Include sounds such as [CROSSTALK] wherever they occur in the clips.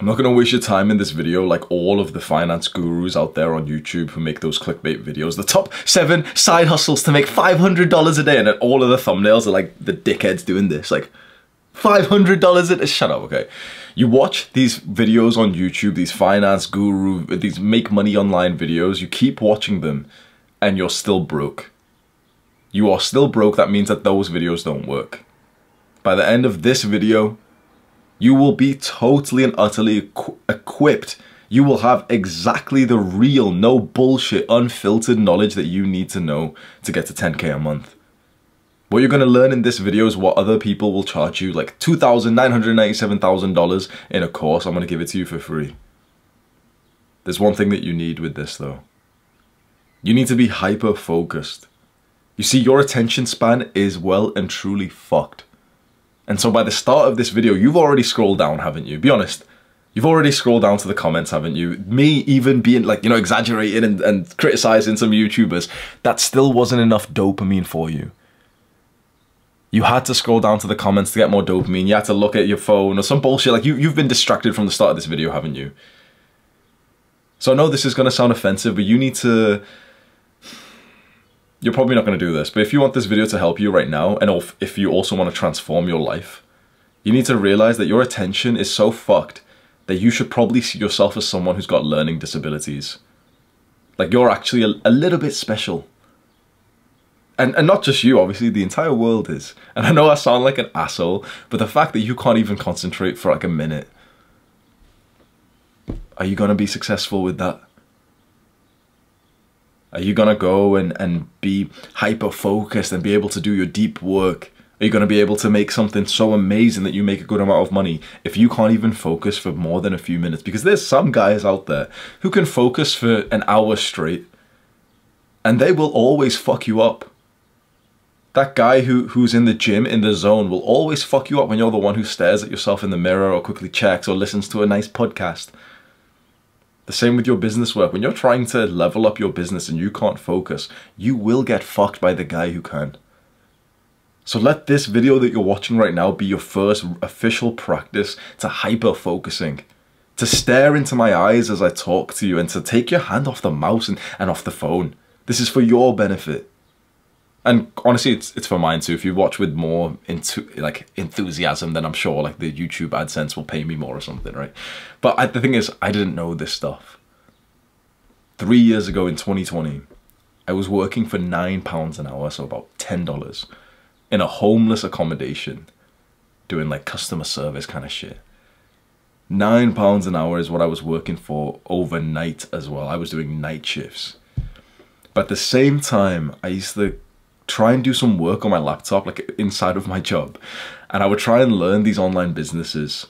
I'm not going to waste your time in this video like all of the finance gurus out there on YouTube who make those clickbait videos. The top seven side hustles to make $500 a day and all of the thumbnails are like the dickheads doing this. Like $500 a day. Shut up, okay? You watch these videos on YouTube, these finance guru, these make money online videos, you keep watching them and you're still broke. You are still broke, that means that those videos don't work. By the end of this video, you will be totally and utterly equ equipped. You will have exactly the real, no bullshit, unfiltered knowledge that you need to know to get to 10k a month. What you're going to learn in this video is what other people will charge you, like $2,997,000 in a course. I'm going to give it to you for free. There's one thing that you need with this though. You need to be hyper focused. You see, your attention span is well and truly fucked. And so by the start of this video, you've already scrolled down, haven't you? Be honest. You've already scrolled down to the comments, haven't you? Me even being like, you know, exaggerating and, and criticizing some YouTubers, that still wasn't enough dopamine for you. You had to scroll down to the comments to get more dopamine. You had to look at your phone or some bullshit. Like you, you've been distracted from the start of this video, haven't you? So I know this is going to sound offensive, but you need to you're probably not going to do this, but if you want this video to help you right now, and if you also want to transform your life, you need to realize that your attention is so fucked that you should probably see yourself as someone who's got learning disabilities. Like you're actually a, a little bit special. And, and not just you, obviously, the entire world is. And I know I sound like an asshole, but the fact that you can't even concentrate for like a minute, are you going to be successful with that? Are you gonna go and, and be hyper focused and be able to do your deep work? Are you gonna be able to make something so amazing that you make a good amount of money if you can't even focus for more than a few minutes? Because there's some guys out there who can focus for an hour straight and they will always fuck you up. That guy who, who's in the gym, in the zone, will always fuck you up when you're the one who stares at yourself in the mirror or quickly checks or listens to a nice podcast. The same with your business work. When you're trying to level up your business and you can't focus, you will get fucked by the guy who can. So let this video that you're watching right now be your first official practice to hyper focusing. To stare into my eyes as I talk to you and to take your hand off the mouse and, and off the phone. This is for your benefit and honestly it's it's for mine too. If you watch with more into like enthusiasm then i'm sure like the youtube adsense will pay me more or something right? But I, the thing is i didn't know this stuff. Three years ago in 2020 i was working for nine pounds an hour so about ten dollars in a homeless accommodation doing like customer service kind of shit. Nine pounds an hour is what i was working for overnight as well. I was doing night shifts. But at the same time i used to try and do some work on my laptop, like inside of my job. And I would try and learn these online businesses.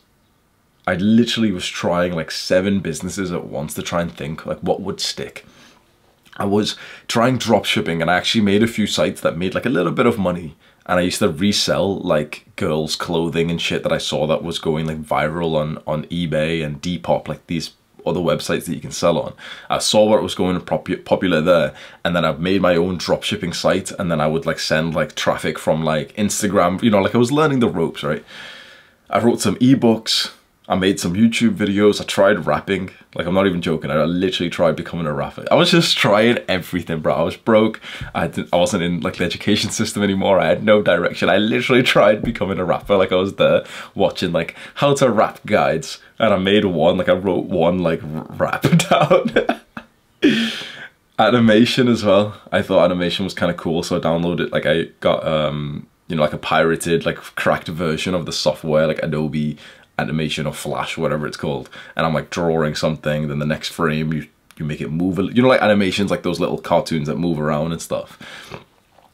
I literally was trying like seven businesses at once to try and think like what would stick. I was trying drop shipping and I actually made a few sites that made like a little bit of money. And I used to resell like girls clothing and shit that I saw that was going like viral on, on eBay and Depop, like these other websites that you can sell on. I saw what was going popular there, and then I've made my own dropshipping site, and then I would like send like traffic from like Instagram, you know, like I was learning the ropes, right? I wrote some ebooks, I made some YouTube videos. I tried rapping. Like, I'm not even joking. I literally tried becoming a rapper. I was just trying everything, bro. I was broke. I, didn't, I wasn't in, like, the education system anymore. I had no direction. I literally [LAUGHS] tried becoming a rapper. Like, I was there watching, like, how to rap guides. And I made one. Like, I wrote one, like, rap [LAUGHS] down. animation as well. I thought animation was kind of cool. So I downloaded, like, I got, um, you know, like a pirated, like cracked version of the software, like Adobe animation or flash whatever it's called and i'm like drawing something then the next frame you you make it move you know like animations like those little cartoons that move around and stuff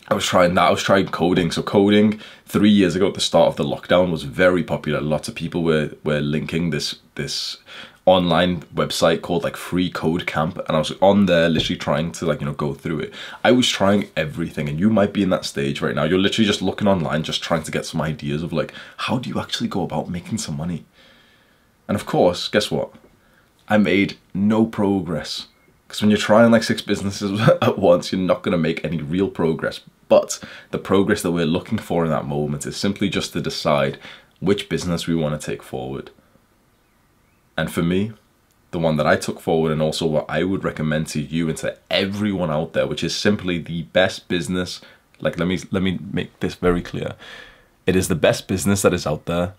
I was trying that. I was trying coding. So coding three years ago at the start of the lockdown was very popular. Lots of people were were linking this this online website called like free code camp and I was on there literally trying to like you know go through it. I was trying everything and you might be in that stage right now. You're literally just looking online just trying to get some ideas of like how do you actually go about making some money? And of course guess what? I made no progress. Because when you're trying like six businesses [LAUGHS] at once you're not going to make any real progress. But the progress that we're looking for in that moment is simply just to decide which business we want to take forward And for me, the one that I took forward and also what I would recommend to you and to everyone out there, which is simply the best business. Like let me let me make this very clear. It is the best business that is out there.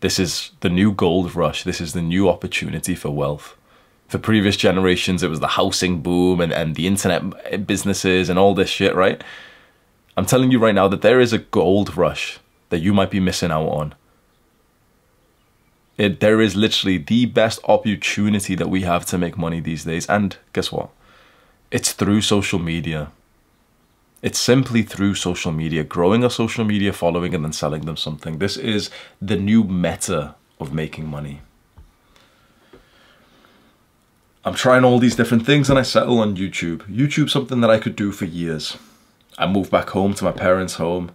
This is the new gold rush. This is the new opportunity for wealth. For previous generations, it was the housing boom and, and the internet businesses and all this shit, right? I'm telling you right now that there is a gold rush that you might be missing out on. It, there is literally the best opportunity that we have to make money these days. And guess what? It's through social media. It's simply through social media, growing a social media following and then selling them something. This is the new meta of making money. I'm trying all these different things and I settle on YouTube. YouTube something that I could do for years. I moved back home to my parents' home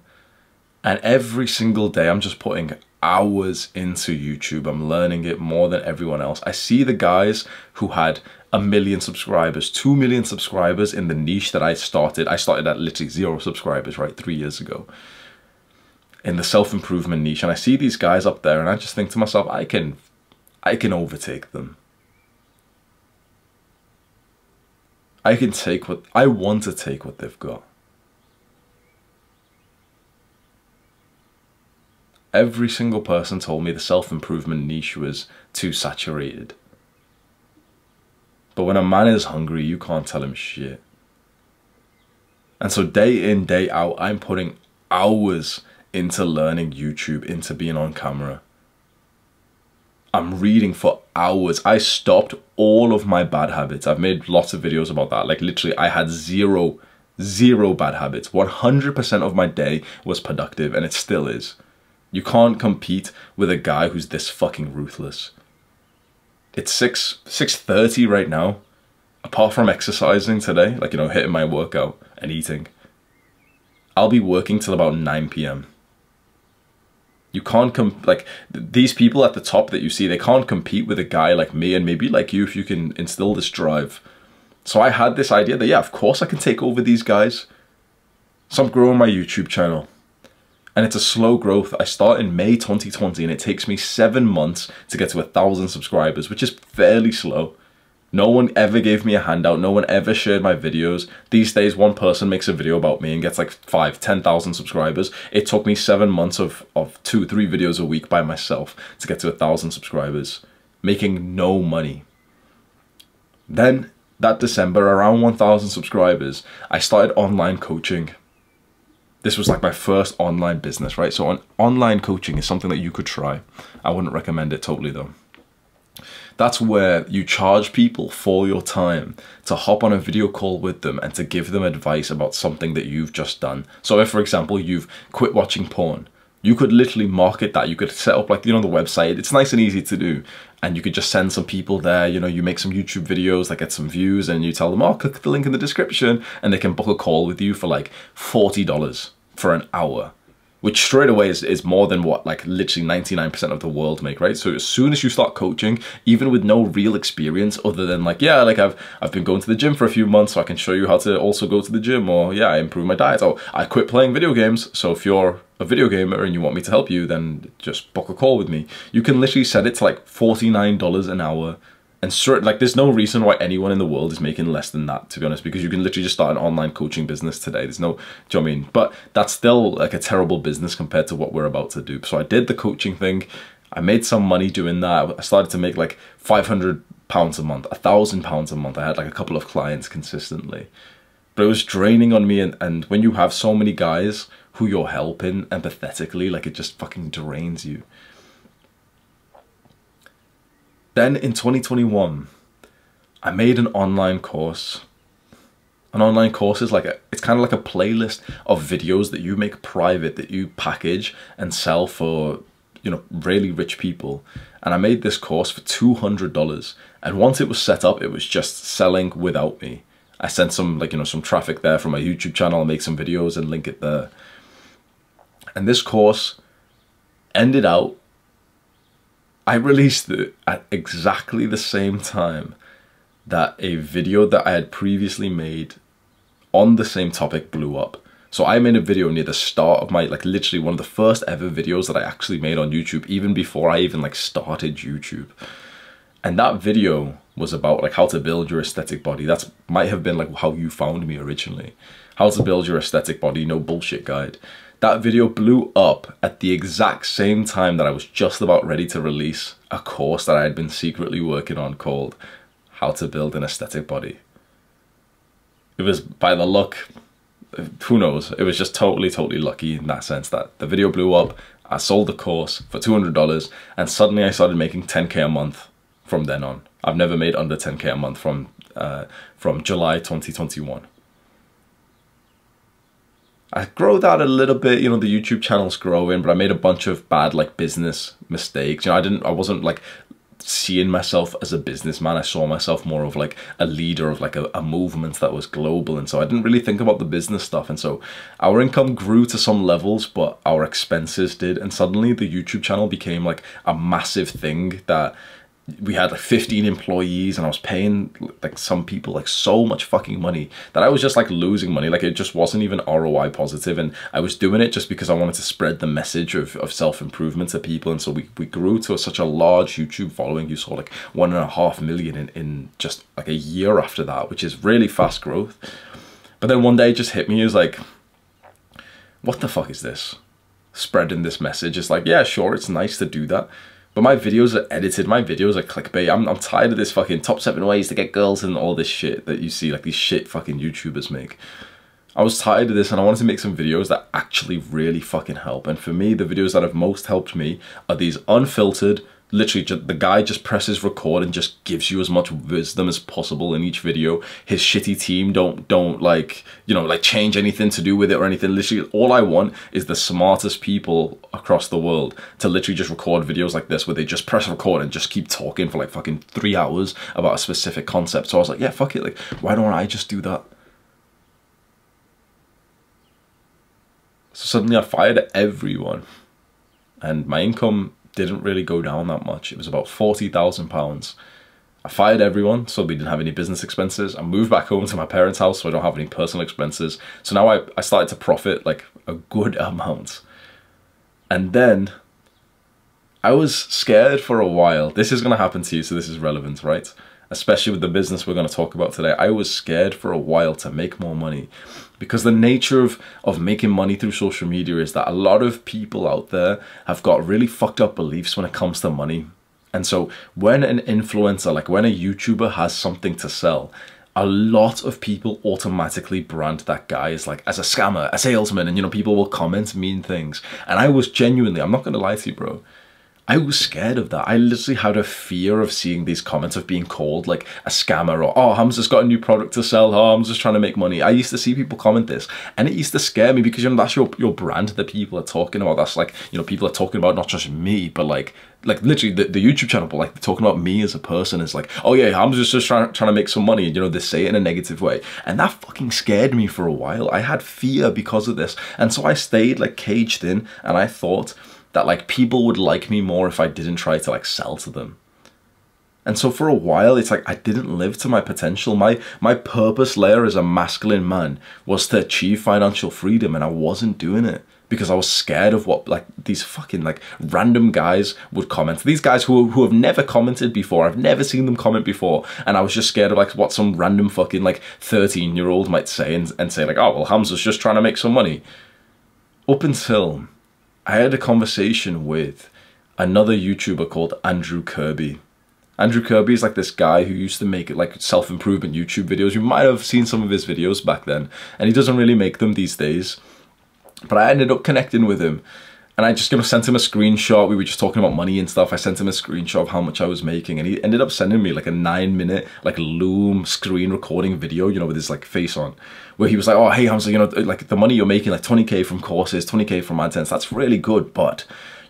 and every single day I'm just putting hours into YouTube. I'm learning it more than everyone else. I see the guys who had a million subscribers, two million subscribers in the niche that I started. I started at literally zero subscribers, right, three years ago in the self-improvement niche. And I see these guys up there and I just think to myself, I can, I can overtake them. I can take what, I want to take what they've got. Every single person told me the self-improvement niche was too saturated. But when a man is hungry, you can't tell him shit. And so day in, day out, I'm putting hours into learning YouTube, into being on camera. I'm reading for hours. I stopped all of my bad habits. I've made lots of videos about that. Like literally, I had zero, zero bad habits. 100% of my day was productive and it still is. You can't compete with a guy who's this fucking ruthless. It's 6 6:30 right now. Apart from exercising today, like you know, hitting my workout and eating, I'll be working till about 9 p.m. You can't come like these people at the top that you see, they can't compete with a guy like me and maybe like you if you can instill this drive. So I had this idea that yeah, of course I can take over these guys. So I'm growing my YouTube channel and it's a slow growth. I start in May 2020 and it takes me seven months to get to a thousand subscribers, which is fairly slow. No one ever gave me a handout. No one ever shared my videos. These days, one person makes a video about me and gets like five, 10,000 subscribers. It took me seven months of, of two, three videos a week by myself to get to a thousand subscribers, making no money. Then that December, around 1,000 subscribers, I started online coaching this was like my first online business, right? So on, online coaching is something that you could try. I wouldn't recommend it totally though. That's where you charge people for your time to hop on a video call with them and to give them advice about something that you've just done. So if, for example, you've quit watching porn, you could literally market that. You could set up like, you know, the website. It's nice and easy to do. And you could just send some people there, you know, you make some YouTube videos that get some views and you tell them, oh, click the link in the description and they can book a call with you for like $40 for an hour which straight away is, is more than what like literally 99% of the world make, right? So as soon as you start coaching, even with no real experience other than like, yeah, like I've I've been going to the gym for a few months, so I can show you how to also go to the gym, or yeah, I improve my diet, or I quit playing video games. So if you're a video gamer and you want me to help you, then just book a call with me. You can literally set it to like $49 an hour and straight, like, there's no reason why anyone in the world is making less than that, to be honest, because you can literally just start an online coaching business today. There's no, do you know what I mean? But that's still like a terrible business compared to what we're about to do. So I did the coaching thing. I made some money doing that. I started to make like 500 pounds a month, a thousand pounds a month. I had like a couple of clients consistently, but it was draining on me. And, and when you have so many guys who you're helping empathetically, like it just fucking drains you. Then in 2021, I made an online course. An online course is like a, it's kind of like a playlist of videos that you make private that you package and sell for, you know, really rich people. And I made this course for $200. And once it was set up, it was just selling without me. I sent some like, you know, some traffic there from my YouTube channel, and make some videos and link it there. And this course ended out I released it at exactly the same time that a video that I had previously made on the same topic blew up. So I made a video near the start of my, like literally one of the first ever videos that I actually made on YouTube, even before I even like started YouTube. And that video was about like how to build your aesthetic body. That's might have been like how you found me originally. How to build your aesthetic body, no bullshit guide. That video blew up at the exact same time that I was just about ready to release a course that I had been secretly working on called How to Build an Aesthetic Body. It was by the luck, who knows, it was just totally, totally lucky in that sense that the video blew up, I sold the course for $200 and suddenly I started making 10k a month from then on. I've never made under 10k a month from uh, from July 2021. I grow that a little bit, you know, the YouTube channel's growing, but I made a bunch of bad like business mistakes. You know, I didn't I wasn't like seeing myself as a businessman. I saw myself more of like a leader of like a, a, movement that was global. And so I didn't really think about the business stuff. And so our income grew to some levels, but our expenses did. And suddenly the YouTube channel became like a massive thing that we had like 15 employees and I was paying like some people like so much fucking money that I was just like losing money. Like it just wasn't even ROI positive and I was doing it just because I wanted to spread the message of, of self-improvement to people. And so we, we grew to a, such a large YouTube following. You saw like one and a half million in, in just like a year after that, which is really fast growth. But then one day it just hit me as like, what the fuck is this? Spreading this message. It's like, yeah, sure, it's nice to do that but my videos are edited, my videos are clickbait. I'm, I'm tired of this fucking top seven ways to get girls and all this shit that you see like these shit fucking YouTubers make. I was tired of this and I wanted to make some videos that actually really fucking help. And for me, the videos that have most helped me are these unfiltered, literally just, the guy just presses record and just gives you as much wisdom as possible in each video. His shitty team don't don't like you know like change anything to do with it or anything. Literally all i want is the smartest people across the world to literally just record videos like this where they just press record and just keep talking for like fucking three hours about a specific concept. So i was like yeah fuck it. Like why don't i just do that? So suddenly i fired everyone. And my income didn't really go down that much. It was about £40,000. I fired everyone, so we didn't have any business expenses. I moved back home to my parents' house, so I don't have any personal expenses. So now I, I started to profit like a good [LAUGHS] amount. And then I was scared for a while. This is going to happen to you, so this is relevant, right? Especially with the business we're going to talk about today. I was scared for a while to make more money because the nature of, of making money through social media is that a lot of people out there have got really fucked up beliefs when it comes to money. And so when an influencer, like when a YouTuber has something to sell, a lot of people automatically brand that guy as like as a scammer, a salesman, and you know, people will comment mean things. And I was genuinely, I'm not gonna lie to you, bro. I was scared of that. I literally had a fear of seeing these comments of being called like a scammer or, oh, Hamza's got a new product to sell. Oh, I'm just trying to make money. I used to see people comment this and it used to scare me because, you know, that's your, your brand that people are talking about. That's like, you know, people are talking about not just me, but like, like literally the, the YouTube channel, but like talking about me as a person is like, oh yeah, I'm just, just trying, trying to make some money. And, you know, they say it in a negative way. And that fucking scared me for a while. I had fear because of this. And so I stayed like caged in and I thought, that like people would like me more if I didn't try to like sell to them. And so for a while, it's like I didn't live to my potential. My my purpose layer as a masculine man was to achieve financial freedom, and I wasn't doing it because I was scared of what like these fucking like random guys would comment. These guys who who have never commented before, I've never seen them comment before, and I was just scared of like what some random fucking like thirteen year old might say and, and say like, oh well, Hamza's just trying to make some money. Up until I had a conversation with another YouTuber called Andrew Kirby. Andrew Kirby is like this guy who used to make like self-improvement YouTube videos. You might have seen some of his videos back then, and he doesn't really make them these days. But I ended up connecting with him and I just you know sent him a screenshot. We were just talking about money and stuff. I sent him a screenshot of how much I was making, and he ended up sending me like a nine minute like Loom screen recording video, you know, with his like face on, where he was like, "Oh, hey Hamza, you know, like the money you're making, like 20k from courses, 20k from AdSense, that's really good, but."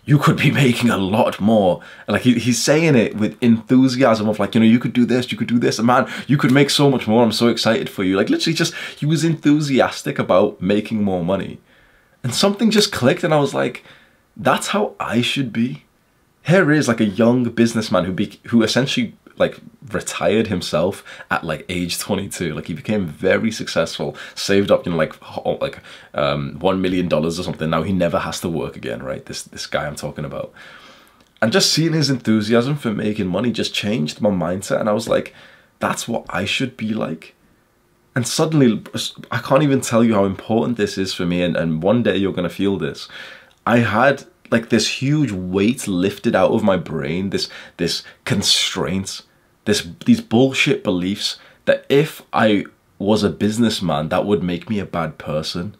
You could be [LAUGHS] making a lot more. like he, he's saying it with enthusiasm of like, you know, you could do this, you could do this, man, you could make so much more. I'm so excited for you. Like literally just, he was enthusiastic about making more money. And something just clicked and I was like, that's how I should be. Here is like a young businessman who be, who essentially like retired himself at like age 22 like he became very successful saved up you know like like um 1 million dollars or something now he never has to work again right this this guy i'm talking about And just seeing his enthusiasm for making money just changed my mindset. And I was like, that's what I should be like. And suddenly, I can't even tell you how important this is for me. And, and one day you're going to feel this. I had like this huge weight lifted out of my brain, this, this constraints, this, these bullshit beliefs that if I was a businessman, that would make me a bad person.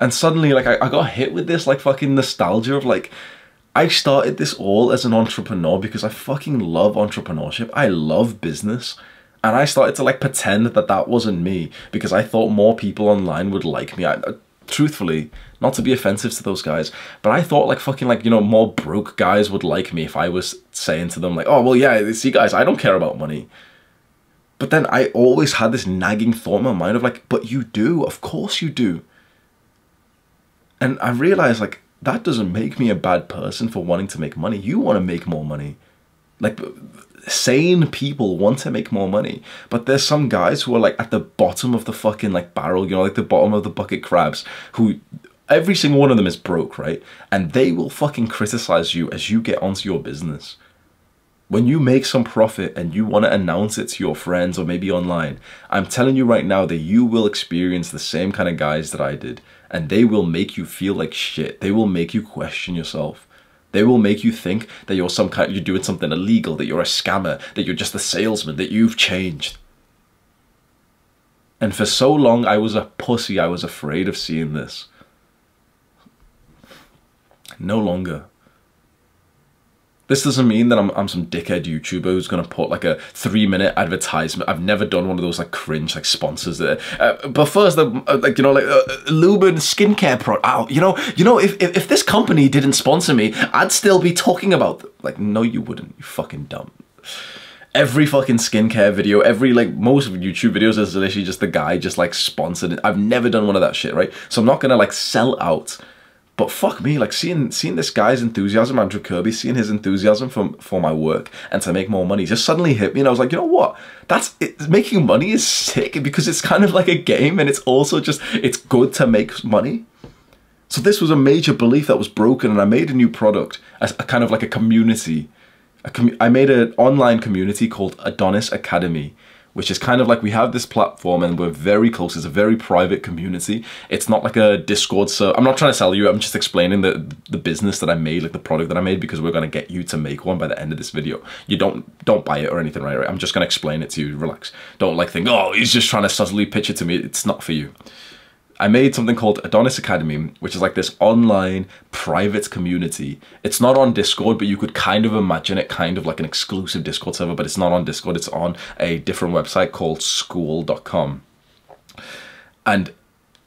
And suddenly, like, I, I got hit with this, like, fucking nostalgia of, like, I started this all as an entrepreneur because I fucking love entrepreneurship. I love business. And I started to, like, pretend that that wasn't me because I thought more people online would like me. I, uh, truthfully, not to be offensive to those guys, but I thought, like, fucking, like, you know, more broke guys would like me if I was saying to them, like, oh, well, yeah, see, guys, I don't care about money. But then I always had this nagging thought in my mind of like, but you do, of course you do. And I realized like that doesn't make me a bad person for wanting to make money. You want to make more money. Like sane people want to make more money. But there's some guys who are like at the bottom of the fucking like barrel, you know, like the bottom of the bucket crabs who every single one of them is broke, right? And they will fucking criticize you as you get onto your business. When you make some profit and you want to announce it to your friends or maybe online, I'm telling you right now that you will experience the same kind of guys that I did. And they will make you feel like shit. They will make you question yourself. They will make you think that you're some kind you're doing something illegal, that you're a scammer, that you're just a salesman, that you've changed. And for so long I was a pussy, I was afraid of seeing this. No longer. This doesn't mean that I'm, I'm some dickhead YouTuber who's going to put like a three minute advertisement. I've never done one of those like cringe like sponsors there. Uh, but first, the, uh, like, you know, like uh, skincare product. Oh, you know, you know, if, if, if this company didn't sponsor me, I'd still be talking about, them. like, no, you wouldn't, you fucking dumb every fucking skincare video, every like most of YouTube videos is literally just the guy just like sponsored. I've never done one of that shit, right? So I'm not gonna like sell out but fuck me, like seeing seeing this guy's enthusiasm, Andrew Kirby, seeing his enthusiasm for, for my work and to make more money just suddenly hit me and I was like, you know what? That's it, making money is sick because it's kind of like a game and it's also just it's good to make money. So this was a major belief that was broken and I made a new product, a, a kind of like a community. A com I made an online community called Adonis Academy which is kind of like we have this platform and we're very close. It's a very private community. It's not like a Discord. So I'm not trying to sell you. I'm just explaining the the business that I made, like the product that I made, because we're gonna get you to make one by the end of this video. You don't don't buy it or anything, right? right? I'm just gonna explain it to you. Relax. Don't like think, oh, he's just trying to subtly pitch it to me. It's not for you. I made something called Adonis Academy, which is like this online private community. It's not on Discord, but you could kind of imagine it kind of like an exclusive Discord server, but it's not on Discord. It's on a different website called skool.com. And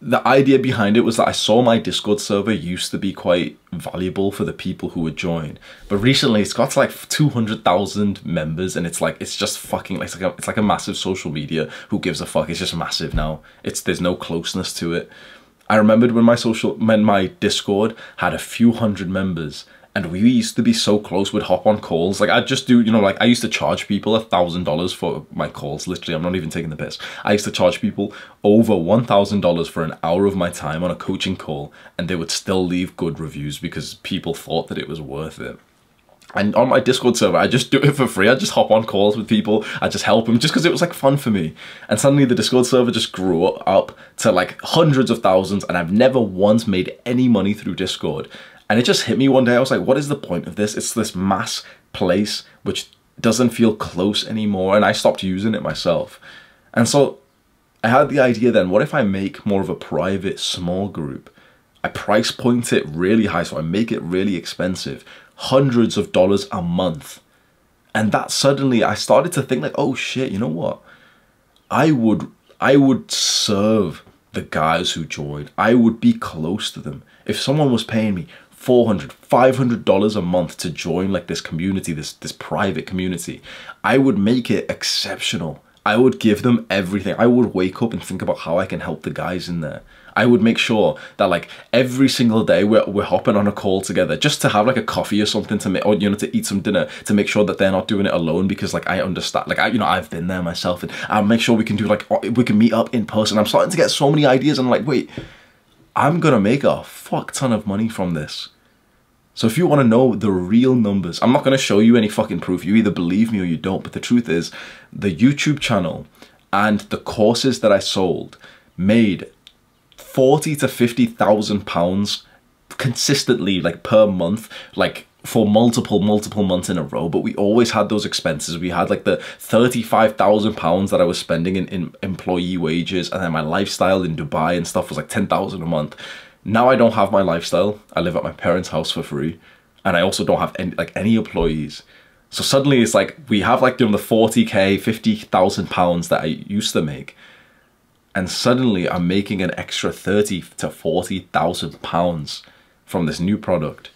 the idea behind it was that I saw my Discord server used to be quite valuable for the people who would join, but recently it's got like 200,000 members and it's like, it's just fucking, it's like, a, it's like a massive social media. Who gives a fuck? It's just massive now. It's, there's no closeness to it. I remembered when my social, when my Discord had a few hundred members and we used to be so close we'd hop on calls like i'd just do you know like i used to charge people a thousand dollars for my calls literally i'm not even taking the piss i used to charge people over one thousand dollars for an hour of my time on a coaching call and they would still leave good reviews because people thought that it was worth it and on my Discord server, I just do it for free. I just hop on calls with people. I just help them just because it was like fun for me. And suddenly the Discord server just grew up to like hundreds of thousands and I've never once made any money through Discord. And it just hit me one day. I was like, what is the point of this? It's this mass place which doesn't feel close anymore. And I stopped using it myself. And so I had the idea then, what if I make more of a private small group? I price point it really high, so I make it really expensive, hundreds of dollars a month. And that suddenly I started to think like, oh shit, you know what? I would I would serve the guys who joined. I would be close to them. If someone was paying me 400 500 dollars a month to join like this community this this private community. I would make it exceptional. I would give them everything. I would wake up and think about how i can help the guys in there. I would make sure that like every single day we're, we're hopping on a call together just to have like a coffee or something to make or you know to eat some dinner to make sure that they're not doing it alone because like i understand like i you know i've been there myself and i'll make sure we can do like we can meet up in person. I'm starting to get so many ideas and I'm like wait I'm gonna make a fuck ton of money from this. So if you want to know the real numbers, I'm not going to show you any fucking proof. You either believe me or you don't. But the truth is, the YouTube channel and the courses that I sold made forty to fifty thousand pounds consistently, like per month, like for multiple multiple months in a row but we always had those expenses. We had like the 35,000 pounds that I was spending in, in employee wages and then my lifestyle in Dubai and stuff was like 10,000 a month. Now I don't have my lifestyle. I live at my parents house for free and I also don't have any like any employees. So suddenly it's like we have like you know the 40k 50,000 pounds that I used to make and suddenly I'm making an extra 30 to 40,000 pounds from this new product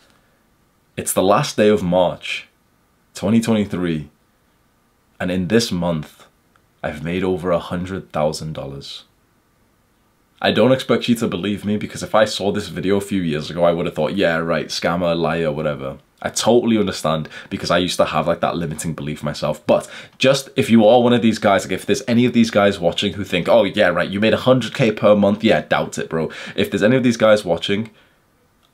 it's the last day of March 2023, and in this month, I've made over a hundred thousand dollars. I don't expect you to believe me because if I saw this video a few years ago, I would have thought, yeah, right, scammer, liar, whatever. I totally understand because I used to have like that limiting belief myself. But just if you are one of these guys, like if there's any of these guys watching who think, oh yeah, right, you made 100k per month, yeah, doubt it, bro. If there's any of these guys watching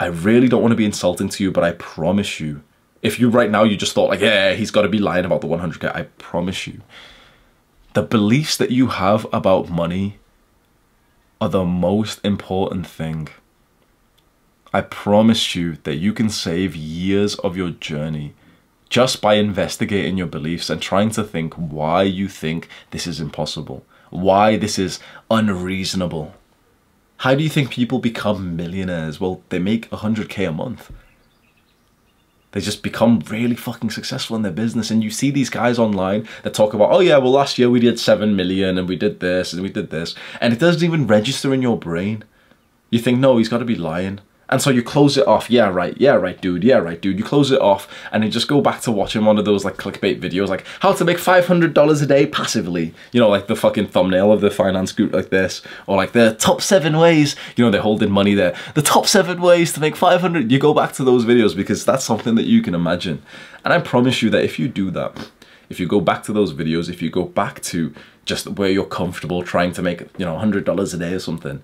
I really don't want to be insulting to you, but I promise you, if you right now you just thought like, yeah, he's got to be lying about the 100k, I promise you, the beliefs that you have about money are the most important thing. I promise you that you can save years of your journey just by investigating your beliefs and trying to think why you think this is impossible, why this is unreasonable. How do you think people become millionaires? Well, they make 100k a month. They just become really fucking successful in their business. And you see these guys online that talk about, oh yeah, well last year we did 7 million and we did this and we did this. And it doesn't even register in your brain. You think, no, he's got to be lying. And so you close it off. Yeah, right. Yeah, right, dude. Yeah, right, dude. You close it off and you just go back to watching one of those like clickbait videos, like how to make $500 a day passively. You know, like the fucking thumbnail of the finance guru like this, or like the top seven ways, you know, they're holding money there. The top seven ways to make 500. You go back to those videos because that's something that you can imagine. And I promise you that if you do that, if you go back to those videos, if you go back to just where you're comfortable trying to make, you know, $100 a day or something,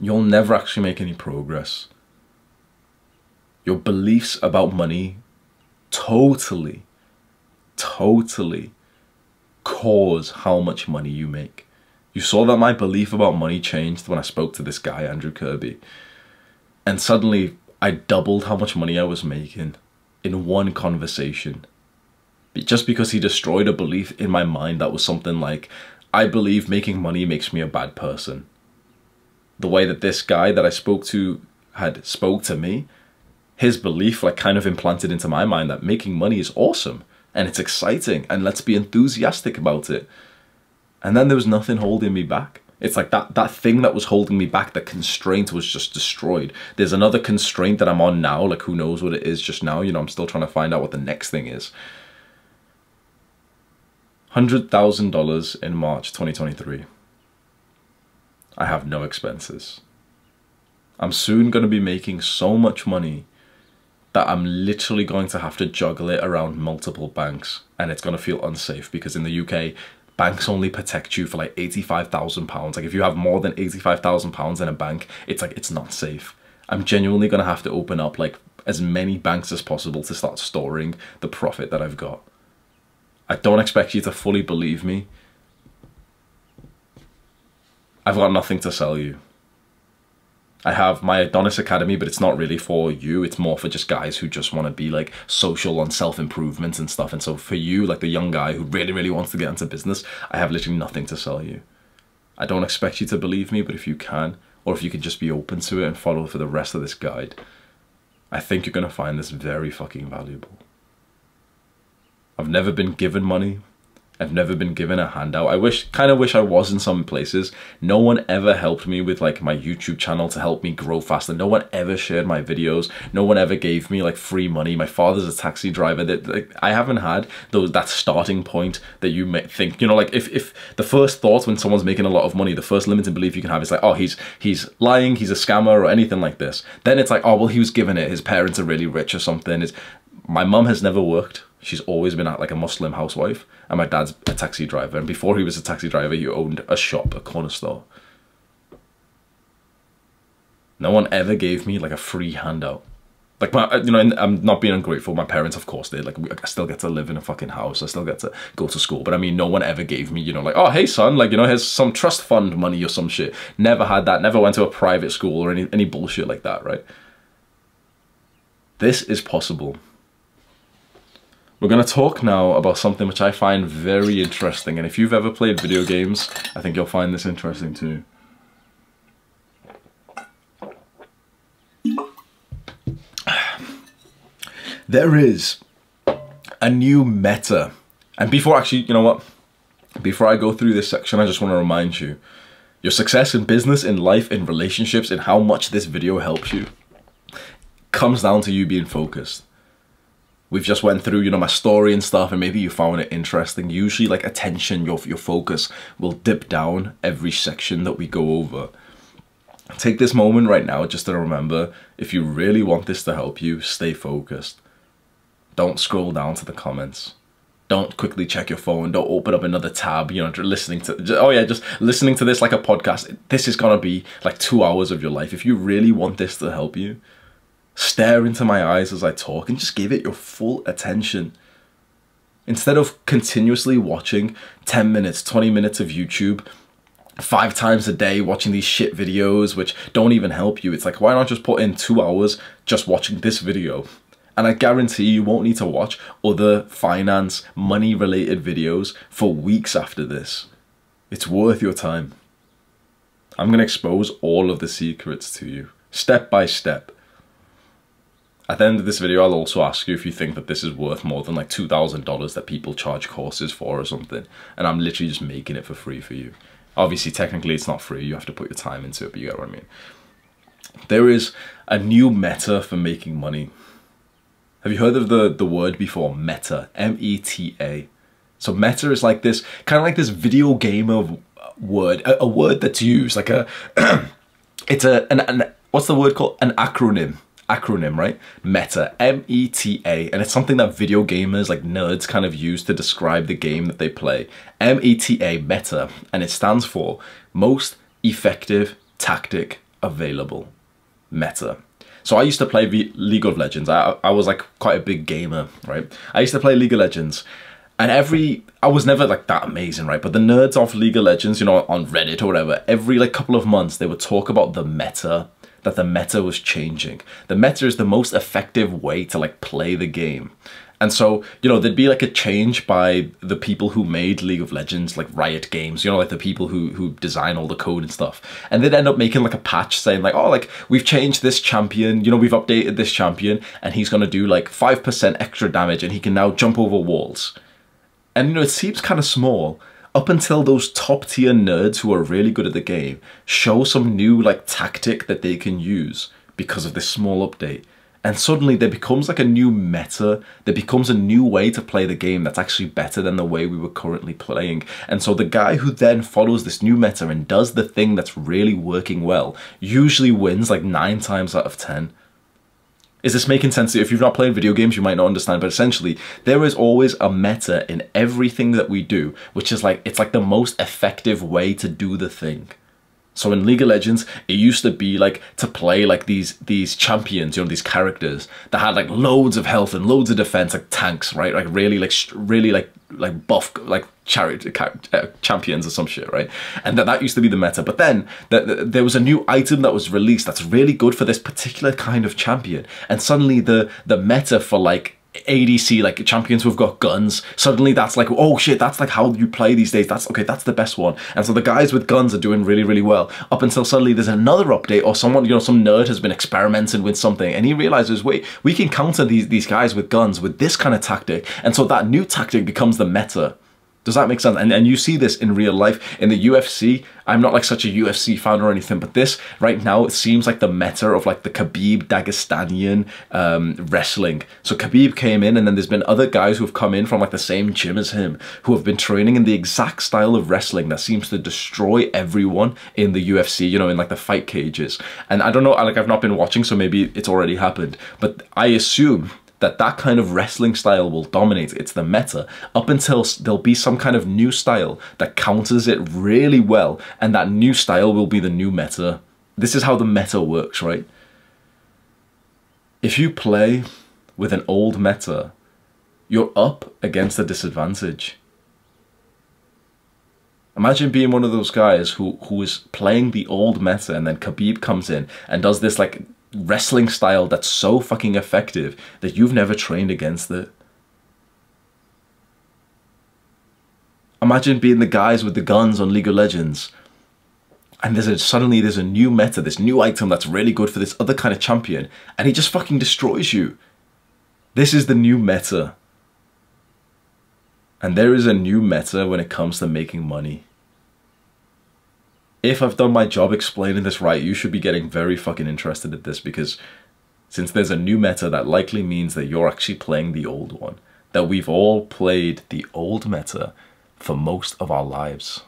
you'll never actually make any progress. Your beliefs about money totally, totally cause how much money you make. You saw that my belief about money changed when I spoke to this guy, Andrew Kirby. And suddenly I doubled how much money I was making in one conversation. Just because he destroyed a belief in my mind that was something like, I believe making money makes me a bad person the way that this guy that I spoke to had spoke to me, his belief like kind of implanted into my mind that making money is awesome and it's exciting and let's be enthusiastic about it. And then there was nothing holding me back. It's like that that thing that was holding me back, the constraint was just destroyed. There's another constraint that I'm on now, like who knows what it is just now, you know, I'm still trying to find out what the next thing is. $100,000 in March 2023. I have no expenses. I'm soon going to be making so much money that I'm literally going to have to juggle it around multiple banks and it's going to feel unsafe because in the UK, banks only protect you for like £85,000. Like if you have more than £85,000 in a bank, it's like, it's not safe. I'm genuinely going to have to open up like as many banks as possible to start storing the profit that I've got. I don't expect you to fully believe me, I've got nothing to sell you. I have my Adonis Academy, but it's not really for you. It's more for just guys who just want to be like social on self-improvement and stuff. And so for you, like the young guy who really, really wants to get into business, I have literally nothing to sell you. I don't expect you to believe me, but if you can, or if you can just be open to it and follow for the rest of this guide, I think you're going to find this very fucking valuable. I've never been given money, I've never been given a handout. I wish, kind of wish I was in some places. No one ever helped me with like my YouTube channel to help me grow faster. No one ever shared my videos. No one ever gave me like free money. My father's a taxi driver. That like, I haven't had those that starting point that you may think. You know, like if if the first thought when someone's making a lot of money, the first limiting belief you can have is like, oh, he's he's lying, he's a scammer or anything like this. Then it's like, oh, well, he was given it. His parents are really rich or something. It's, my mum has never worked she's always been at like a Muslim housewife, and my dad's a taxi driver. And before he was a taxi driver, he owned a shop, a corner store. No one ever gave me like a free handout. Like my, you know, I'm not being ungrateful. My parents, of course, they like. I still get to live in a fucking house. I still get to go to school. But I mean, no one ever gave me, you know, like, oh, hey, son, like, you know, here's some trust fund money or some shit. Never had that. Never went to a private school or any any bullshit like that, right? This is possible. We're going to talk now about something which I find very interesting. And if you've ever played video games, I think you'll find this interesting too. There is a new meta. And before actually, you know what? Before I go through this section, I just want to remind you, your success in business, in life, in relationships, and how much this video helps you comes down to you being focused. We've just went through, you know, my story and stuff, and maybe you found it interesting. Usually, like attention, your your focus will dip down every section that we go over. Take this moment right now just to remember, if you really want this to help you, stay focused. Don't scroll down to the comments. Don't quickly check your phone. Don't open up another tab, you know, listening to, oh yeah, just listening to this like a podcast. This is gonna be like two hours of your life. If you really want this to help you, stare into my eyes as I talk and just give it your full attention. Instead of continuously watching 10 minutes, 20 minutes of YouTube, five times a day watching these shit videos which don't even help you, it's like, why not just put in two hours just watching this video? And I guarantee you won't need to watch other finance, money related videos for weeks after this. It's worth your time. I'm going to expose all of the secrets to you, step by step. At the end of this video, I'll also ask you if you think that this is worth more than like $2,000 that people charge courses for or something. And I'm literally just making it for free for you. Obviously, technically it's not free. You have to put your time into it, but you get what I mean. There is a new meta for making money. Have you heard of the, the word before? Meta. M-E-T-A. So meta is like this, kind of like this video game of uh, word, a, a word that's used, like a, [CLEARS THROAT] it's a, an, an, what's the word called? An acronym. Acronym, right? Meta, M-E-T-A, and it's something that video gamers, like nerds, kind of use to describe the game that they play. M-E-T-A, meta, and it stands for most effective tactic available. Meta. So I used to play v League of Legends. I, I was like quite a big gamer, right? I used to play League of Legends. And every, I was never like that amazing, right? But the nerds of League of Legends, you know, on Reddit or whatever, every like couple of months they would talk about the meta, that the meta was changing. The meta is the most effective way to like play the game. And so, you know, there'd be like a change by the people who made League of Legends, like Riot Games, you know, like the people who who design all the code and stuff. And they'd end up making like a patch saying like, oh, like we've changed this champion, you know, we've updated this champion and he's to do like 5% extra damage and he can now jump over walls. And, you know, it seems kind of small up until those top tier nerds who are really good at the game show some new like tactic that they can use because of this small update and suddenly there becomes like a new meta there becomes a new way to play the game that's actually better than the way we were currently playing. And so the guy who then follows this new meta and does the thing that's really working well usually wins like nine times out of ten is this making sense? If you've not played video games, you might not understand, but essentially, there is always a meta in everything that we do, which is like, it's like the most effective way to do the thing. So in League of Legends, it used to be like to play like these these champions, you know, these characters that had like loads of health and loads of defense, like tanks, right? Like really, like really, like like buff, like chariot uh, champions or some shit, right? And that that used to be the meta. But then the, the, there was a new item that was released that's really good for this particular kind of champion, and suddenly the the meta for like ADC, like champions who've got guns, suddenly that's like, oh shit, that's like how you play these days. That's okay, that's the best one. And so the guys with guns are doing really, really well. Up until suddenly there's another update or someone, you know, some nerd has been experimenting with something and he realizes, wait, we can counter these, these guys with guns with this kind of tactic. And so that new tactic becomes the meta. Does that make sense? And, and you see this in real life. In the UFC, I'm not like such a UFC fan or anything, but this right now, it seems like the meta of like the Khabib Dagestanian um, wrestling. So Khabib came in and then there's been other guys who have come in from like the same gym as him who have been training in the exact style of wrestling that seems to destroy everyone in the UFC, you know, in like the fight cages. And I don't know, like I've not been watching, so maybe it's already happened, but I assume that that kind of wrestling style will dominate. It's the meta up until there'll be some kind of new style that counters it really well, and that new style will be the new meta. This is how the meta works, right? if you play with an old meta, you're up against a disadvantage. Imagine being one of those guys who who is playing the old meta and then Khabib comes in and does this like wrestling style that's so fucking effective that you've never trained against it. Imagine being the guys with the guns on League of Legends and there's a suddenly there's a new meta, this new item that's really good for this other kind of champion, and he just fucking destroys you. This is the new meta. And there is a new meta when it comes to making money. If I've done my job explaining this right, you should be getting very fucking interested at this because since there's a new meta, that likely means that you're actually playing the old one. That we've all played the old meta for most of our lives.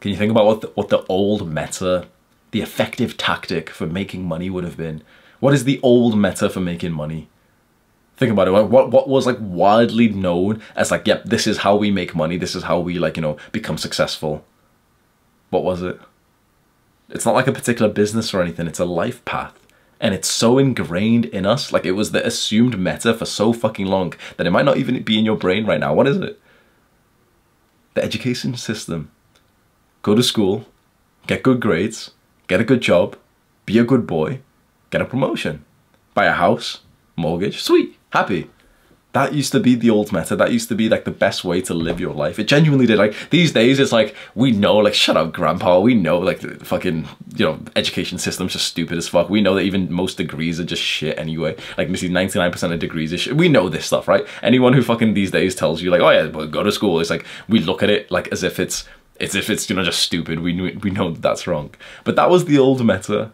Can you think about what the, what the old meta, the effective tactic for making money would have been? What is the old meta for making money? Think about it. What what was like widely known as like, yep, this is how we make money. This is how we like you know become successful. What was it? It's not like a particular business or anything. It's a life path. And it's so ingrained in us, like it was the assumed meta for so fucking long that it might not even be in your brain right now. What is it? The education system go to school, get good grades, get a good job, be a good boy, get a promotion, buy a house, mortgage, sweet, happy. That used to be the old meta. That used to be like the best way to live your life. It genuinely did. Like these days, it's like we know, like shut up, grandpa. We know, like the fucking you know education system's just stupid as fuck. We know that even most degrees are just shit anyway. Like see, ninety nine percent of degrees is shit. We know this stuff, right? Anyone who fucking these days tells you like, oh yeah, but go to school. It's like we look at it like as if it's it's if it's you know just stupid. We we know that that's wrong. But that was the old meta.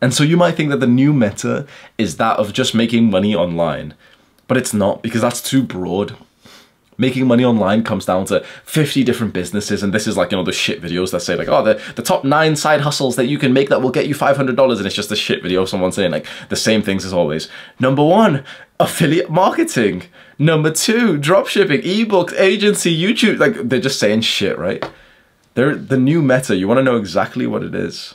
And so you might think that the new meta is that of just making money online. But it's not because that's too broad. Making money online comes down to 50 different businesses and this is like, you know, the shit videos that say like, oh, the, the top nine side hustles that you can make that will get you $500 and it's just a shit video of someone saying like the same things as always. Number one, affiliate marketing. Number two, dropshipping, ebooks, agency, YouTube. Like they're just saying shit, right? They're the new meta. You want to know exactly what it is.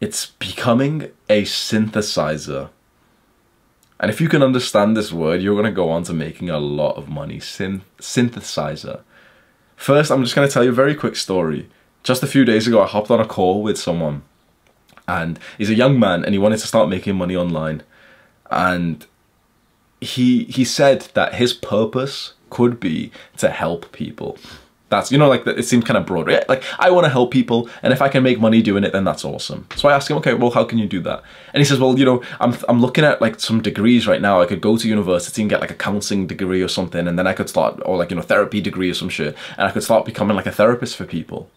It's becoming a synthesizer. And if you can understand this word, you're going to go on to making a lot of money. Synth synthesizer. First, I'm just going to tell you a very quick story. Just a few days ago, I hopped on a call with someone and he's a young man and he wanted to start making money online. And he he said that his purpose could be to help people. That's, you know, like, it seems kind of broad. Right? Like, I want to help people, and if I can make money doing it, then that's awesome. So I asked him, okay, well, how can you do that? And he says, well, you know, I'm, I'm looking at, like, some degrees right now. I could go to university and get, like, a counseling degree or something, and then I could start, or, like, you know, therapy degree or some shit, and I could start becoming, like, a therapist for people.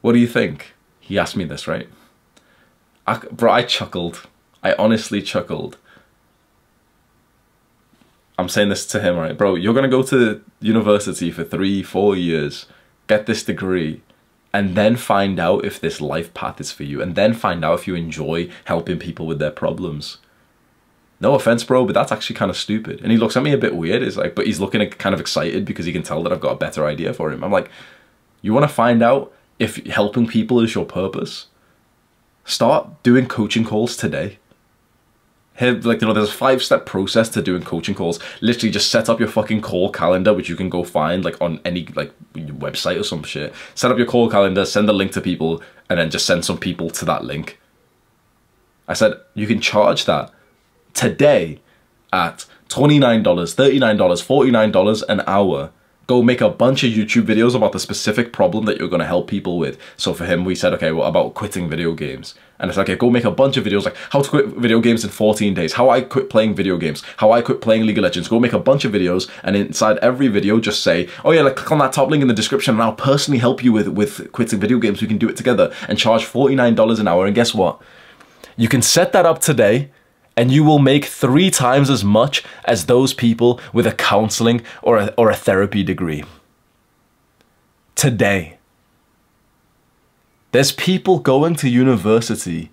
What do you think? He asked me this, right? I, bro, I chuckled. I honestly chuckled. I'm saying this to him, right, bro, you're gonna go to university for three, four years, get this degree, and then find out if this life path is for you, and then find out if you enjoy helping people with their problems. No offense, bro, but that's actually kind of stupid. And he looks at me a bit weird. He's like, but he's looking kind of excited because he can tell that I've got a better idea for him. I'm like, you want to find out if helping people is your purpose? Start doing coaching calls today have like you know there's a five step process to doing coaching calls. Literally just set up your fucking call calendar which you can go find like on any like website or some shit. Set up your call calendar send a link to people and then just send some people to that link. I said you can charge that today at $29 $39 $49 an hour go make a bunch of YouTube videos about the specific problem that you're going to help people with. So for him, we said, okay, what about quitting video games? And it's like, okay, go make a bunch of videos like how to quit video games in 14 days, how I quit playing video games, how I quit playing League of Legends. Go make a bunch of videos and inside every video just say, oh yeah, like click on that top link in the description and I'll personally help you with, with quitting video games. We can do it together and charge $49 an hour. And guess what? You can set that up today and you will make three times as much as those people with a counseling or a, or a therapy degree. Today. There's people going to university,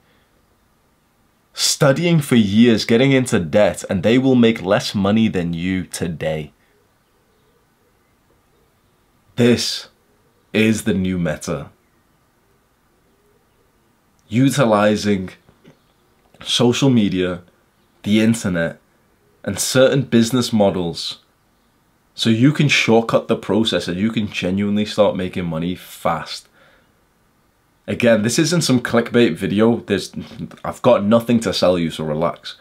studying for years, getting into debt, and they will make less money than you today. This is the new meta. Utilizing social media, the internet, and certain business models so you can shortcut the process and you can genuinely start making money fast. Again, this isn't some clickbait video. There's I've got nothing to sell you, so relax.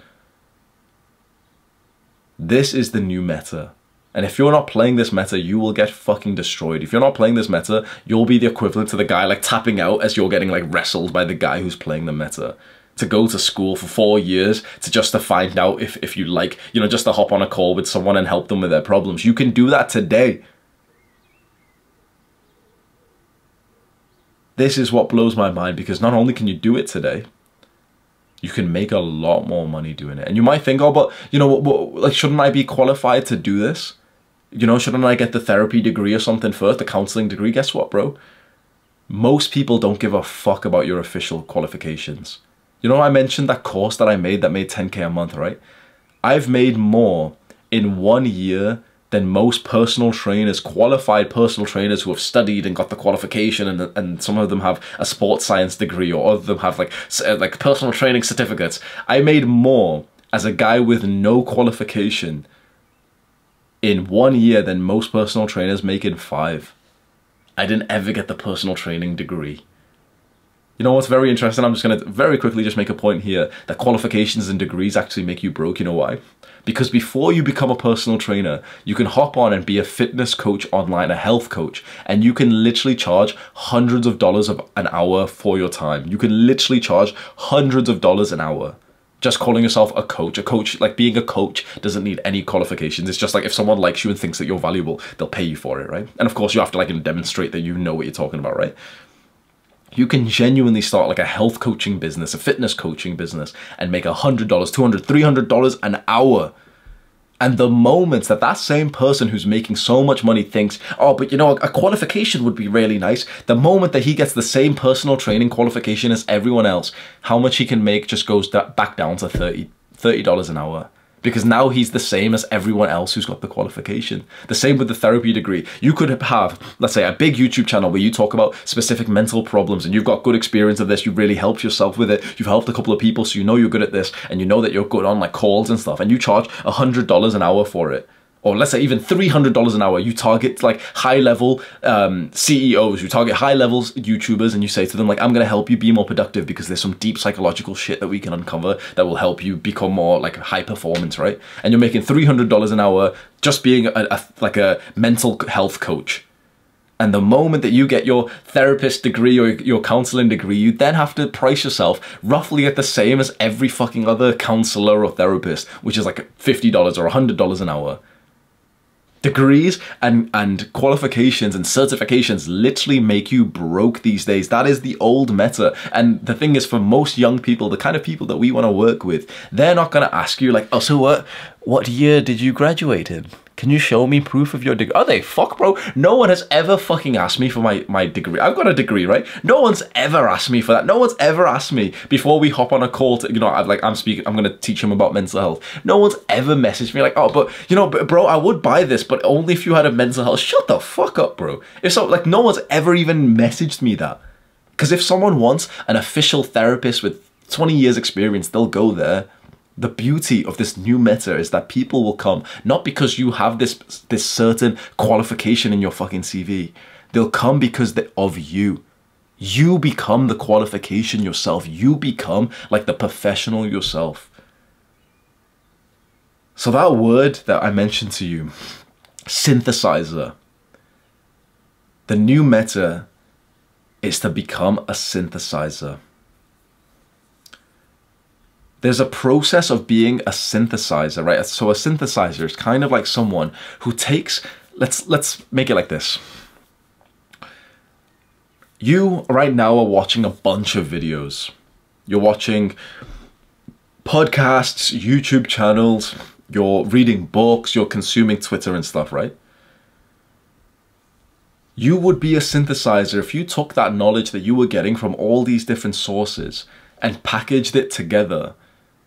This is the new meta. And if you're not playing this meta, you will get fucking destroyed. If you're not playing this meta, you'll be the equivalent to the guy like tapping out as you're getting like wrestled by the guy who's playing the meta. To go to school for four years to just to find out if, if you like, you know, just to hop on a call with someone and help them with their problems. You can do that today. This is what blows my mind because not only can you do it today, you can make a lot more money doing it. And you might think, oh, but you know, like, shouldn't I be qualified to do this? You know, shouldn't I get the therapy degree or something first, the counseling degree? Guess what, bro? Most people don't give a fuck about your official qualifications. You know, I mentioned that course that I made that made 10k a month, right? I've made more in one year than most personal trainers, qualified personal trainers who have studied and got the qualification, and and some of them have a sports science degree, or other of them have like uh, like personal training certificates. I made more as a guy with no qualification in one year than most personal trainers make in five. I didn't ever get the personal training degree. You know what's very interesting? I'm just going to very quickly just make a point here that qualifications and degrees actually make you broke. You know why? Because before you become a personal trainer, you can hop on and be a fitness coach online, a health coach, and you can literally charge hundreds of dollars of an hour for your time. You can literally charge hundreds of dollars an hour just calling yourself a coach. A coach, like being a coach, doesn't need any qualifications. It's just like if someone likes you and thinks that you're valuable, they'll pay you for it, right? And of course, you have to like demonstrate that you know what you're talking about, right? You can genuinely start like a health coaching business, a fitness coaching business, and make $100, $200, $300 an hour. And the moment that that same person who's making so much money thinks, oh, but you know, a qualification would be really nice. The moment that he gets the same personal training qualification as everyone else, how much he can make just goes back down to 30 $30 an hour because now he's the same as everyone else who's got the qualification. The same with the therapy degree. You could have, let's say, a big YouTube channel where you talk about specific mental problems and you've got good experience of this, you've really helped yourself with it, you've helped a couple of people so you know you're good at this and you know that you're good on like calls and stuff and you charge $100 an hour for it or let's say even $300 an hour, you target like high level um, CEOs, you target high level YouTubers and you say to them like, I'm going to help you be more productive because there's some deep psychological shit that we can uncover that will help you become more like high performance, right? And you're making $300 an hour just being a, a, like a mental health coach. And the moment that you get your therapist degree or your counseling degree, you then have to price yourself roughly at the same as every fucking other counselor or therapist, which is like $50 or $100 an hour degrees and and qualifications and certifications literally make you broke these days. That is the old meta. And the thing is for most young people the kind of people that we want to work with they're not going to ask you like oh so what what year did you graduate in can you show me proof of your degree? Are they fuck, bro? No one has ever fucking asked me for my, my degree. I've got a degree, right? No one's ever asked me for that. No one's ever asked me before we hop on a call to, you know, I'm like, I'm speaking, I'm going to teach them about mental health. No one's ever messaged me like, oh, but, you know, bro, I would buy this, but only if you had a mental health. Shut the fuck up, bro. If so, like, no one's ever even messaged me that. Because if someone wants an official therapist with 20 years experience, they'll go there the beauty of this new meta is that people will come not because you have this this certain qualification in your fucking CV. They'll come because of you. You become the qualification yourself. You become like the professional yourself. So that word that I mentioned to you, synthesizer. The new meta is to become a synthesizer there's a process of being a synthesizer, right? So a synthesizer is kind of like someone who takes, let's, let's make it like this. You right now are watching a bunch of videos. You're watching podcasts, YouTube channels, you're reading books, you're consuming Twitter and stuff, right? You would be a synthesizer if you took that knowledge that you were getting from all these different sources and packaged it together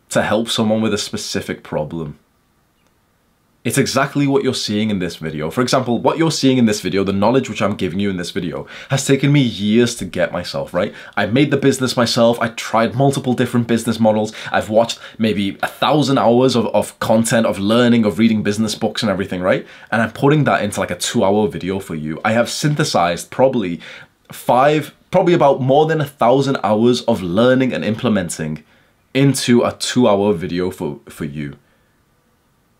to help someone with a specific problem. It's exactly what you're seeing in this video. For example, what you're seeing in this video, the knowledge which I'm giving you in this video, has taken me years to get myself, right? I made the business myself. I tried multiple different business models. I've watched maybe a thousand hours of, of content, of learning, of reading business books and everything, right? And I'm putting that into like a two hour video for you. I have synthesized probably five, probably about more than a thousand hours of learning and implementing into a two hour video for, for you.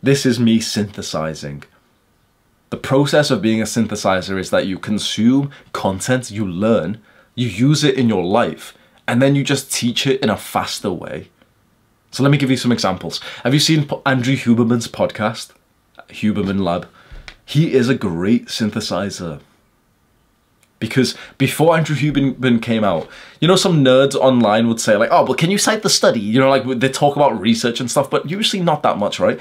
This is me synthesizing. The process of being a synthesizer is that you consume content, you learn, you use it in your life, and then you just teach it in a faster way. So let me give you some examples. Have you seen Andrew Huberman's podcast, Huberman Lab? He is a great synthesizer because before Andrew Huberman came out, you know, some nerds online would say like, oh, but can you cite the study? You know, like they talk about research and stuff, but usually not that much, right?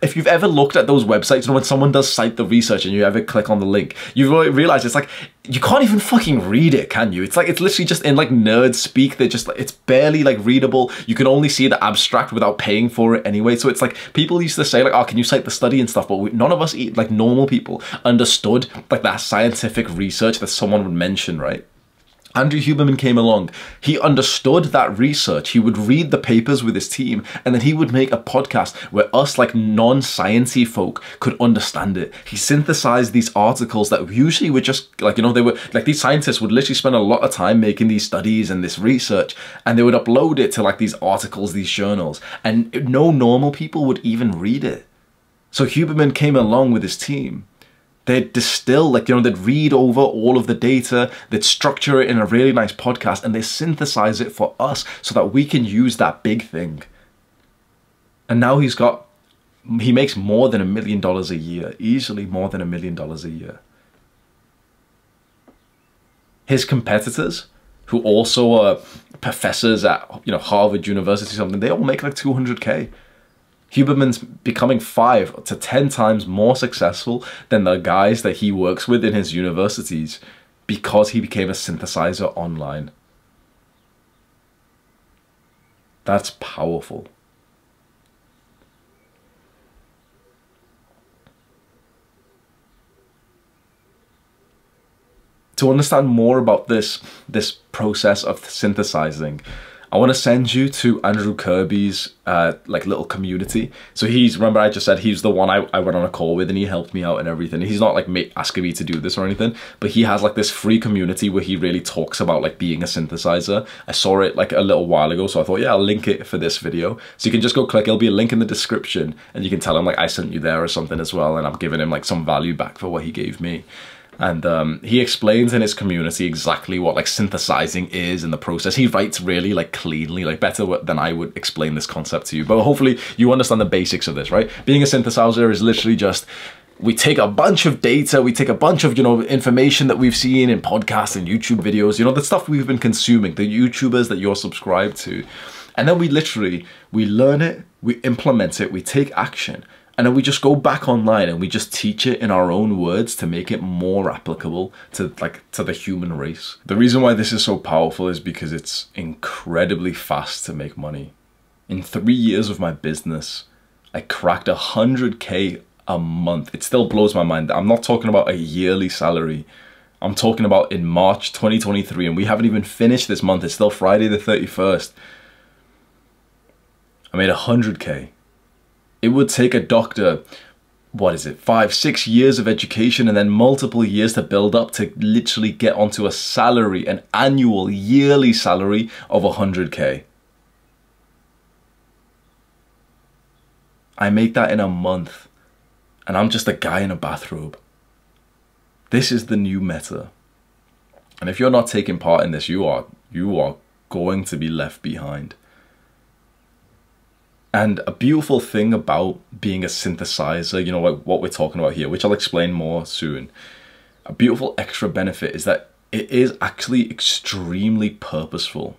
If you've ever looked at those websites, know, when someone does cite the research and you ever click on the link, you realize it's like, you can't even fucking read it, can you? It's like, it's literally just in like nerd speak. They're just like, it's barely like readable. You can only see the abstract without paying for it anyway. So it's like, people used to say like, oh, can you cite the study and stuff? But we, none of us, like normal people, understood like that scientific research that someone would mention, right? Andrew Huberman came along. He understood that research. He would read the papers with his team and then he would make a podcast where us like non-sciencey folk could understand it. He synthesized these articles that usually were just like, you know, they were like these scientists would literally spend a lot of time making these studies and this research and they would upload it to like these articles, these journals and no normal people would even read it. So Huberman came along with his team they'd distill, like, you know, they'd read over all of the data, they'd structure it in a really nice podcast, and they synthesize it for us so that we can use that big thing. And now he's got, he makes more than a million dollars a year, easily more than a million dollars a year. His competitors, who also are professors at, you know, Harvard University something, they all make like 200K. Huberman's becoming five to ten times more successful than the guys that he works with in his universities because he became a synthesizer online. That's powerful. To understand more about this, this process of synthesizing, I want to send you to Andrew Kirby's uh, like little community. So he's remember I just said he's the one I, I went on a call with and he helped me out and everything. He's not like asking me to do this or anything, but he has like this free community where he really talks about like being a synthesizer. I saw it like a little while ago, so I thought yeah I'll link it for this video. So you can just go click. It'll be a link in the description, and you can tell him like I sent you there or something as well, and I'm giving him like some value back for what he gave me and um, he explains in his community exactly what like synthesizing is in the process. He writes really like cleanly, like better than I would explain this concept to you. But hopefully you understand the basics of this, right? Being a synthesizer is literally just we take a bunch of data, we take a bunch of, you know, information that we've seen in podcasts and YouTube videos, you know, the stuff we've been consuming, the YouTubers that you're subscribed to. And then we literally, we learn it, we implement it, we take action and then we just go back online and we just teach it in our own words to make it more applicable to like to the human race. The reason why this is so powerful is because it's incredibly fast to make money. In three years of my business, I cracked a hundred K a month. It still blows my mind. I'm not talking about a yearly salary. I'm talking about in March 2023 and we haven't even finished this month. It's still Friday the 31st. I made a hundred K it would take a doctor, what is it, five, six years of education and then multiple years to build up to literally get onto a salary, an annual, yearly salary of 100k. I make that in a month and I'm just a guy in a bathrobe. This is the new meta. And if you're not taking part in this, you are you are going to be left behind. And a beautiful thing about being a synthesizer, you know, like what we're talking about here, which I'll explain more soon, a beautiful extra benefit is that it is actually extremely purposeful.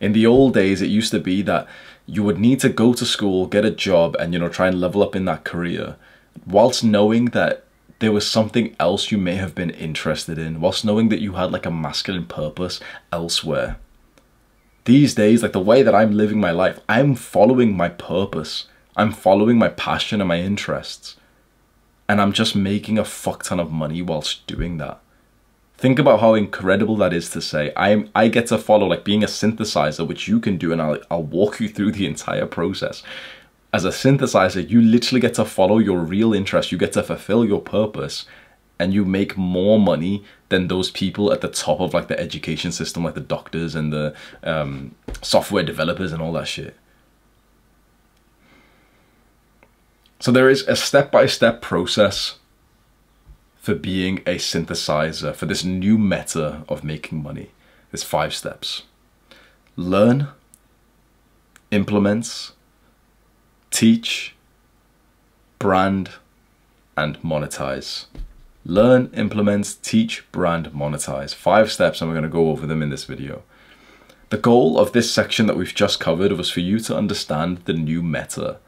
In the old days, it used to be that you would need to go to school, get a job, and, you know, try and level up in that career, whilst knowing that there was something else you may have been interested in, whilst knowing that you had like a masculine purpose elsewhere these days, like the way that I'm living my life, I'm following my purpose. I'm following my passion and my interests. and I'm just making a fuck ton of money whilst doing that. Think about how incredible that is to say. I I get to follow like being a synthesizer, which you can do, and I'll I'll walk you through the entire process. As a synthesizer, you literally get to follow your real interest. You get to fulfill your purpose, and you make more money than those people at the top of like the education system, like the doctors and the um, software developers and all that shit. So there is a step-by-step process for being a synthesizer, for this new meta of making money. There's five steps. Learn, implement, teach, brand, and monetize. Learn, implement, teach, brand, monetize. Five steps and we're going to go over them in this video. The goal of this section that we've just covered was for you to understand the new meta.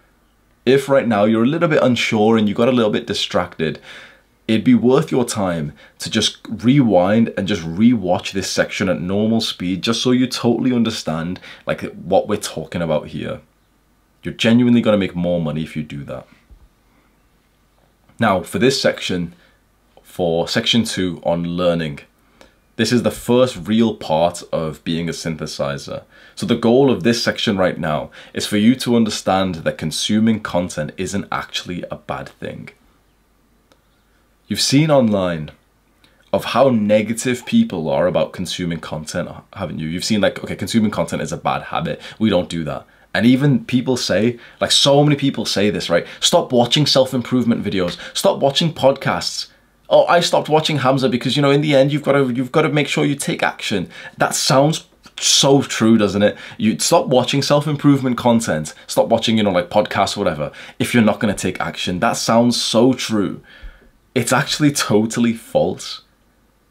If right now you're a little bit unsure and you got a little bit distracted, it'd be worth your time to just rewind and just rewatch this section at normal speed just so you totally understand like what we're talking about here. You're genuinely going to make more money if you do that. Now, for this section, for section two on learning, this is the first real part of being a synthesizer. So the goal of this section right now is for you to understand that consuming content isn't actually a bad thing. You've seen online of how negative people are about consuming content, haven't you? You've seen like, okay, consuming content is a bad habit. We don't do that. And even people say, like so many people say this, right? Stop watching self-improvement videos. Stop watching podcasts. Oh, I stopped watching Hamza because, you know, in the end, you've got to, you've got to make sure you take action. That sounds so true, doesn't it? You stop watching self-improvement content. Stop watching, you know, like podcasts or whatever. If you're not going to take action, that sounds so true it's actually totally false.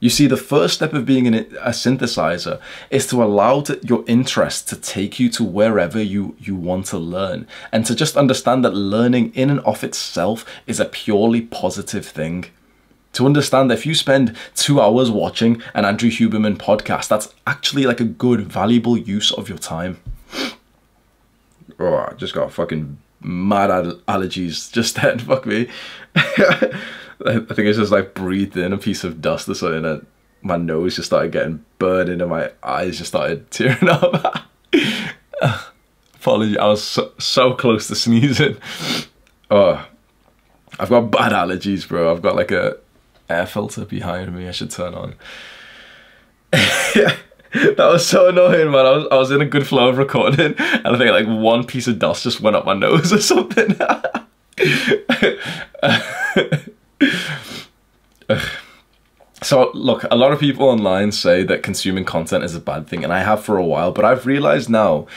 You see, the first step of being a synthesizer is to allow to, your interest to take you to wherever you, you want to learn and to just understand that learning in and of itself is a purely positive thing. To understand if you spend two hours watching an Andrew Huberman podcast, that's actually like a good, valuable use of your time. Oh, I just got fucking mad allergies just then, [LAUGHS] fuck me. I think it's just like breathed in a piece of dust or something and my nose just started getting burned and my eyes just started [LAUGHS] tearing up. Apology, I was so, so close to sneezing. Oh, I've got bad allergies, bro. I've got like a air filter behind me I should turn on. [LAUGHS] that was so annoying, man. I was, I was in a good flow of recording [LAUGHS] and I think like one piece of dust just went up my nose or something. [LAUGHS] so look, a lot of people online say that consuming content is a bad thing, and I have for a while, but I've realized now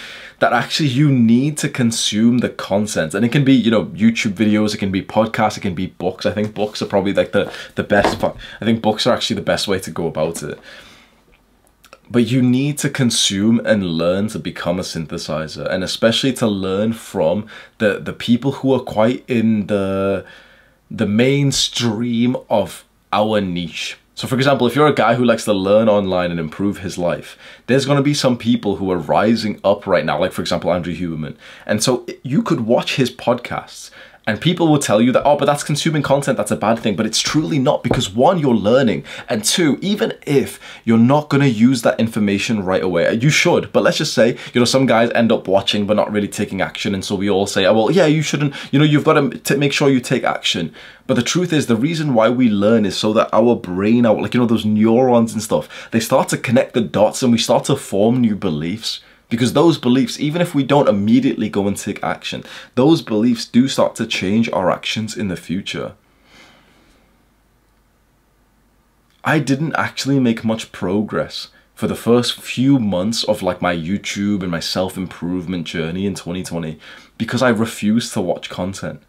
that actually you need to consume the content. And it can be you know youtube videos it can be podcasts it can be books. I think books are probably like the the best i think books are actually the best way to go about it. But you need to consume and learn to become a synthesizer and especially to learn from the the people who are quite in the the mainstream of our niche. So for example, if you're a guy who likes to learn online and improve his life, there's going to be some people who are rising up right now, like for example, Andrew Huberman. And so you could watch his podcasts and people will tell you that, oh, but that's consuming content, that's a bad thing. But it's truly not because one, you're learning. And two, even if you're not going to use that information right away, uh, you should. But let's just say, you know, some guys end up watching but not really taking action. And so we all say, oh, well, yeah, you shouldn't, you know, you've got to make sure you take action. But the truth is, the reason why we learn is so that our brain, our, like, you know, those neurons and stuff, they start to connect the dots and we start to form new beliefs. Because those beliefs, even if we don't immediately go and take action, those beliefs do start to change our actions in the future. I didn't actually make much progress for the first few months of like my YouTube and my self-improvement journey in 2020 because I refused to watch content.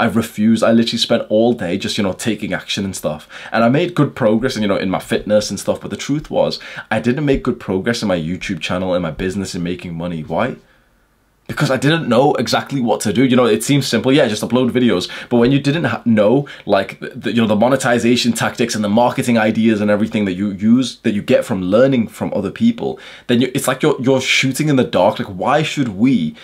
I refused. I literally spent all day just, you know, taking action and stuff. And I made good progress, and you know, in my fitness and stuff. But the truth was, I didn't make good progress in my YouTube channel, in my business, and making money. Why? Because I didn't know exactly what to do. You know, it seems simple. Yeah, just upload videos. But when you didn't know, like, the, you know, the monetization tactics and the marketing ideas and everything that you use, that you get from learning from other people, then you, it's like you're, you're shooting in the dark. Like, why should we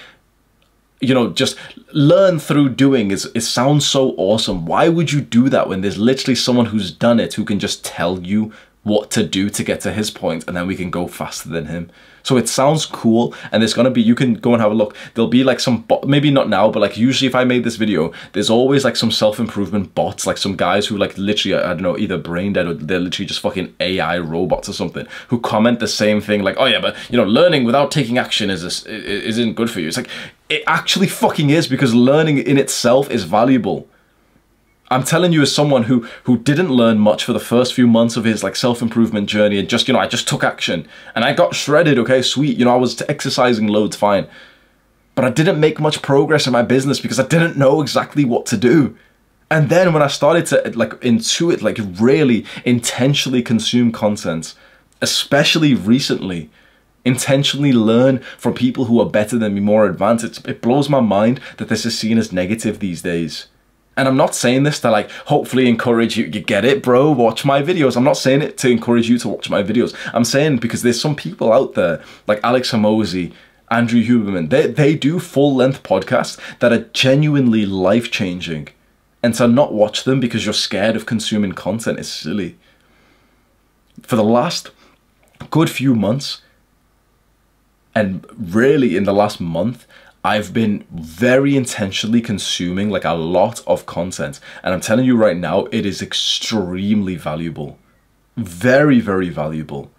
you know, just learn through doing is it sounds so awesome. Why would you do that when there's literally someone who's done it who can just tell you what to do to get to his point and then we can go faster than him. So it sounds cool and there's gonna be, you can go and have a look. There'll be like some, maybe not now, but like usually if I made this video, there's always like some self-improvement bots, like some guys who like literally, I don't know, either brain dead or they're literally just fucking AI robots or something who comment the same thing like, oh yeah, but you know, learning without taking action is a, isn't good for you. It's like, it actually fucking is because learning in itself is valuable. I'm telling you as someone who who didn't learn much for the first few months of his like self-improvement journey and just, you know, I just took action and I got shredded, okay, sweet. You know, I was exercising loads, fine. But I didn't make much progress in my business because I didn't know exactly what to do. And then when I started to like intuit, like really intentionally consume content, especially recently, intentionally learn from people who are better than me, more advanced, it, it blows my mind that this is seen as negative these days. And I'm not saying this to like hopefully encourage you, you get it, bro, watch my videos. I'm not saying it to encourage you to watch my videos. I'm saying because there's some people out there like Alex Hormozi, Andrew Huberman, they, they do full length podcasts that are genuinely life changing. And to not watch them because you're scared of consuming content is silly. For the last good few months, and really in the last month, I've been very intentionally consuming like a lot of content. And I'm telling you right now, it is extremely valuable. Very, very valuable.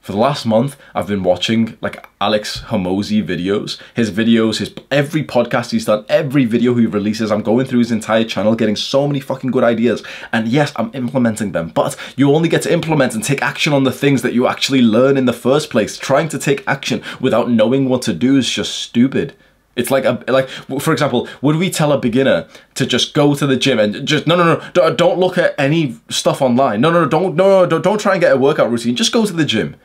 For the last month, I've been watching like Alex Hormozi videos. His videos, his every podcast he's done, every video he releases, I'm going through his entire channel, getting so many fucking good ideas. And yes, I'm implementing them, but you only get to implement and take action on the things that you actually learn in the first place. Trying to take action without knowing what to do is just stupid. It's like a like for example, would we tell a beginner to just go to the gym and just no no no don't look at any stuff online. No no no don't no no don't try and get a workout routine. Just go to the gym.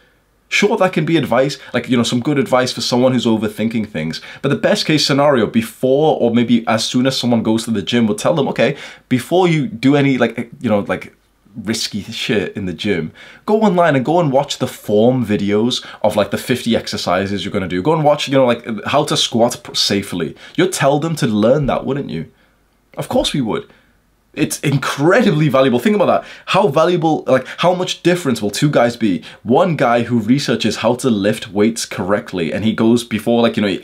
Sure, that can be advice, like, you know, some good advice for someone who's overthinking things. But the best case scenario, before or maybe as soon as someone goes to the gym, will tell them, okay, before you do any, like, you know, like, risky shit in the gym, go online and go and watch the form videos of like the 50 exercises you're going to do. Go and watch, you know, like how to squat safely. You'd tell them to learn that, wouldn't you? Of course we would. It's incredibly valuable. Think about that. How valuable, like how much difference will two guys be? One guy who researches how to lift weights correctly and he goes before like, you know,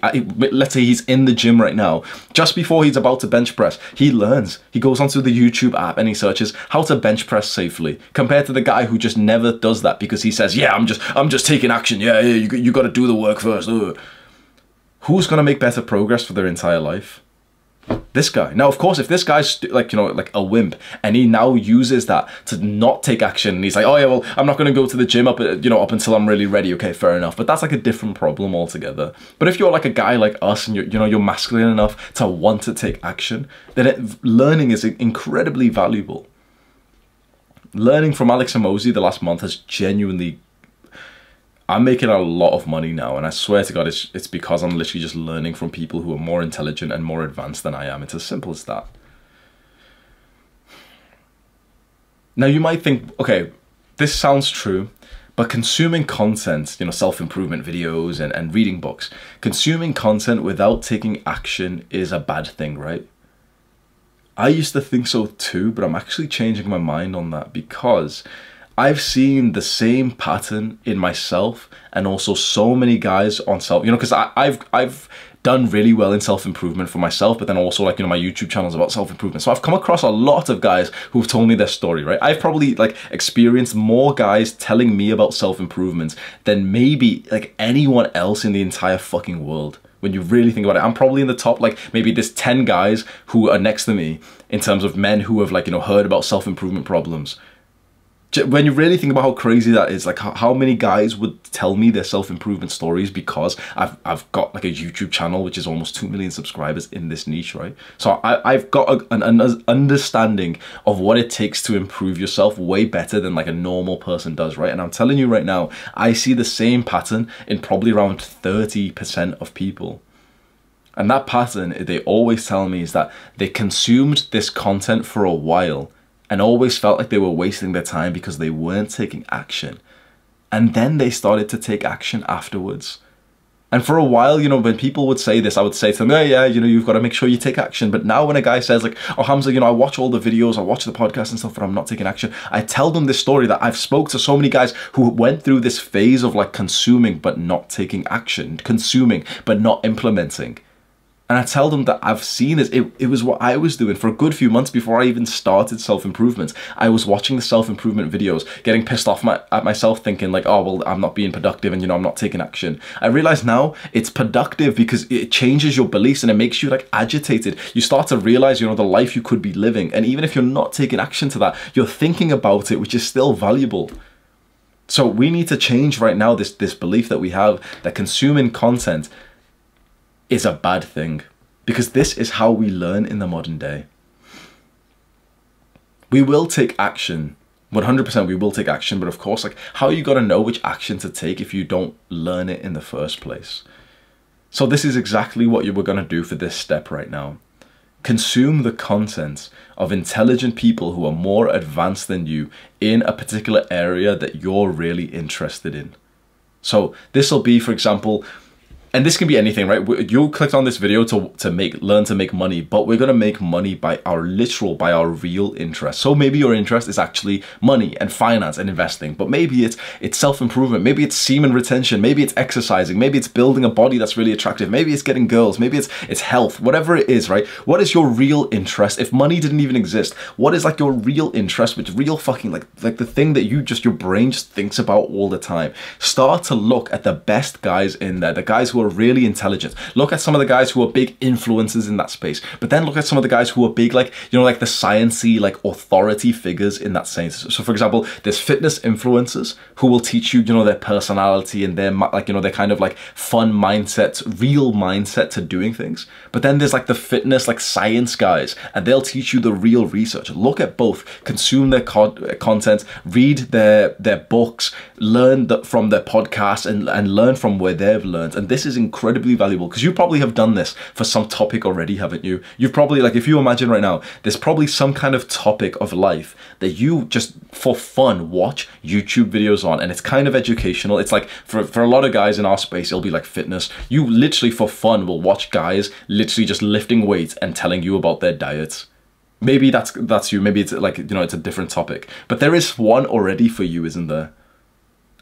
let's say he's in the gym right now, just before he's about to bench press, he learns. He goes onto the YouTube app and he searches how to bench press safely compared to the guy who just never does that because he says, yeah, I'm just, I'm just taking action. Yeah, yeah, you, you got to do the work first. Ugh. Who's going to make better progress for their entire life? This guy. Now, of course, if this guy's like, you know, like a wimp and he now uses that to not take action and he's like, oh yeah, well, I'm not going to go to the gym up, uh, you know, up until I'm really ready. Okay, fair enough. But that's like a different problem altogether. But if you're like a guy like us and you're, you know, you're masculine enough to want to take action, then it, learning is incredibly valuable. Learning from Alex Hormozi the last month has genuinely I'm making a lot of money now, and I swear to God, it's, it's because I'm literally just learning from people who are more intelligent and more advanced than I am. It's as simple as that. Now, you might think, okay, this sounds true, but consuming content, you know, self-improvement videos and, and reading books, consuming content without taking action is a bad thing, right? I used to think so too, but I'm actually changing my mind on that because I've seen the same pattern in myself and also so many guys on self, you know, because I've I've done really well in self-improvement for myself, but then also like, you know, my YouTube channel is about self-improvement. So I've come across a lot of guys who've told me their story, right? I've probably like experienced more guys telling me about self-improvement than maybe like anyone else in the entire fucking world when you really think about it. I'm probably in the top, like maybe there's 10 guys who are next to me in terms of men who have like, you know, heard about self-improvement problems when you really think about how crazy that is, like how many guys would tell me their self-improvement stories because I've, I've got like a YouTube channel which is almost 2 million subscribers in this niche, right? So I, I've got a, an, an understanding of what it takes to improve yourself way better than like a normal person does, right? And I'm telling you right now, I see the same pattern in probably around 30% of people. And that pattern, they always tell me is that they consumed this content for a while and always felt like they were wasting their time because they weren't taking action. And then they started to take action afterwards. And for a while, you know, when people would say this, I would say to them, yeah, yeah, you know, you've got to make sure you take action. But now when a guy says like, oh, Hamza, you know, I watch all the videos, I watch the podcast and stuff, but I'm not taking action. I tell them this story that I've spoke to so many guys who went through this phase of like consuming, but not taking action, consuming, but not implementing. And I tell them that I've seen it. it. It was what I was doing for a good few months before I even started self-improvement. I was watching the self-improvement videos, getting pissed off my, at myself, thinking like, oh, well, I'm not being productive and, you know, I'm not taking action. I realize now it's productive because it changes your beliefs and it makes you like agitated. You start to realize, you know, the life you could be living. And even if you're not taking action to that, you're thinking about it, which is still valuable. So we need to change right now this, this belief that we have that consuming content is a bad thing because this is how we learn in the modern day. We will take action. 100% we will take action, but of course, like, how are you going to know which action to take if you don't learn it in the first place? So this is exactly what you were going to do for this step right now. Consume the content of intelligent people who are more advanced than you in a particular area that you're really interested in. So this will be, for example, and this can be anything, right? You clicked on this video to, to make learn to make money, but we're gonna make money by our literal, by our real interest. So maybe your interest is actually money and finance and investing, but maybe it's it's self-improvement, maybe it's semen retention, maybe it's exercising, maybe it's building a body that's really attractive, maybe it's getting girls, maybe it's it's health, whatever it is, right? What is your real interest? If money didn't even exist, what is like your real interest, which real fucking like like the thing that you just your brain just thinks about all the time. Start to look at the best guys in there, the guys who are really intelligent. Look at some of the guys who are big influencers in that space, but then look at some of the guys who are big, like, you know, like the sciency, like authority figures in that sense. So for example, there's fitness influencers who will teach you, you know, their personality and their, like, you know, their kind of like fun mindset, real mindset to doing things. But then there's like the fitness, like science guys, and they'll teach you the real research. Look at both, consume their co uh, content, read their, their books, learn the, from their podcasts and, and learn from where they've learned. And this is incredibly valuable because you probably have done this for some topic already, haven't you? You've probably, like, if you imagine right now, there's probably some kind of topic of life that you just for fun watch YouTube videos on and it's kind of educational. It's like for, for a lot of guys in our space, it'll be like fitness. You literally for fun will watch guys literally just lifting weights and telling you about their diets maybe that's that's you maybe it's like you know it's a different topic but there is one already for you isn't there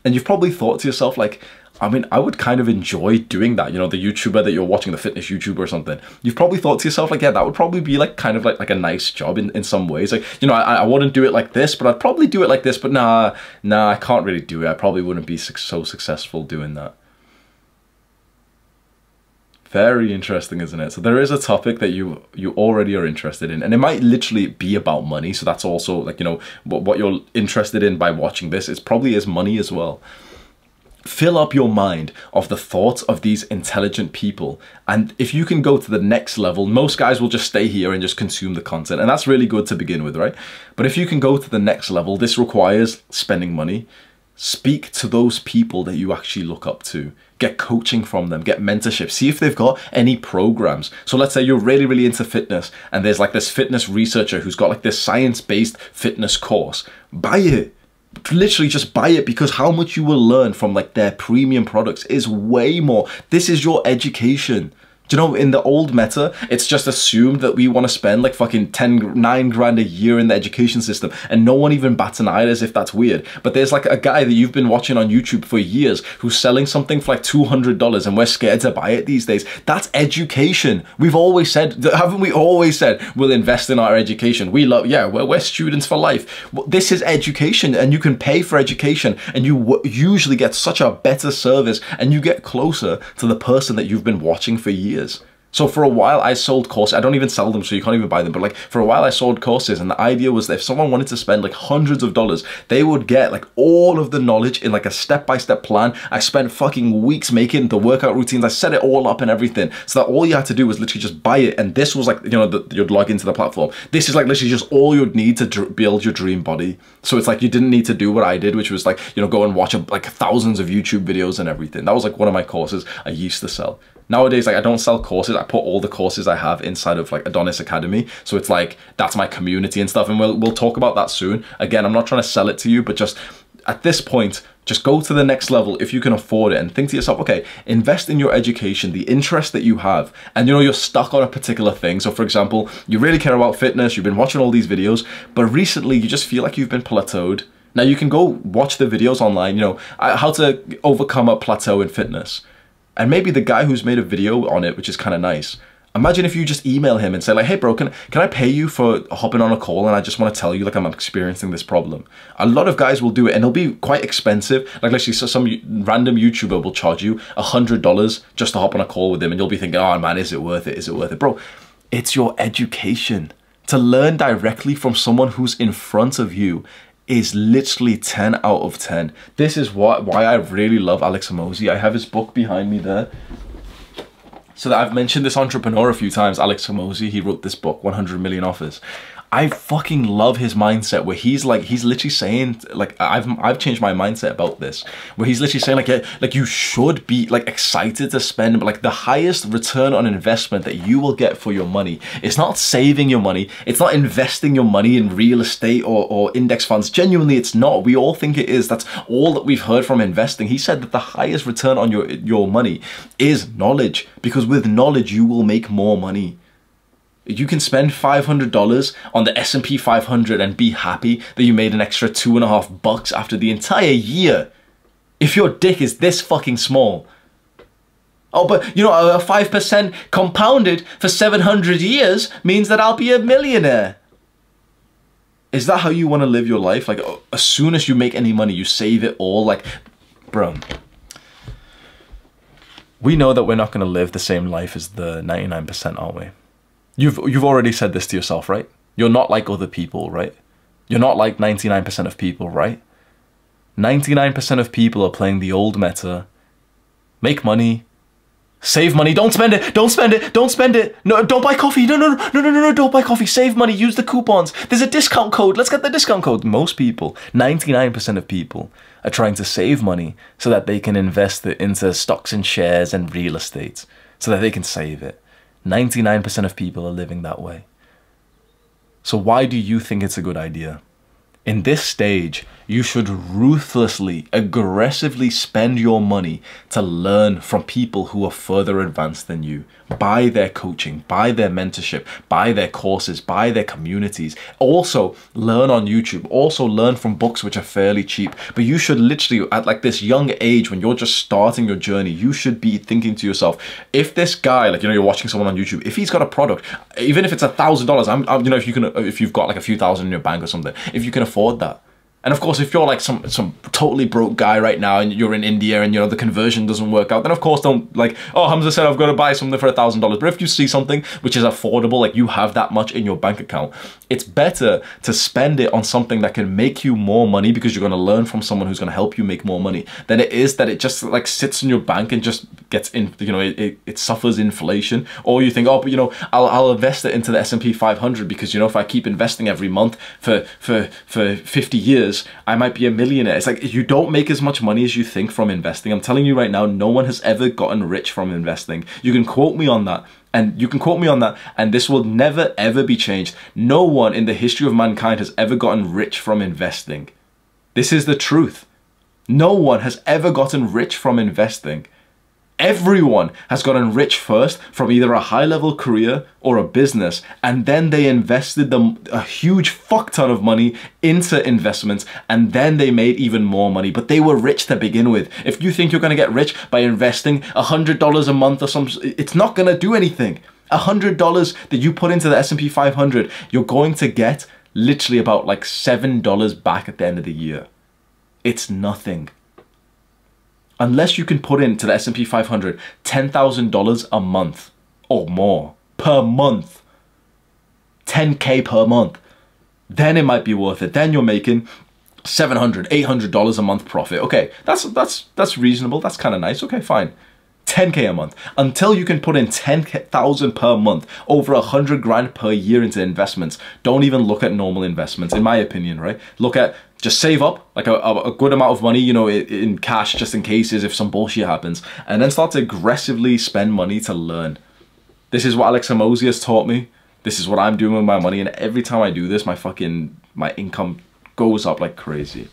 and you've probably thought to yourself like I mean, I would kind of enjoy doing that. You know, the YouTuber that you're watching, the fitness YouTuber or something. You've probably thought to yourself, like, yeah, that would probably be like kind of like, like a nice job in, in some ways. Like, you know, I, I wouldn't do it like this, but I'd probably do it like this. But nah, nah, I can't really do it. I probably wouldn't be so successful doing that. Very interesting, isn't it? So there is a topic that you you already are interested in, and it might literally be about money. So that's also like you know what what you're interested in by watching this. It probably is money as well fill up your mind of the thoughts of these intelligent people. And if you can go to the next level most guys will just stay here and just consume the content. And that's really good to begin with right? But if you can go to the next level this requires spending money. Speak to those people that you actually look up to. Get coaching from them. Get mentorship. See if they've got any programs. So let's say you're really really into fitness and there's like this fitness researcher who's got like this science-based fitness course. Buy it literally just buy it because how much you will learn from like their premium products is way more. This is your education. Do you know, in the old meta, it's just assumed that we want to spend like fucking 10, 9 grand a year in the education system and no one even bats an eye as if that's weird. But there's like a guy that you've been watching on YouTube for years who's selling something for like $200 and we're scared to buy it these days. That's education. We've always said, haven't we always said, we'll invest in our education. We love, yeah, we're, we're students for life. This is education and you can pay for education and you usually get such a better service and you get closer to the person that you've been watching for years So for a while I sold courses, I don't even sell them so you can't even buy them, but like for a while I sold courses and the idea was that if someone wanted to spend like hundreds of dollars, they would get like all of the knowledge in like a step-by-step -step plan. I spent fucking weeks making the workout routines, I set it all up and everything so that all you had to do was literally just buy it and this was like, you know, the, you'd log into the platform. This is like literally just all you'd need to build your dream body. So it's like you didn't need to do what I did, which was like, you know, go and watch a, like thousands of YouTube videos and everything. That was like one of my courses I used to sell nowadays like i don't sell courses i put all the courses i have inside of like adonis academy so it's like that's my community and stuff and we'll, we'll talk about that soon again i'm not trying to sell it to you but just at this point, just go to the next level if you can afford it and think to yourself, okay, invest in your education, the interest that you have, and you know, you're stuck on a particular thing. So for example, you really care about fitness, you've been watching all these videos, but recently you just feel like you've been plateaued. Now you can go watch the videos online, you know, uh, how to overcome a plateau in fitness. And maybe the guy who's made a video on it, which is kind of nice, Imagine if you just email him and say like, hey bro, can, can I pay you for hopping on a call and I just want to tell you like I'm experiencing this problem. A lot of guys will do it and it'll be quite expensive. Like let's say some random YouTuber will charge you a hundred dollars just to hop on a call with him and you'll be thinking, oh man, is it worth it? Is it worth it? Bro, it's your education. To learn directly from someone who's in front of you is literally 10 out of 10. This is what why I really love Alex Hormozi. I have his book behind me there. So that I've mentioned this entrepreneur a few times, Alex Hormozi, he wrote this book, 100 Million Offers. I fucking love his mindset where he's like he's literally saying like I've I've changed my mindset about this where he's literally saying like like you should be like excited to spend but like the highest return on investment that you will get for your money it's not saving your money it's not investing your money in real estate or, or index funds. Genuinely it's not. We all think it is. That's all that we've heard from investing. He said that the highest return on your your money is knowledge because with knowledge you will make more money you can spend $500 on the S&P 500 and be happy that you made an extra two and a half bucks after the entire year. If your dick is this fucking small. Oh, but you know, a 5% compounded for 700 years means that I'll be a millionaire. Is that how you want to live your life? Like, as soon as you make any money, you save it all? Like, bro. We know that we're not going to live the same life as the 99%, aren't we? You've you've already said this to yourself, right? You're not like other people, right? You're not like 99% of people, right? 99% of people are playing the old meta. Make money, Save money, don't spend it, don't spend it, don't spend it. No, don't buy coffee. No, no, no, no, no, no, don't buy coffee. Save money, use the coupons. There's a discount code. Let's get the discount code. Most people, 99% of people, are trying to save money so that they can invest it into stocks and shares and real estate so that they can save it. 99% of people are living that way. So why do you think it's a good idea? In this stage, you should ruthlessly, aggressively spend your money to learn from people who are further advanced than you. Buy their coaching, buy their mentorship, buy their courses, buy their communities. Also, learn on YouTube. Also, learn from books which are fairly cheap. But you should literally, at like this young age, when you're just starting your journey, you should be thinking to yourself, if this guy, like, you know, you're watching someone on YouTube, if he's got a product, even if it's a thousand dollars, I'm, you know, if you can, if you've got like a few thousand in your bank or something, if you can afford that, and of course, if you're like some some totally broke guy right now and you're in India and you know the conversion doesn't work out, then of course don't like, oh Hamza said I've got to buy something for a thousand dollars. But if you see something which is affordable, like you have that much in your bank account, it's better to spend it on something that can make you more money because you're going to learn from someone who's going to help you make more money than it is that it just like sits in your bank and just gets in, you know, it, it, it suffers inflation. Or you think, oh, but you know, I'll, I'll invest it into the S&P 500 because, you know, if I keep investing every month for, for, for 50 years, years, I might be a millionaire. It's like you don't make as much money as you think from investing. I'm telling you right now, no one has ever gotten rich from investing. You can quote me on that. And you can quote me on that, and this will never ever be changed. No one in the history of mankind has ever gotten rich from investing. This is the truth. No one has ever gotten rich from investing. Everyone has gotten rich first from either a high level career or a business, and then they invested them a huge fuck ton of money into investments, and then they made even more money. But they were rich to begin with. If you think you're gonna get rich by investing a hundred dollars a month or something, it's not gonna do anything. A hundred dollars that you put into the S&P 500, you're going to get literally about like seven dollars back at the end of the year. It's nothing unless you can put into the S&P 500 $10,000 a month or more per month, 10K per month, then it might be worth it. Then you're making 700 $800 a month profit. Okay, that's, that's, that's reasonable. That's kind of nice. Okay, fine. 10k a month until you can put in 10,000 per month over a hundred grand per year into investments don't even look at normal investments in my opinion right look at just save up like a, a good amount of money, you know, in cash just in cases if some bullshit happens, and then start to aggressively spend money to learn. This is what Alex Hormozi has taught me. This is what I'm doing with my money, and every time I do this, my fucking my income goes up like crazy.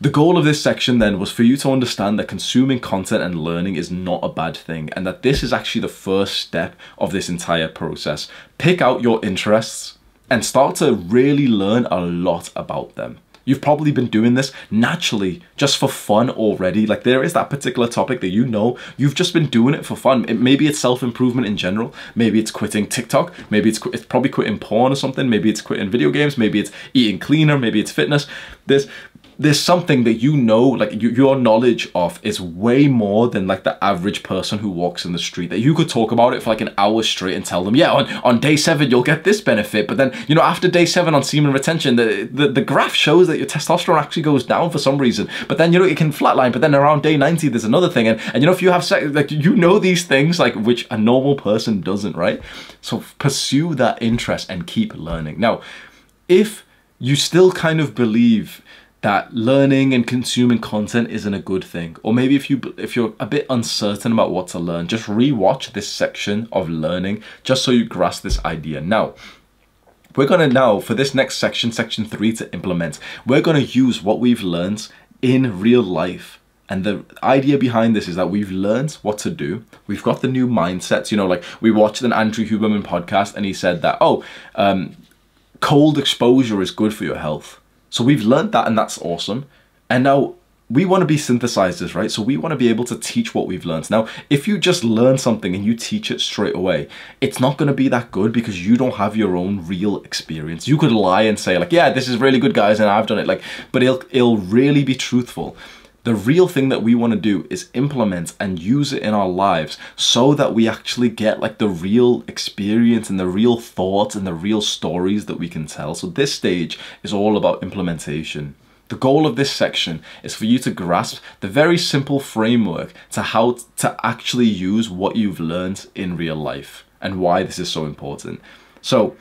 The goal of this section then was for you to understand that consuming content and learning is not a bad thing and that this is actually the first step of this entire process. Pick out your interests and start to really learn a lot about them. You've probably been doing this naturally, just for fun already. Like there is that particular topic that you know, you've just been doing it for fun. It, maybe it's self-improvement in general. Maybe it's quitting TikTok. Maybe it's, it's probably quitting porn or something. Maybe it's quitting video games. Maybe it's eating cleaner. Maybe it's fitness. There's there's something that you know, like you, your knowledge of is way more than like the average person who walks in the street that you could talk about it for like an hour straight and tell them, yeah, on, on day seven, you'll get this benefit. But then, you know, after day seven on semen retention, the, the, the graph shows that your testosterone actually goes down for some reason. But then, you know, it can flatline. But then around day 90, there's another thing. And, and you know, if you have sex, like you know these things, like which a normal person doesn't, right? So pursue that interest and keep learning. Now, if you still kind of believe that learning and consuming content isn't a good thing or maybe if you if you're a bit uncertain about what to learn just re-watch this section of learning just so you grasp this idea now we're going to now for this next section section 3 to implement we're going to use what we've learned in real life and the idea behind this is that we've learned what to do. We've got the new mindsets. You know, like we watched an Andrew Huberman podcast and he said that, oh, um, cold exposure is good for your health. So we've learned that and that's awesome. And now we want to be synthesizers, right? So we want to be able to teach what we've learned. Now, if you just learn something and you teach it straight away, it's not going to be that good because you don't have your own real experience. You could lie and say like, yeah, this is really good guys and I've done it like, but it'll, it'll really be truthful. The real thing that we want to do is implement and use it in our lives so that we actually get like the real experience and the real thoughts and the real stories that we can tell. So this stage is all about implementation. The goal of this section is for you to grasp the very simple framework to how to actually use what you've learned in real life and why this is so important. So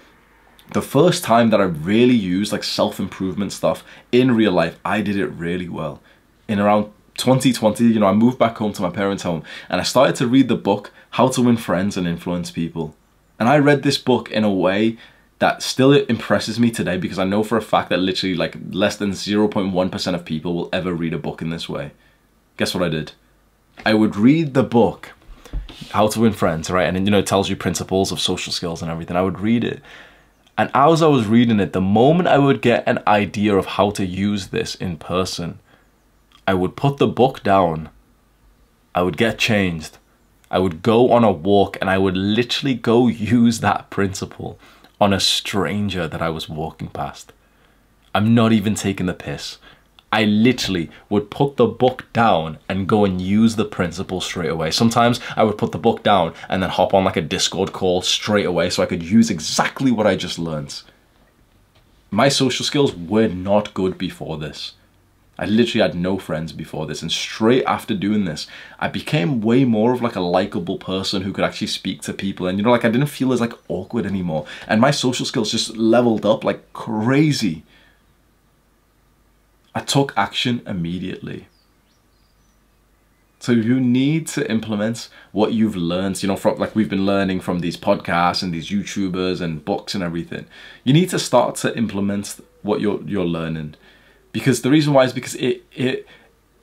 the first time that I really used like self-improvement stuff in real life, I did it really well in around 2020, you know, I moved back home to my parents' home and I started to read the book, How to Win Friends and Influence People. And I read this book in a way that still impresses me today because I know for a fact that literally like less than 0.1% of people will ever read a book in this way. Guess what I did? I would read the book, How to Win Friends, right? And you know, it tells you principles of social skills and everything. I would read it. And as I was reading it, the moment I would get an idea of how to use this in person, I would put the book down. I would get changed. I would go on a walk and I would literally go [LAUGHS] use that principle on a stranger that I was walking past. I'm not even taking the piss. I literally would put the book down and go and use the principle straight away. Sometimes I would put the book down and then hop on like a Discord call straight away so I could use exactly what I just learned. My social skills were not good before this. I literally had no friends before this and straight after doing this I became way more of like a likable person who could actually speak to people and you know like I didn't feel as like awkward anymore and my social skills just leveled up like crazy. I took action immediately. So you need to implement what you've learned, you know, from like we've been learning from these podcasts and these YouTubers and books and everything. You need to start to implement what you're you're learning because the reason why is because it it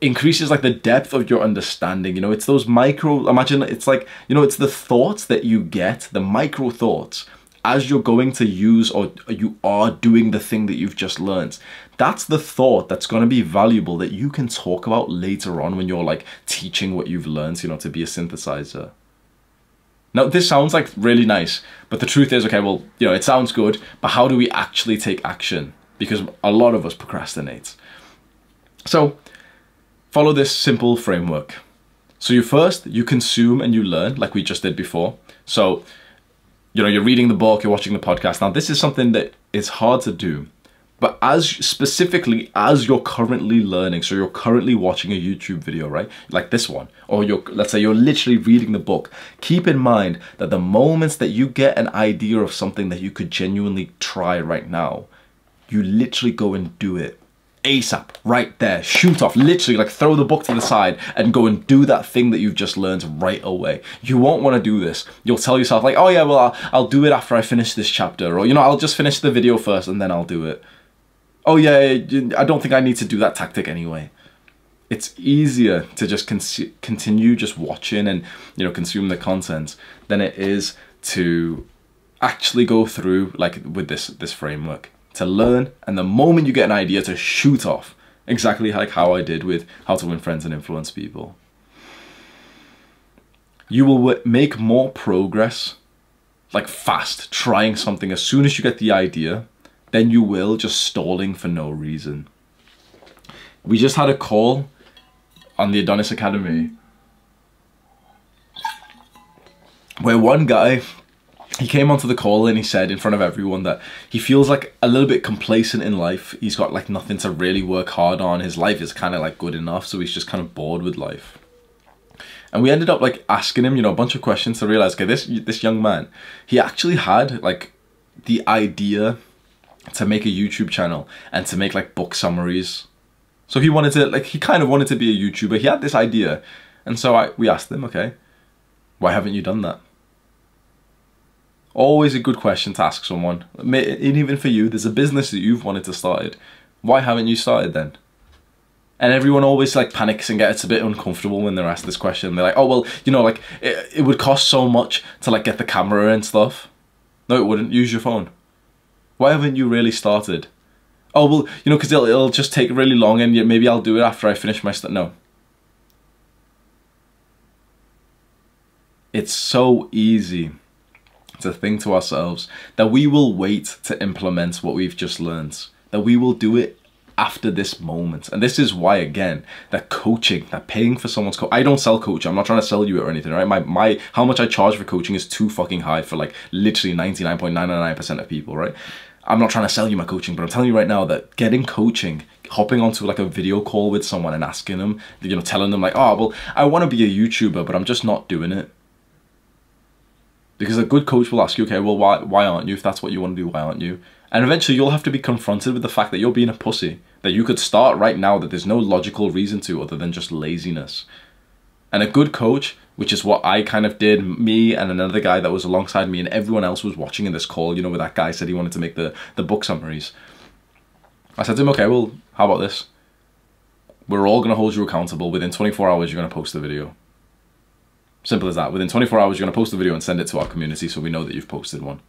increases like the depth of your understanding you know? It's those micro imagine it's like you know it's the thoughts that you get the micro thoughts as you're going to use or you are doing the thing that you've just learned. That's the thought that's going to be valuable that you can talk about later on when you're like teaching what you've learned you know to be a synthesizer. Now this sounds like really nice but the truth is okay well you know it sounds good but how do we actually take action because a lot of us procrastinate. So follow this simple framework. So you first, you consume and you learn like we just did before. So, you know, you're reading the book, you're watching the podcast. Now this is something that is hard to do. But as specifically as you're currently learning, so you're currently watching a YouTube video, right? Like this one, or you're, let's say you're literally reading the book. Keep in mind that the moments that you get an idea of something that you could genuinely try right now, you literally go and do it ASAP, right there, shoot off, literally like throw the book to the side and go and do that thing that you've just learned right away. You won't want to do this. You'll tell yourself like, oh yeah, well, I'll, I'll do it after I finish this chapter or, you know, I'll just finish the video first and then I'll do it. Oh yeah, I don't think I need to do that tactic anyway. it's easier to just con- continue just watching and you know consume the content than it is to actually go through like with this this framework to learn and the moment you get an idea to shoot off exactly like how I did with how to win friends and influence people you will make more progress like fast trying something. As soon as you get the idea than you will just stalling for no reason. We just had a call on the Adonis Academy where one guy he came onto the call and he said in front of everyone that he feels like a little bit complacent in life. He's got like nothing to really work hard on. His life is kind of like good enough, so he's just kind of bored with life. And we ended up like asking him, you know, a bunch of questions to realize, okay, this this young man, he actually had like the idea to make a YouTube channel and to make like book summaries. So he wanted to like he kind of wanted to be a YouTuber. He had this idea, and so I we asked him, okay, why haven't you done that? Always a good question to ask someone. And even for you, there's a business that you've wanted to start. Why haven't you started then? And everyone always like panics and gets a bit uncomfortable when they're asked this question. They're like, oh, well, you know, like it, it would cost so much to like get the camera and stuff. No, it wouldn't. Use your phone. Why haven't you really started? Oh, well, you know, because it'll, it'll just take really long and maybe I'll do it after I finish my stuff. No. It's so easy to think to ourselves that we will wait to implement what we've just learned, that we will do it after this moment. And this is why, again, that coaching, that paying for someone's coach. I don't sell coaching. I'm not trying to sell you it or anything, right? My, my, how much I charge for coaching is too fucking high for like literally 99.999% of people, right? I'm not trying to sell you my coaching, but I'm telling you right now that getting coaching, hopping onto like a video call with someone and asking them, you know, telling them like, oh, well, I want to be a YouTuber, but I'm just not doing it because a good coach will ask you, okay, well, why, why aren't you? If that's what you want to do, why aren't you? And eventually you'll have to be confronted with the fact that you're being a pussy. That you could start right now that there's no logical reason to other than just laziness. And a good coach, which is what I kind of did, me and another guy that was alongside me and everyone else was watching in this call, you know, where that guy said he wanted to make the, the book summaries. I said to him, okay, well, how about this? We're all going to hold you accountable. Within 24 hours, you're going to post the video. Simple as that. Within 24 hours, you're going to post a video and send it to our community so we know that you've posted one.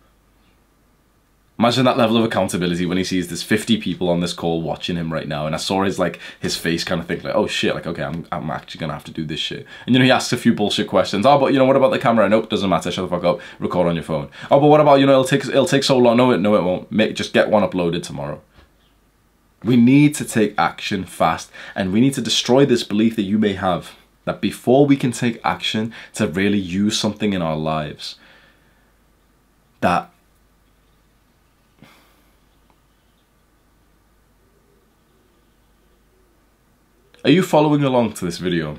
Imagine that level of accountability when he sees there's 50 people on this call watching him right now. And I saw his like his face kind of think like, oh shit, like, okay, I'm, I'm actually going to have to do this shit. And you know, he asks a few bullshit questions. Oh, but you know, what about the camera? Nope, doesn't matter. Shut the fuck up. Record on your phone. Oh, but what about, you know, it'll take, it'll take so long. No, it, no, it won't. Make, just get one uploaded tomorrow. We need to take action fast and we need to destroy this belief that you may have that before we can take action to really use something in our lives, that Are you following along to this video?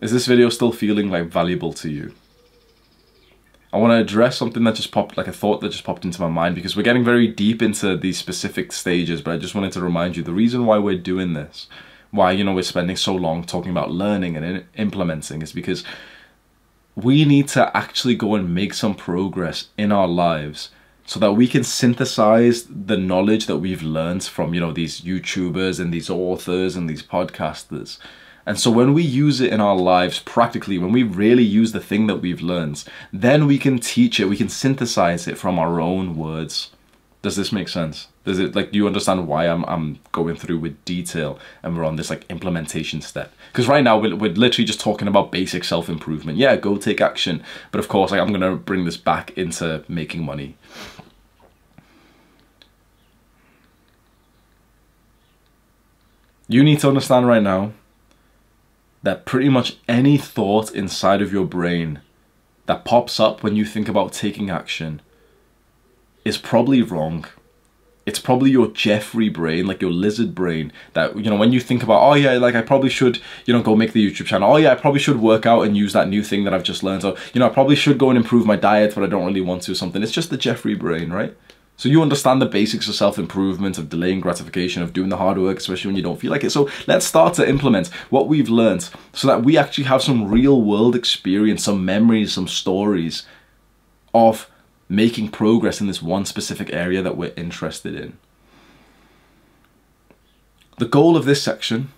Is this video still feeling like valuable to you? I want to address something that just popped, like a thought that just popped into my mind because we're getting very deep into these specific stages, but I just wanted to remind you the reason why we're doing this, why, you know, we're spending so long talking about learning and implementing is because we need to actually go and make some progress in our lives so that we can synthesize the knowledge that we've learned from, you know, these YouTubers and these authors and these podcasters and so when we use it in our lives practically, when we really use the thing that we've learned, then we can teach it, we can synthesize it from our own words. Does this make sense? Does it like do you understand why I'm I'm going through with detail and we're on this like implementation step? Because right now we're, we're literally just talking about basic self improvement. Yeah, go take action. But of course, like I'm gonna bring this back into making money. You need to understand right now that pretty much any thought inside of your brain that pops up when you think about taking action is probably wrong. It's probably your Jeffrey brain, like your lizard brain, that, you know, when you think about, oh yeah, like I probably should, you know, go make the YouTube channel. Oh yeah, I probably should work out and use that new thing that I've just learned. Or, you know, I probably should go and improve my diet, but I don't really want to or something. It's just the Jeffrey brain, right? So you understand the basics of self-improvement, of delaying gratification, of doing the hard work, especially when you don't feel like it. So let's start to implement what we've learned so that we actually have some real world experience, some memories, some stories of making progress in this one specific area that we're interested in. the goal of this section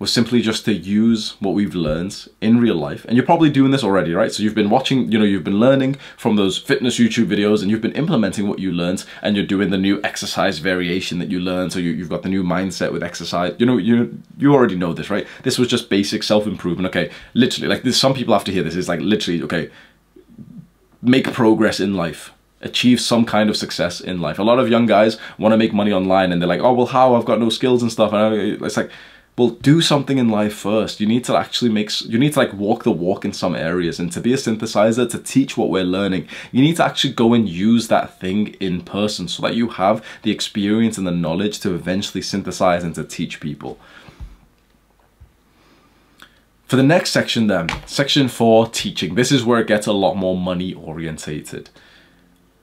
was simply just to use what we've learned in real life. And you're probably doing this already, right? So you've been watching, you know, you've been learning from those fitness YouTube videos and you've been implementing what you learned and you're doing the new exercise variation that you learned. So you, have got the new mindset with exercise. You know, you you already know this, right? This was just basic self-improvement. Okay, literally, like there's some people have to hear this. It's like literally, okay, make progress in life achieve some kind of success in life. A lot of young guys want to make money online and they're like, oh, well, how? I've got no skills and stuff. And it's like, well do something in life first. You need to actually make you need to like walk the walk in some areas and to be a synthesizer to teach what we're learning you need to actually go and use that thing in person so that you have the experience and the knowledge to eventually synthesize and to teach people. For the next section then section 4 teaching. This is where it gets a lot more money orientated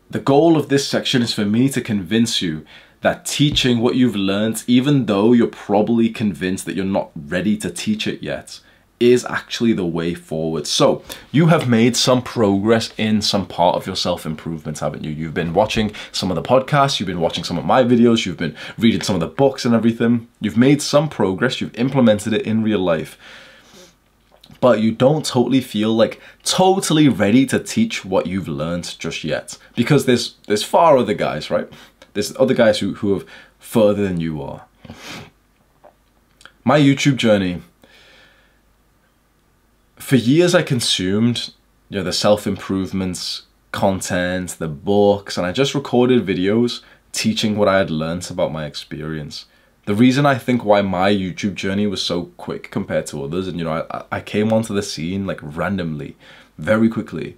the goal of this section is for me to convince you that teaching what you've learned, even though you're probably convinced that you're not ready to teach it yet, is actually the way forward. So you have made some progress in some part of your self-improvement, haven't you? You've been watching some of the podcasts, you've been watching some of my videos, you've been reading some of the books and everything. You've made some progress, you've implemented it in real life. But you don't totally feel like totally ready to teach what you've learned just yet. Because there's there's far other guys, right? There's other guys who, who have further than you are. My YouTube journey, for years I consumed you know, the self-improvements content, the books, and I just recorded videos teaching what I had learned about my experience. The reason I think why my YouTube journey was so quick compared to others, and you know, I, I came onto the scene like randomly, very quickly,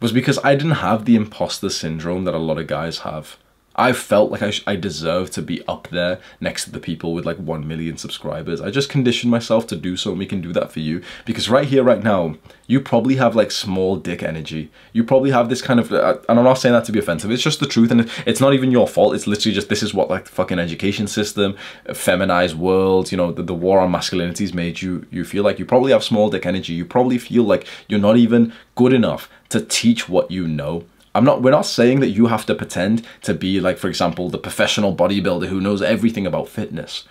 was because I didn't have the imposter syndrome that a lot of guys have. I felt like I, I to be up there next to the people with like 1 million subscribers. I just conditioned myself to do so and we can do that for you. Because right here, right now, you probably have like small dick energy. You probably have this kind of, uh, and I'm not saying that to be offensive, it's just the truth and it's not even your fault. It's literally just, this is what like the fucking education system, feminized world, you know, the, the war on masculinity's made you, you feel like you probably have small dick energy. You probably feel like you're not even good enough to teach what you know. I'm not, we're not saying that you have to pretend to be like, for example, the professional bodybuilder who knows everything about fitness.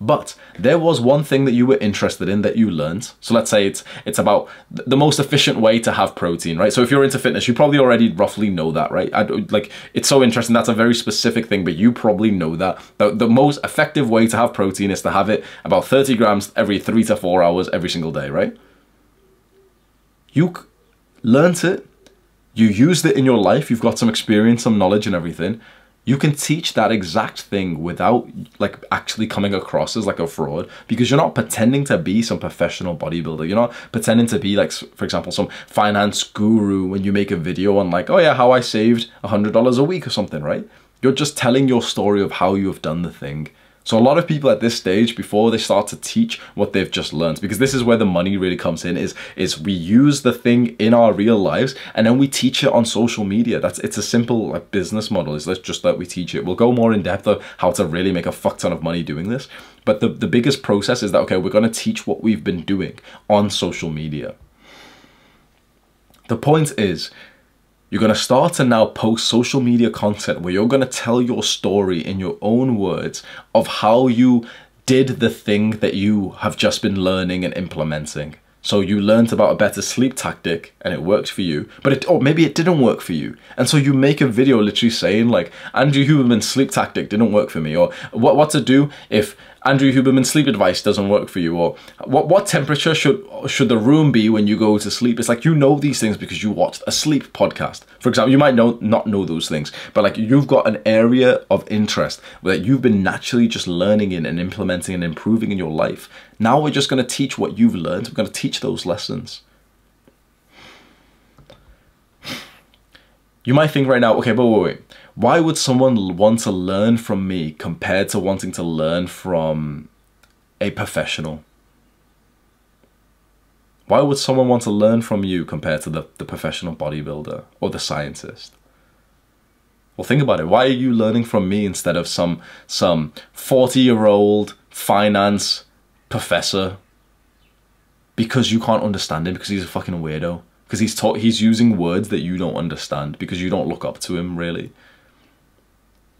But there was one thing that you were interested in that you learned. So let's say it's it's about the most efficient way to have protein, right? So if you're into fitness, you probably already roughly know that, right? I, like it's so interesting. That's a very specific thing, but you probably know that the, the most effective way to have protein is to have it about 30 grams every three to four hours every single day, right? You learned it you used it in your life, you've got some experience, some knowledge and everything, you can teach that exact thing without like actually coming across as like a fraud because you're not pretending to be some professional bodybuilder. You're not pretending to be like, for example, some finance guru when you make a video on like, oh yeah, how I saved a $100 a week or something, right? You're just telling your story of how you have done the thing so a lot of people at this stage, before they start to teach what they've just learned, because this is where the money really comes in, is, is we use the thing in our real lives and then we teach it on social media. That's It's a simple like, business model, is let's just that we teach it. We'll go more in depth of how to really make a fuck ton of money doing this. But the, the biggest process is that, okay, we're going to teach what we've been doing on social media. The point is, you're going to start to now post social media content where you're going to tell your story in your own words of how you did the thing that you have just been learning and implementing. So you learned about a better sleep tactic and it worked for you, but it, or maybe it didn't work for you. And so you make a video literally saying like, Andrew Huberman's sleep tactic didn't work for me, or what, what to do if Andrew Huberman's sleep advice doesn't work for you, or what what temperature should should the room be when you go to sleep? It's like you know these things because you watched a sleep podcast. For example, you might know not know those things, but like you've got an area of interest that you've been naturally just learning in and implementing and improving in your life. Now we're just going to teach what you've learned. We're going to teach those lessons. You might think right now, okay, but wait, wait. Why would someone want to learn from me compared to wanting to learn from a professional? Why would someone want to learn from you compared to the, the professional bodybuilder or the scientist? Well, think about it. Why are you learning from me instead of some some 40 year old finance professor? Because you can't understand him because he's a fucking weirdo. Because he's taught he's using words that you don't understand because you don't look up to him really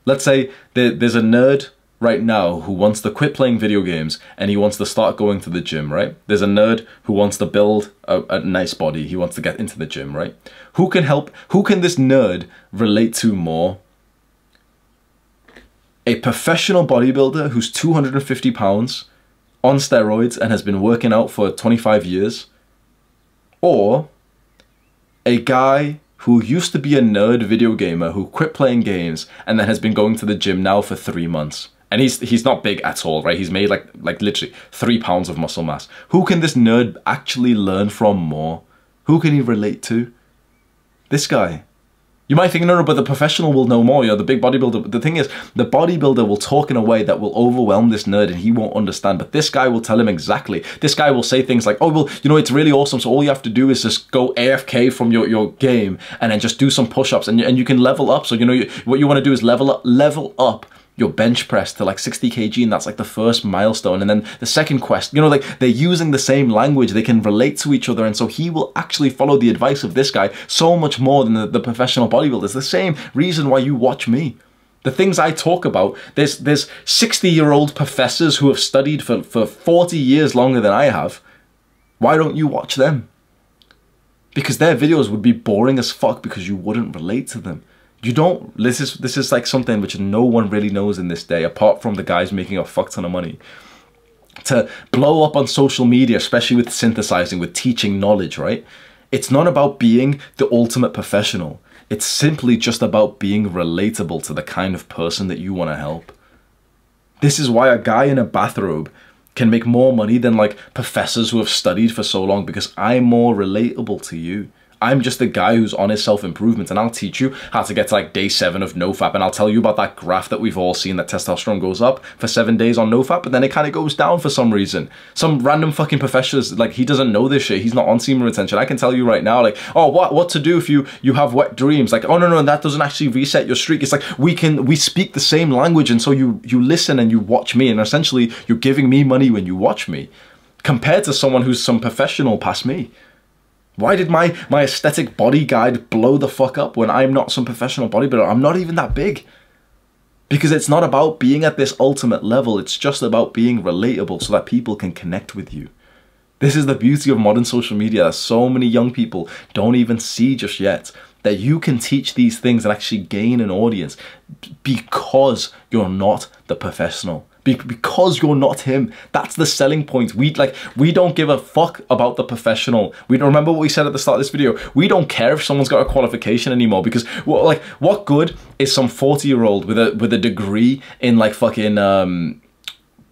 let's say there, there's a nerd right now who wants to quit playing video games and he wants to start going to the gym, right? There's a nerd who wants to build a, a, nice body. He wants to get into the gym, right? Who can help? Who can this nerd relate to more? A professional bodybuilder who's 250 pounds on steroids and has been working out for 25 years? Or a guy who used to be a nerd video gamer who quit playing games and then has been going to the gym now for three months? and he's he's not big at all, right? He's made like like literally three pounds of muscle mass. Who can this nerd actually learn from more? Who can he relate to? This guy. You might think, no, no, but the professional will know more, you know, the big bodybuilder. But the thing is, the bodybuilder will talk in a way that will overwhelm this nerd and he won't understand. But this guy will tell him exactly. This guy will say things like, oh, well, you know, it's really awesome. So all you have to do is just go AFK from your, your game and then just do some push-ups and, and you can level up. So, you know, you, what you want to do is level up, level up your bench press to like 60 kg and that's like the first milestone. And then the second quest you know like they're using the same language. They can relate to each other. And so he will actually follow the advice of this guy so much more than the, the professional bodybuilder it's the same reason why you watch me. The things I talk about, there's there's 60 year old professors who have studied for, for 40 years longer than I have. Why don't you watch them? Because their videos would be boring as fuck because you wouldn't relate to them you don't this is this is like something which no one really knows in this day apart from the guys making a fuck ton of money. To blow up on social media especially with synthesizing with teaching knowledge right? It's not about being the ultimate professional. It's simply just about being relatable to the kind of person that you want to help. This is why a guy in a bathrobe can make more money than like professors who have studied for so long because I'm more relatable to you I'm just a guy who's on his self-improvement and I'll teach you how to get to like day seven of NoFap and I'll tell you about that graph that we've all seen that testosterone goes up for seven days on NoFap but then it kind of goes down for some reason. Some random fucking professionals, like he doesn't know this shit. He's not on semen retention. I can tell you right now like, oh, what what to do if you you have wet dreams? Like, oh no, no, that doesn't actually reset your streak. It's like we can, we speak the same language and so you, you listen and you watch me and essentially you're giving me money when you watch me compared to someone who's some professional past me. Why did my, my aesthetic body guide blow the fuck up when I'm not some professional bodybuilder? I'm not even that big. Because it's not about being at this ultimate level, it's just about being relatable so that people can connect with you. This is the beauty of modern social media that so many young people don't even see just yet. That you can teach these things and actually gain an audience because you're not the professional because you're not him. That's the selling point. We like we don't give a fuck about the professional. We remember what we said at the start of this video. We don't care if someone's got a qualification anymore because well, like what good is some 40 year old with a with a degree in like fucking um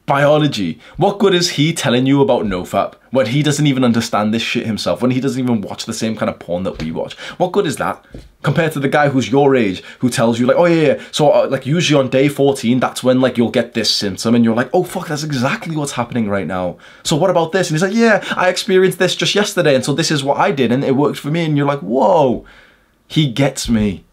biology. What good is he telling you about nofap when he doesn't even understand this shit himself, when he doesn't even watch the same kind of porn that we watch? What good is that compared to the guy who's your age who tells you like, oh yeah, yeah. so uh, like usually on day 14, that's when like you'll get this symptom and you're like, oh fuck, that's exactly what's happening right now. So what about this? And he's like, yeah, I experienced this just yesterday and so this is what I did and it worked for me. And you're like, whoa, he gets me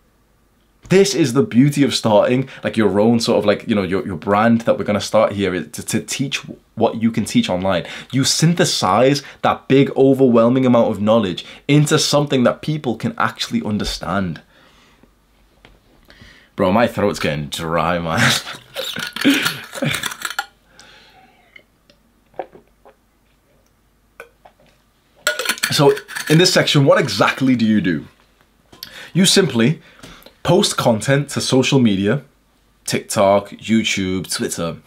this is the beauty of starting like your own sort of like you know your, your brand that we're going to start here is to, to teach what you can teach online. You synthesize that big overwhelming amount of knowledge into something that people can actually understand. Bro my throat's getting dry man. [LAUGHS] So in this section what exactly do you do? You simply Post content to social media, TikTok, YouTube, Twitter,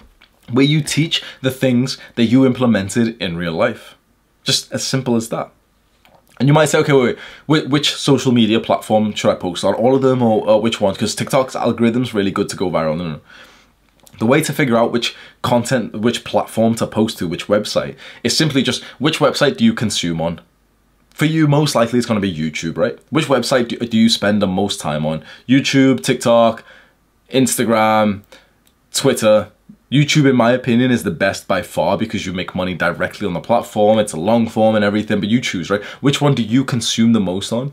where you teach the things that you implemented in real life. Just as simple as that. And you might say, okay, wait, wait, which social media platform should I post on? All of them or, or which one? Because TikTok's algorithm's really good to go viral. No, no. The way to figure out which content, which platform to post to, which website, is simply just which website do you consume on? For you, most likely it's going to be YouTube, right? Which website do, do you spend the most time on? YouTube, TikTok, Instagram, Twitter. YouTube, in my opinion, is the best by far because you make money directly on the platform. It's a long form and everything, but you choose, right? Which one do you consume the most on?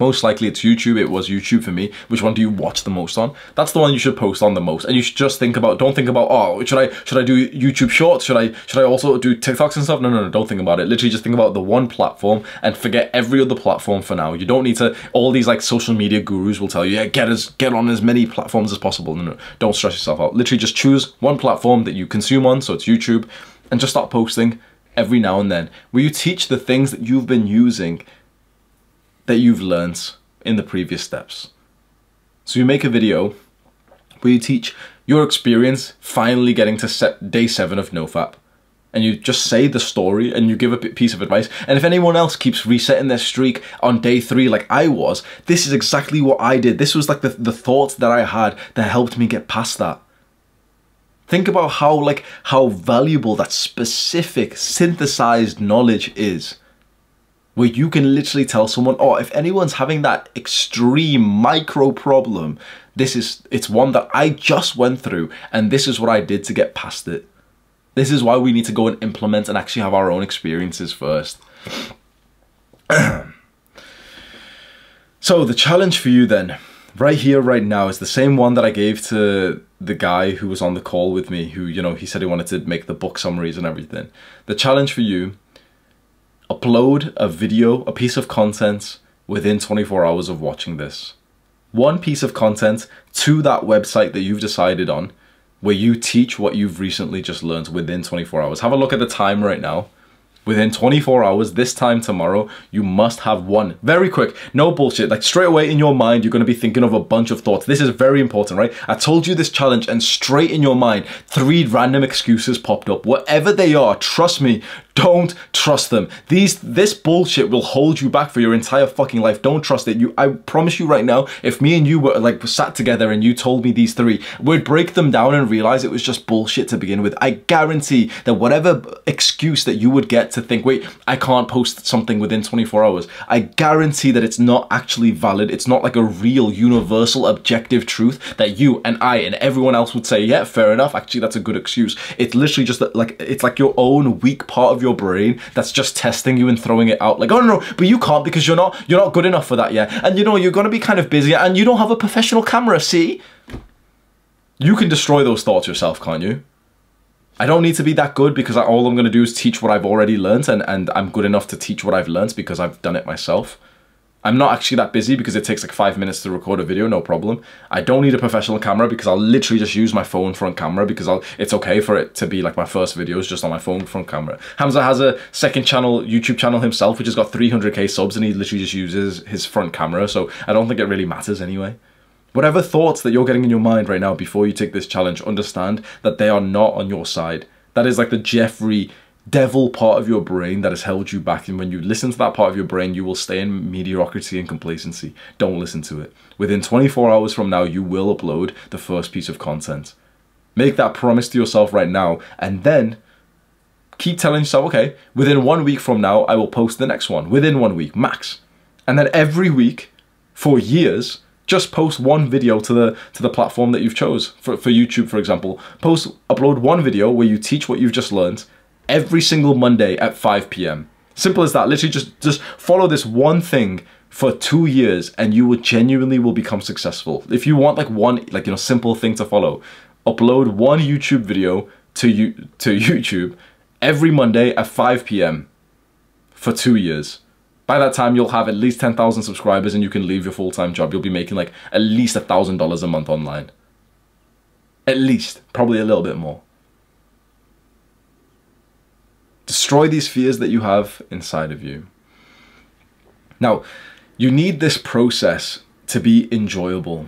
Most likely it's YouTube. It was YouTube for me. Which one do you watch the most on? That's the one you should post on the most. And you should just think about, don't think about, oh, should I should I do YouTube shorts? Should I should I also do TikToks and stuff? No, no, no, don't think about it. Literally just think about the one platform and forget every other platform for now. You don't need to, all these like social media gurus will tell you, yeah, get as get on as many platforms as possible. No, no, don't stress yourself out. Literally just choose one platform that you consume on, so it's YouTube, and just start posting every now and then where you teach the things that you've been using that you've learned in the previous steps. So you make a video where you teach your experience finally getting to set day seven of NoFap. And you just say the story and you give a piece of advice. And if anyone else keeps resetting their streak on day three like I was, this is exactly what I did. This was like the, the thoughts that I had that helped me get past that. Think about how like how valuable that specific synthesized knowledge is where you can literally tell someone, oh, if anyone's having that extreme micro problem, this is, it's one that I just went through and this is what I did to get past it. This is why we need to go and implement and actually have our own experiences first. [CLEARS THROAT] so the challenge for you then, right here, right now, is the same one that I gave to the guy who was on the call with me, who, you know, he said he wanted to make the book summaries and everything. The challenge for you upload a video, a piece of content within 24 hours of watching this. One piece of content to that website that you've decided on where you teach what you've recently just learned within 24 hours. Have a look at the time right now. Within 24 hours, this time tomorrow, you must have one. Very quick, no bullshit. Like straight away in your mind, you're gonna be thinking of a bunch of thoughts. This is very important, right? I told you this challenge and straight in your mind, three random excuses popped up. Whatever they are, trust me, don't trust them. These this bullshit will hold you back for your entire fucking life. Don't trust it. You I promise you right now, if me and you were like sat together and you told me these three, we'd break them down and realize it was just bullshit to begin with. I guarantee that whatever excuse that you would get to think, wait, I can't post something within 24 hours, I guarantee that it's not actually valid. It's not like a real universal objective truth that you and I and everyone else would say, yeah, fair enough. Actually, that's a good excuse. It's literally just that, like it's like your own weak part of your your brain that's just testing you and throwing it out. Like oh no no but you can't because you're not you're not good enough for that yet. And you know you're going to be kind of busy and you don't have a professional camera see? You can destroy those thoughts yourself can't you? I don't need to be that good because all I'm going to do is teach what I've already learned and, and I'm good enough to teach what I've learned because I've done it myself. I'm not actually that busy because it takes like five minutes to record a video, no problem. I don't need a professional camera because I'll literally just use my phone front camera because I'll, it's okay for it to be like my first videos just on my phone front camera. Hamza has a second channel, YouTube channel himself, which has got 300k subs and he literally just uses his front camera. So I don't think it really matters anyway. Whatever thoughts that you're getting in your mind right now before you take this challenge, understand that they are not on your side. That is like the Jeffrey devil part of your brain that has held you back. And when you listen to that part of your brain, you will stay in mediocrity and complacency. Don't listen to it. Within 24 hours from now, you will upload the first piece of content. Make that promise to yourself right now. And then keep telling yourself, okay, within one week from now, I will post the next one. Within one week, max. And then every week for years, just post one video to the to the platform that you've chose for, for YouTube for example post upload one video where you teach what you've just learned every single Monday at 5 p.m. Simple as that. Literally just, just follow this one thing for two years and you will genuinely will become successful. If you want like one, like, you know, simple thing to follow, upload one YouTube video to, you, to [LAUGHS] YouTube every Monday at 5 p.m. for two years. By that time, you'll have at least 10,000 subscribers and you can leave your full-time job. You'll be making like at least a $1,000 a month online. At least, probably a little bit more. Destroy these fears that you have inside of you. Now, you need this process to be enjoyable.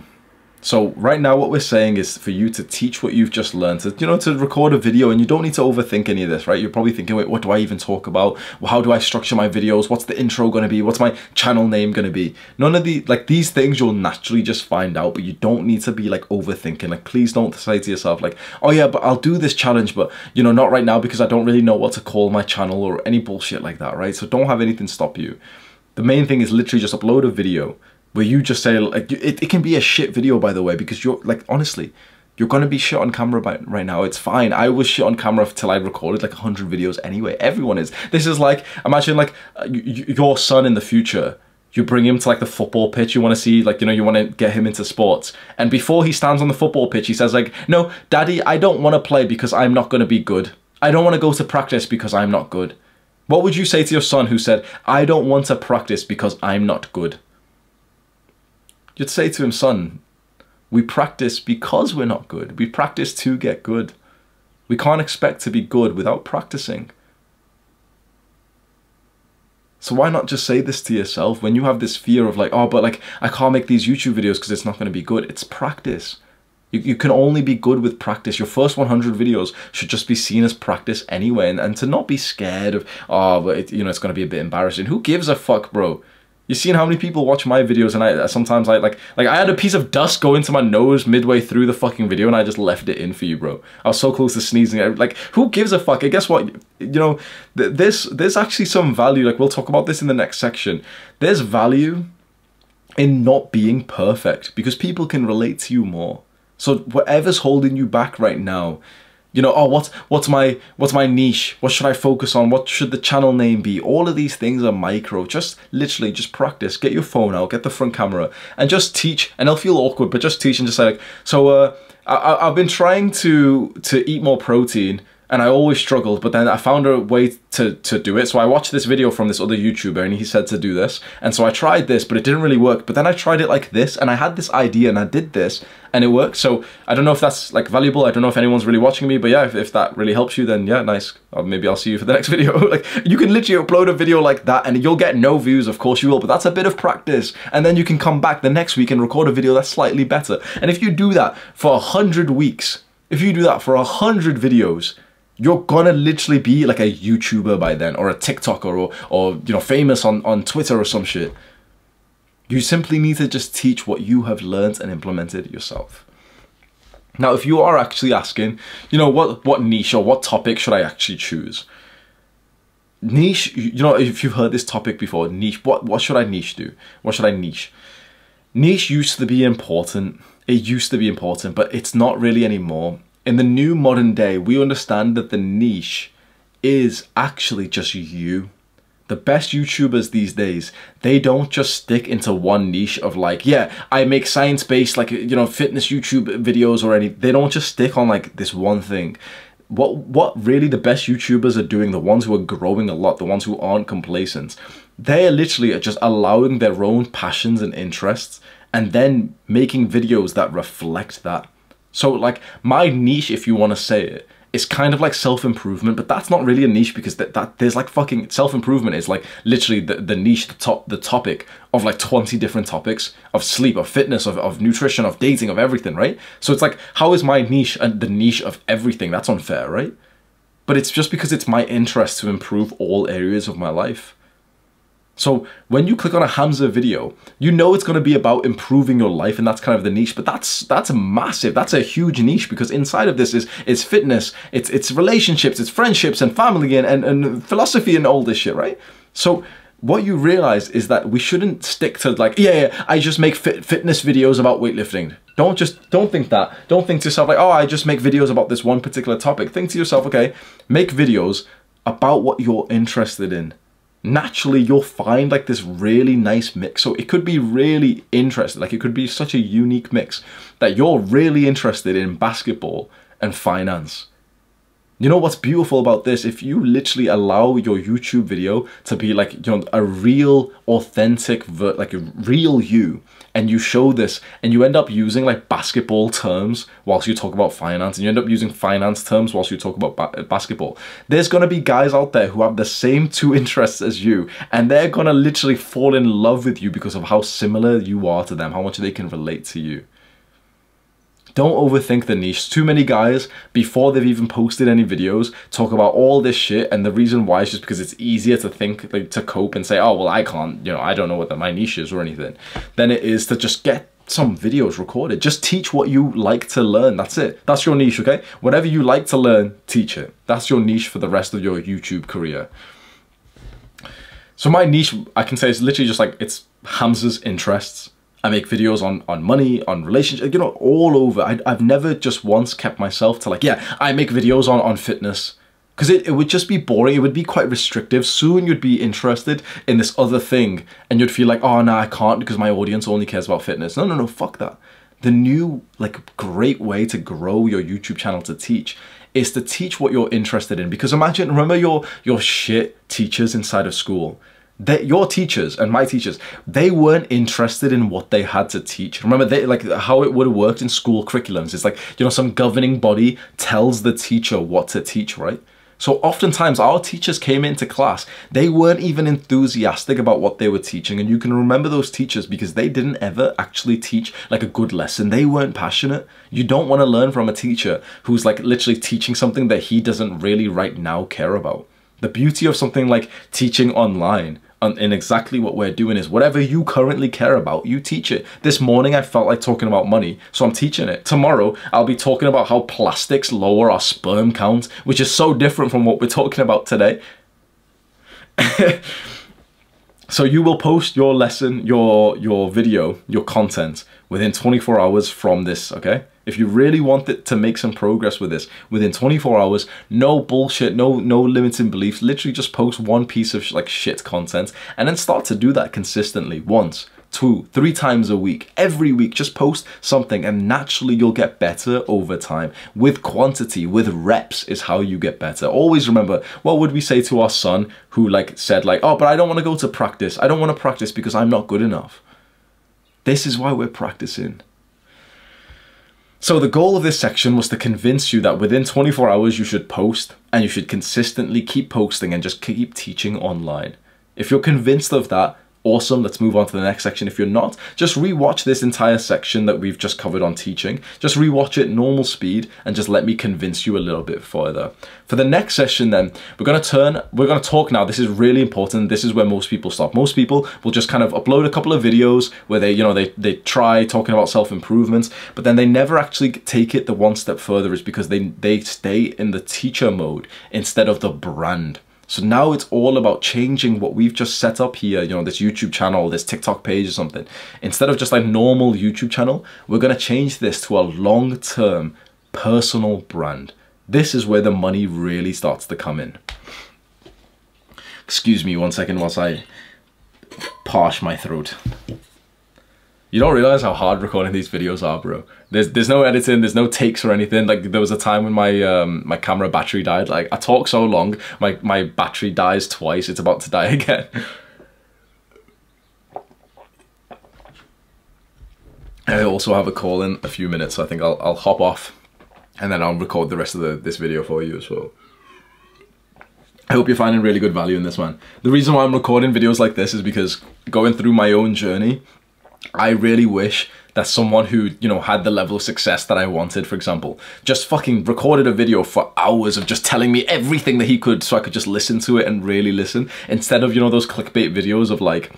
So right now what we're saying is for you to teach what you've just learned, to, you know, to record a video and you don't need to overthink any of this, right? You're probably thinking, wait, what do I even talk about? How do I structure my videos? What's the intro going to be? What's my channel name going to be? None of the, like these things you'll naturally just find out, but you don't need to be like overthinking. Like, please don't say to yourself like, oh yeah, but I'll do this challenge, but you know, not right now because I don't really know what to call my channel or any bullshit like that, right? So don't have anything stop you. The main thing is literally just upload a video where you just say like it, it can be a shit video by the way because you're like honestly you're gonna be shit on camera by, right now it's fine i was shit on camera till i recorded like 100 videos anyway everyone is this is like imagine like uh, your son in the future You bring him to like the football pitch. You want to see like you know you want to get him into sports. And before he stands on the football pitch, he says like, "No, daddy, I don't want to play because I'm not going to be good. I don't want to go to practice because I'm not good." What would you say to your son who said, "I don't want to practice because I'm not good"? You'd say to him, "Son, we practice because we're not good. We practice to get good. We can't expect to be good without practicing." So why not just say this to yourself when you have this fear of like, oh, but like I can't make these YouTube videos because it's not going to be good. It's practice. You, you can only be good with practice. Your first 100 videos should just be seen as practice anyway, and, and to not be scared of, oh, but it, you know, it's going to be a bit embarrassing. Who gives a fuck, bro? You seen how many people watch my videos and I uh, sometimes I like like I had a piece of dust go into my nose midway through the fucking video and I just left it in for you, bro. I was so close to sneezing. Like who gives a fuck? And guess what? You know, th there's there's actually some value. Like we'll talk about this in the next section. There's value in not being perfect because people can relate to you more. So whatever's holding you back right now, you know, oh, what's what's my what's my niche? What should I focus on? What should the channel name be? All of these things are micro. Just literally, just practice. Get your phone out, get the front camera, and just teach. And it'll feel awkward, but just teach and just say like, so uh, I, I've been trying to to eat more protein and I always struggled, but then I found a way to, to do it. So I watched this video from this other YouTuber and he said to do this. And so I tried this, but it didn't really work. But then I tried it like this and I had this idea and I did this and it worked. So I don't know if that's like valuable. I don't know if anyone's really watching me, but yeah, if, if that really helps you, then yeah, nice. Or maybe I'll see you for the [LAUGHS] next video. [LAUGHS] like you can literally upload a video like that and you'll get no views. Of course you will, but that's a bit of practice. And then you can come back the next week and record a video that's slightly better. And if you do that for a hundred weeks, if you do that for a hundred videos, you're gonna literally be like a YouTuber by then or a TikToker or, or you know famous on, on Twitter or some shit. You simply need to just teach what you have learned and implemented yourself. Now, if you are actually asking, you know, what, what niche or what topic should I actually choose? Niche, you know, if you've heard this topic before, niche, what, what should I niche do? What should I niche? Niche used to be important. It used to be important, but it's not really anymore in the new modern day, we understand that the niche is actually just you. The best YouTubers these days, they don't just stick into one niche of like, yeah, I make science-based like, you know, fitness YouTube videos or any, they don't just stick on like this one thing. What, what really the best YouTubers are doing, the ones who are growing a lot, the ones who aren't complacent, they are literally just allowing their own passions and interests and then making videos that reflect that. So like my niche, if you want to say it, is kind of like self-improvement, but that's not really a niche because that, that there's like fucking self-improvement is like literally the, the niche, the top, the topic of like 20 different topics of sleep, of fitness, of, of nutrition, of dating, of everything, right? So it's like, how is my niche and the niche of everything? That's unfair, right? But it's just because it's my interest to improve all areas of my life. So when you click on a Hamza video, you know it's going to be about improving your life and that's kind of the niche, but that's that's a massive. That's a huge niche because inside of this is is fitness, it's it's relationships, it's friendships and family and, and, and philosophy and all this shit, right? So what you realize is that we shouldn't stick to like, yeah, yeah I just make fit fitness videos about weightlifting. Don't just, don't think that. Don't think to yourself like, oh, I just make videos about this one particular topic. Think to yourself, okay, make videos about what you're interested in naturally you'll find like this really nice mix. So it could be really interesting. Like it could be such a unique mix that you're really interested in basketball and finance. You know what's beautiful about this? If you literally allow your YouTube video to be like, you know, a real, authentic, like a real you, and you show this, and you end up using like basketball terms whilst you talk about finance, and you end up using finance terms whilst you talk about ba basketball, there's gonna be guys out there who have the same two [LAUGHS] interests as you, and they're gonna literally fall in love with you because of how similar you are to them, how much they can relate to you. Don't overthink the niche. Too many guys, before they've even posted any videos, talk about all this shit, and the reason why is just because it's easier to think, like, to cope and say, oh, well, I can't, you know, I don't know what the, my niche is or anything, than it is to just get some videos recorded. Just teach what you like to learn. That's it. That's your niche, okay? Whatever you like to learn, teach it. That's your niche for the rest of your YouTube career. So my niche, I can say, is literally just like, it's Hamza's interests. I make videos on, on money, on relationships, you know, all over. I, I've never just once kept myself to like, yeah, I make videos on, on fitness. because it, it would just be boring. It would be quite restrictive. Soon you'd be interested in this other thing and you'd feel like, oh, no, I can't because my audience only cares about fitness. No, no, no, fuck that. The new, like, great way to grow your YouTube channel to teach is to teach what you're interested in. Because imagine, remember your, your shit teachers inside of school that your teachers and my teachers they weren't interested in what they had to teach remember they like how it would have worked in school curriculums it's like you know some governing body tells the teacher what to teach right so oftentimes our teachers came into class, they weren't even enthusiastic about what they were teaching. And you can remember those teachers because they didn't ever actually teach like a good lesson. They weren't passionate. You don't want to learn from a teacher who's like literally teaching something that he doesn't really right now care about. The beauty of something like teaching online in exactly what we're doing is whatever you currently care about, you teach it. This morning I felt like talking about money, so I'm teaching it. Tomorrow I'll be talking about how plastics lower our sperm count, which is so different from what we're talking about today. [LAUGHS] so you will post your lesson, your your video, your content within 24 hours from this, okay? If you really want it to make some progress with this, within 24 hours, no bullshit, no no limiting beliefs, literally just post one piece of like shit content and then start to do that consistently once, two, three times a week, every week, just post something and naturally you'll get better over time. With quantity, with reps is how you get better. Always remember, what would we say to our son who like said like, oh, but I don't want to go to practice. I don't want to practice because I'm not good enough. This is why we're practicing. So the goal of this section was to convince you that within 24 hours you should post and you should consistently keep posting and just keep teaching online. If you're convinced of that, Awesome, let's move on to the next section. If you're not, just rewatch this entire section that we've just covered on teaching. Just rewatch it normal speed and just let me convince you a little bit further. For the next session then, we're gonna turn, we're gonna talk now, this is really important, this is where most people stop. Most people will just kind of upload a couple of videos where they, you know, they, they try talking about self-improvement, but then they never actually take it the one step further is because they, they stay in the teacher mode instead of the brand. So now it's all about changing what we've just set up here, you know, this YouTube channel, this TikTok page or something. Instead of just like normal YouTube channel, we're going to change this to a long-term personal brand. This is where the money really starts to come in. Excuse me one second whilst I parch my throat. You don't realize how hard recording these videos are, bro. There's there's no editing, there's no takes or anything. Like there was a time when my um my camera battery died. Like I talk so long, my my battery dies twice. It's about to die [LAUGHS] again. I also have a call in a few minutes, so I think I'll I'll hop off and then I'll record the rest of the, this video for you as well. I hope you're finding really good value in this, man. The reason why I'm recording videos like this is because going through my own journey I really wish that someone who, you know, had the level of success that I wanted, for example, just fucking recorded a video for hours of just telling me everything that he could so I could just listen to it and really listen instead of, you know, those clickbait videos of like,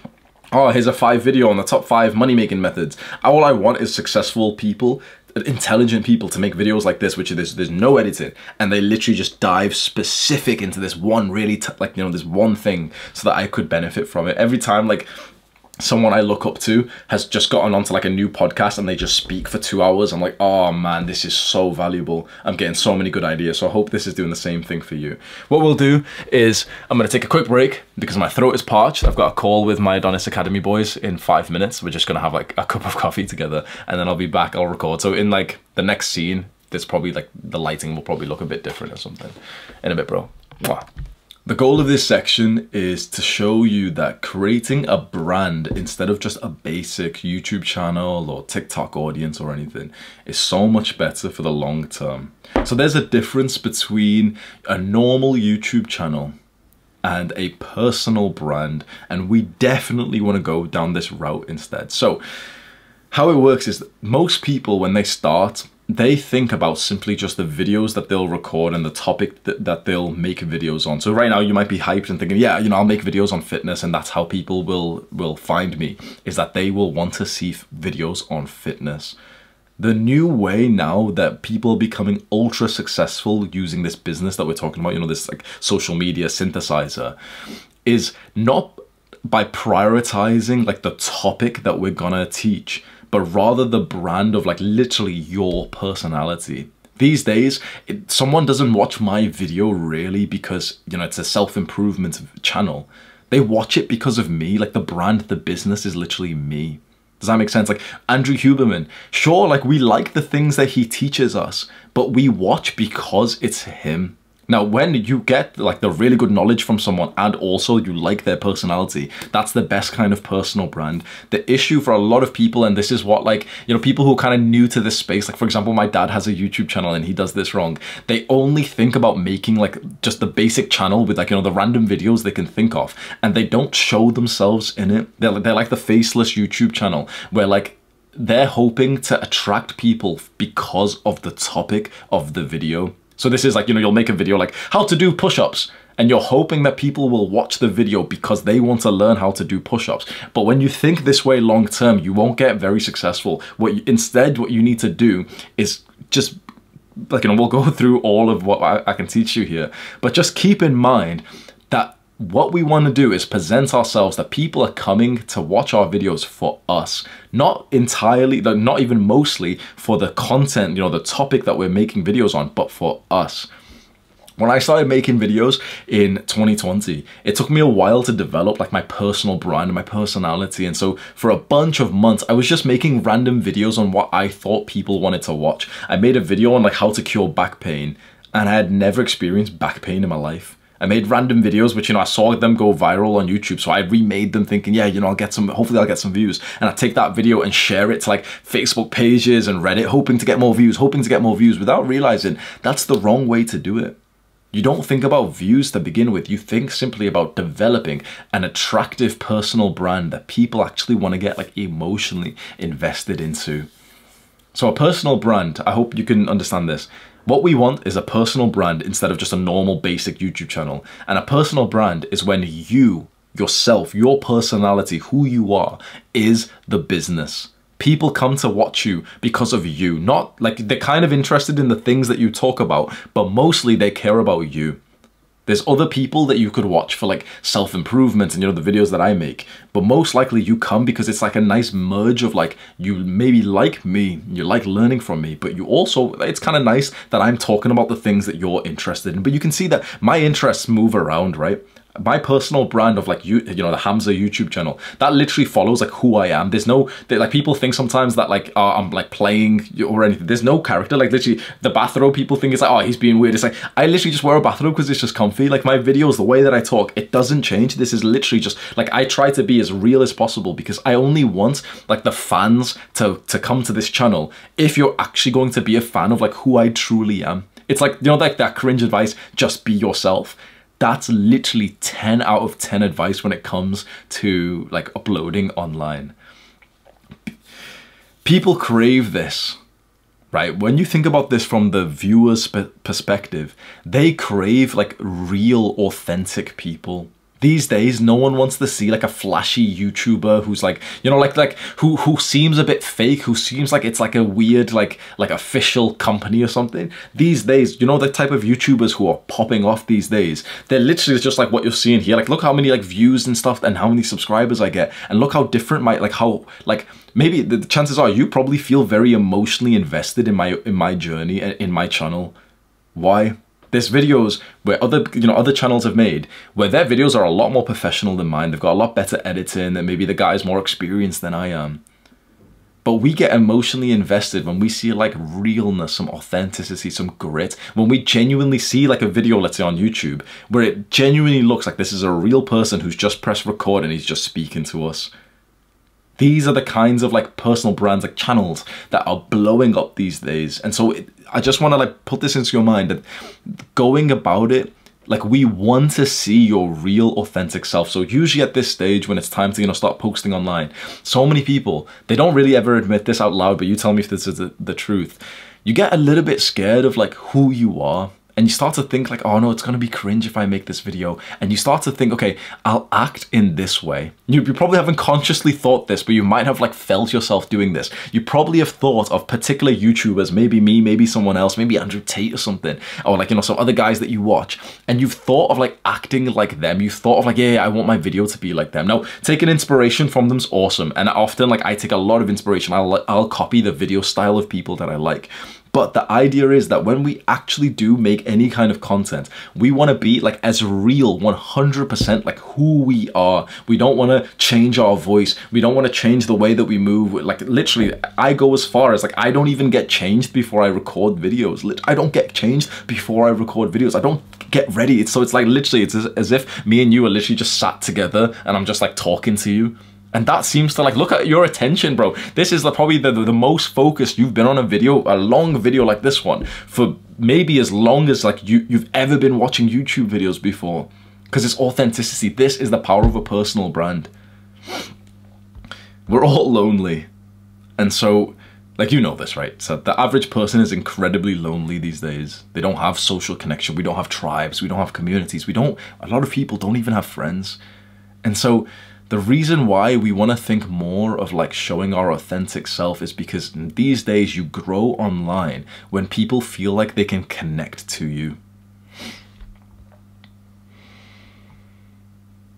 oh, here's a five video on the top five money making methods. All I want is successful people intelligent people to make videos like this which there's there's no editing and they literally just dive specific into this one really like you know this one thing so that I could benefit from it every time like someone I look up to has just gotten onto like a new podcast and they just speak for two hours. I'm like, oh man, this is so valuable. I'm getting so many good ideas. So I hope this is doing the same thing for you. What we'll do is I'm going to take a quick break because my throat is parched. I've got a call with my Adonis Academy boys in five minutes. We're just going to have like a cup of coffee together and then I'll be back. I'll record. So in like the next scene, there's probably like the lighting will probably look a bit different or something in a bit, bro. Mwah. The goal of this section is to show you that creating a brand instead of just a basic YouTube channel or TikTok audience or anything is so much better for the long term. So there's a difference between a normal YouTube channel and a personal brand and we definitely want to go down this route instead. So how it works is most people when they start they think about simply just the videos that they'll record and the topic that, that they'll make videos on. So right now you might be hyped and thinking, yeah, you know, I'll make videos on fitness and that's how people will, will find me, is that they will want to see videos on fitness. The new way now that people are becoming ultra successful using this business that we're talking about, you know, this like social media synthesizer, is not by prioritizing like the topic that we're gonna teach, but rather the brand of like literally your personality. these days it, someone doesn't watch my video really because you know it's a self-improvement channel. They watch it because of me like the brand the business is literally me. Does that make sense? Like andrew huberman sure like we like the things that he teaches us but we watch because it's him now, when you get like the really good knowledge from someone and also you like their personality, that's the best kind of personal brand. The issue for a lot of people, and this is what like, you know, people who are kind of new to this space, like for example, my dad has a YouTube channel and he does this wrong. They only think about making like just the basic channel with like, you know, the random videos they can think of and they don't show themselves in it. They're, they're like the faceless YouTube channel where like they're hoping to attract people because of the topic of the video so this is like, you know, you'll make a video like how to do push-ups and you're hoping that people will watch the video because they want to learn how to do push-ups. But when you think this way long term, you won't get very successful. What you, instead, what you need to do is just like, you know, we'll go [LAUGHS] through all of what I, I can teach you here, but just keep in mind what we want to do is present ourselves that people are coming to watch our videos for us not entirely not even mostly for the content you know the topic that we're making videos on but for us when I started making videos in 2020, it took me a while to develop like my personal brand and my personality. And so for a bunch of months, I was just making random videos on what I thought people wanted to watch. I made a video on like how to cure back pain and I had never experienced back pain in my life. I made random videos, which, you know, I saw them go viral on YouTube. So I remade them thinking, yeah, you know, I'll get some, hopefully I'll get some views. And I take that video and share it to like Facebook pages and Reddit, hoping to get more views, hoping to get more views without realizing that's the wrong way to do it. You don't think about views to begin with. You think simply about developing an attractive personal brand that people actually want to get like emotionally invested into. So a personal brand, I hope you can understand this. What we want is a personal brand instead of just a normal basic YouTube channel. And a personal brand is when you, yourself, your personality, who you are, is the business. People come to watch you because of you. Not like they're kind of interested in the things that you talk about, but mostly they care about you. There's other people that you could watch for like self-improvement and you know the videos that I make. But most likely you come because it's like a nice merge of like you maybe like me, you like learning from me, but you also it's kind of nice that I'm talking about the things that you're interested in. But you can see that my interests move around, right? My personal brand of like you you know the Hamza YouTube channel that literally follows like who I am. There's no like people think sometimes that like oh, I'm like playing or anything. There's no character. Like literally the bathrobe people think it's like oh he's being weird. It's like I literally just wear a bathrobe because it's just comfy. Like my videos the way that I talk it doesn't change. This is literally just like I try to be as real as possible because I only want like the fans to to come to this channel if you're actually going to be a fan of like who I truly am. It's like you know like that cringe advice just be yourself that's literally 10 out of 10 advice when it comes to like uploading online. People crave this, right? When you think about this from the viewer's perspective, they crave like real, authentic people these days no one wants to see like a flashy youtuber who's like you know like like who who seems a bit fake who seems like it's like a weird like like official company or something. These days you know the type of youtubers who are popping off these days they're literally just like what you're seeing here. Like look how many like views and stuff and how many subscribers i get and look how different my like how like maybe the chances are you probably feel very emotionally invested in my in my journey and in my channel. Why there's videos where other you know other channels have made where their videos are a lot more professional than mine. They've got a lot better editing and maybe the guy's more experienced than I am. But we get emotionally invested when we see like realness, some authenticity, some grit. When we genuinely see like a video, let's say on YouTube, where it genuinely looks like this is a real person who's just pressed record and he's just speaking to us. These are the kinds of like personal brands, like channels that are blowing up these days. And so it, I just want to like put this into your mind that going about it like we want to see your real authentic self. So usually at this stage when it's time to you know start posting online so many people they don't really ever admit this out loud but you tell me if this is the, the truth. You get a little bit scared of like who you are and you start to think like, oh no, it's gonna be cringe if I make this video. And you start to think, okay, I'll act in this way. You, you, probably haven't consciously thought this, but you might have like felt yourself doing this. You probably have thought of particular YouTubers, maybe me, maybe someone else, maybe Andrew Tate or something, or like, you know, some other guys that you watch. And you've thought of like acting like them. You've thought of like, yeah, I want my video to be like them. Now, taking inspiration from them's awesome. And often like I take a lot of inspiration. I'll, I'll copy the video style of people that I like. But the idea is that when we actually do make any kind of content, we want to be like as real 100% like who we are. We don't want to change our voice. We don't want to change the way that we move. Like literally, I go as far as like I don't even get changed before I record videos. I don't get changed before I record videos. I don't get ready. So it's like literally it's as, if me and you are literally just sat together and I'm just like talking to you. And that seems to like, look at your attention, bro. This is like probably the, the, the most focused you've been on a video, a long video like this one, for maybe as long as like you, you've ever been watching YouTube videos before. Because it's authenticity. This is the power of a personal brand. We're all lonely. And so, like you know this, right? So the average person is incredibly lonely these days. They don't have social connection. We don't have tribes. We don't have communities. We don't, a lot of people don't even have friends. And so the reason why we want to think more of like showing our authentic self is because these days you grow online when people feel like they can connect to you.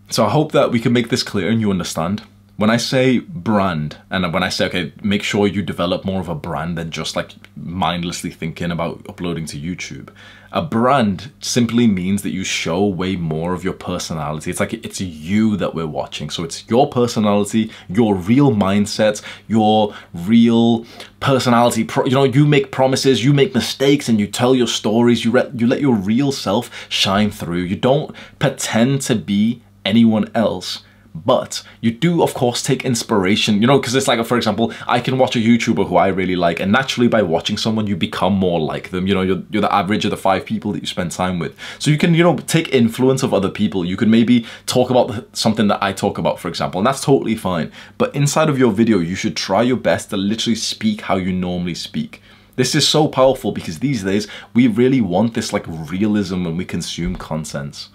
So I hope that we can make this clear and you understand. When I say brand, and when I say, okay, make sure you develop more of a brand than just like mindlessly thinking about uploading to YouTube, a brand simply means that you show way more of your personality. It's like it's you that we're watching. So it's your personality, your real mindset, your real personality. You know, you make promises, you make mistakes, and you tell your stories. You, you let your real self shine through. You don't pretend to be anyone else but you do of course take inspiration you know because it's like for example i can watch a youtuber who i really like and naturally by watching someone you become more like them you know you're, you're the average of the five people that you spend time with. So you can you know take influence of other people. You can maybe talk about something that i talk about for example and that's totally fine. But inside of your video you should try your best to literally speak how you normally speak. This is so powerful because these days we really want this like realism when we consume content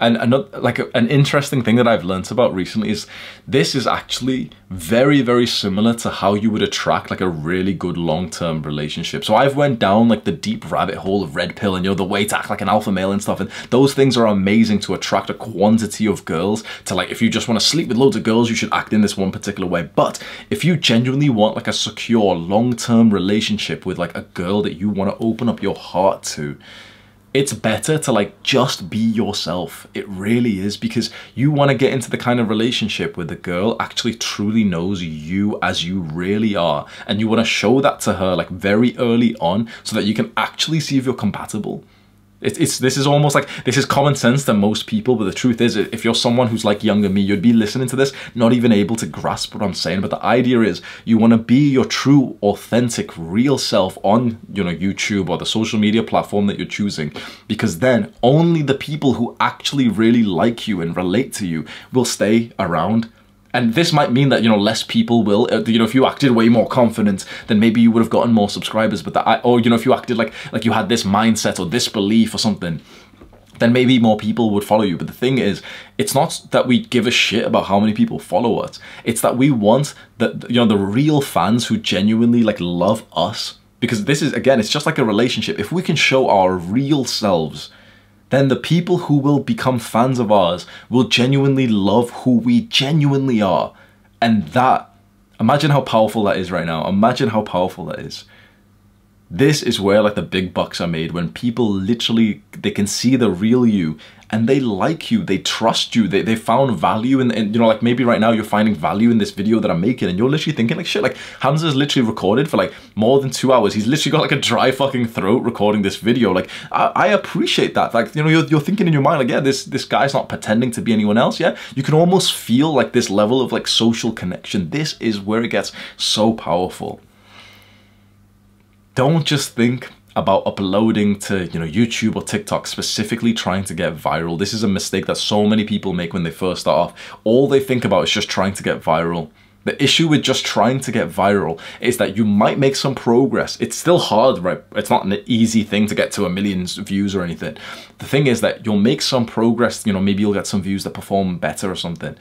and another, like a, an interesting thing that I've learned about recently is this is actually very, very similar to how you would attract like a really good long-term relationship. So I've went down like the deep rabbit hole of red pill and you know the way to act like an alpha male and stuff. And those things are amazing to attract a quantity of girls to like, if you just want to sleep with loads of girls, you should act in this one particular way. But if you genuinely want like a secure long-term relationship with like a girl that you want to open up your heart to, it's better to like just be yourself. It really is because you want to get into the kind of relationship where the girl actually truly knows you as you really are. And you want to show that to her like very early on so that you can actually see if you're compatible. It's, it's this is almost like this is common sense to most people but the truth is if you're someone who's like younger me you'd be listening to this not even able to grasp what i'm saying. But the idea is you want to be your true authentic real self on you know youtube or the social media platform that you're choosing. Because then only the people who actually really like you and relate to you will stay around and this might mean that you know less people will uh, you know if you acted way more confident then maybe you would have gotten more subscribers but that or you know if you acted like like you had this mindset or this belief or something then maybe more people would follow you. But the thing is, it's not that we give a shit about how many people follow us. It's that we want the you know the real fans who genuinely like love us. Because this is again, it's just like a relationship. If we can show our real selves then the people who will become fans of ours will genuinely love who we genuinely are. And that, imagine how powerful that is right now. Imagine how powerful that is. This is where like the big bucks are made when people literally, they can see the real you and they like you, they trust you, they, they found value in, you know, like maybe right now you're finding value in this video that I'm making and you're literally thinking like, shit, like Hamza's literally recorded for like more than two hours. He's literally got like a dry fucking throat recording this video. Like, I, I appreciate that. Like, you know, you're, you're thinking in your mind like, yeah, this, this guy's not pretending to be anyone else. Yeah, you can almost feel like this level of like social connection. This is where it gets so powerful. Don't just think about uploading to you know YouTube or TikTok specifically trying to get viral. This is a mistake that so many people make when they first start off. All they think about is just trying to get viral. The issue with just trying to get viral is that you might make some progress. It's still hard, right? It's not an easy thing to get to a million views or anything. The thing is that you'll make some progress, you know, maybe you'll get some views that perform better or something.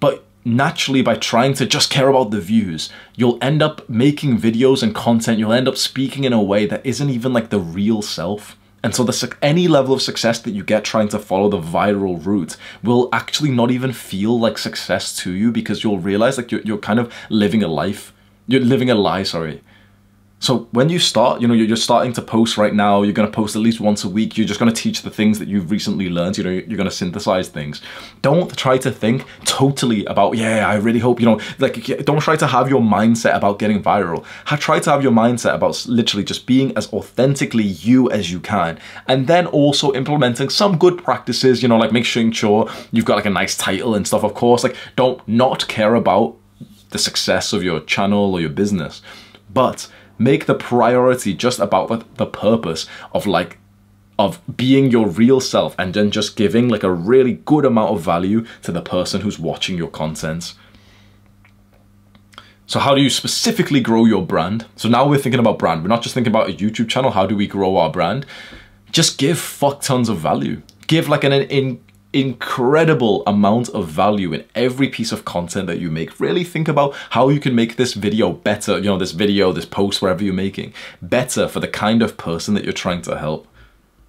But naturally by trying to just care about the views, you'll end up making videos and content, you'll end up speaking in a way that isn't even like the real self. And so the, any level of success that you get trying to follow the viral route will actually not even feel like success to you because you'll realize like you're, you're kind of living a life. You're living a lie, sorry. So when you start, you know, you're starting to post right now, you're going to post at least once a week. You're just going to teach the things that you've recently learned. You know, you're going to synthesize things. Don't try to think totally about, yeah, I really hope, you know, like, don't try to have your mindset about getting viral. Try to have your mindset about literally just being as authentically you as you can. And then also implementing some good practices, you know, like making sure you've got like a nice title and stuff, of course. Like, don't not care about the success of your channel or your business. But make the priority just about the, the purpose of like of being your real self and then just giving like a really good amount of value to the person who's watching your content. So how do you specifically grow your brand? So now we're thinking about brand. We're not just thinking about a YouTube channel. How do we grow our brand? Just give fuck tons of value. Give like an, an incredible amount of value in every piece of content that you make. Really think about how you can make this video better, you know, this video, this post, whatever you're making, better for the kind of person that you're trying to help.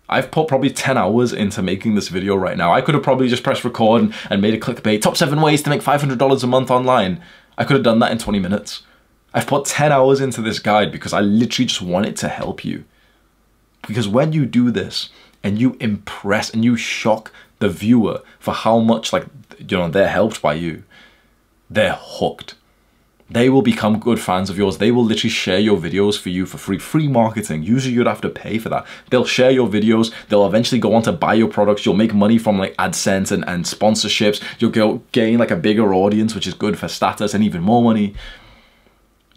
I've put probably 10 hours into making this video right now. I could have probably just pressed record and, and made a clickbait, top seven ways to make $500 a month online. I could have done that in 20 minutes. I've put 10 hours into this guide because I literally just want it to help you. Because when you do this and you impress and you shock the viewer for how much like you know they're helped by you they're hooked. They will become good fans of yours. They will literally share your videos for you for free. Free marketing. Usually you'd have to pay for that. They'll share your videos. They'll eventually go on to buy your products. You'll make money from like adsense and, and sponsorships. You'll go gain like a bigger audience which is good for status and even more money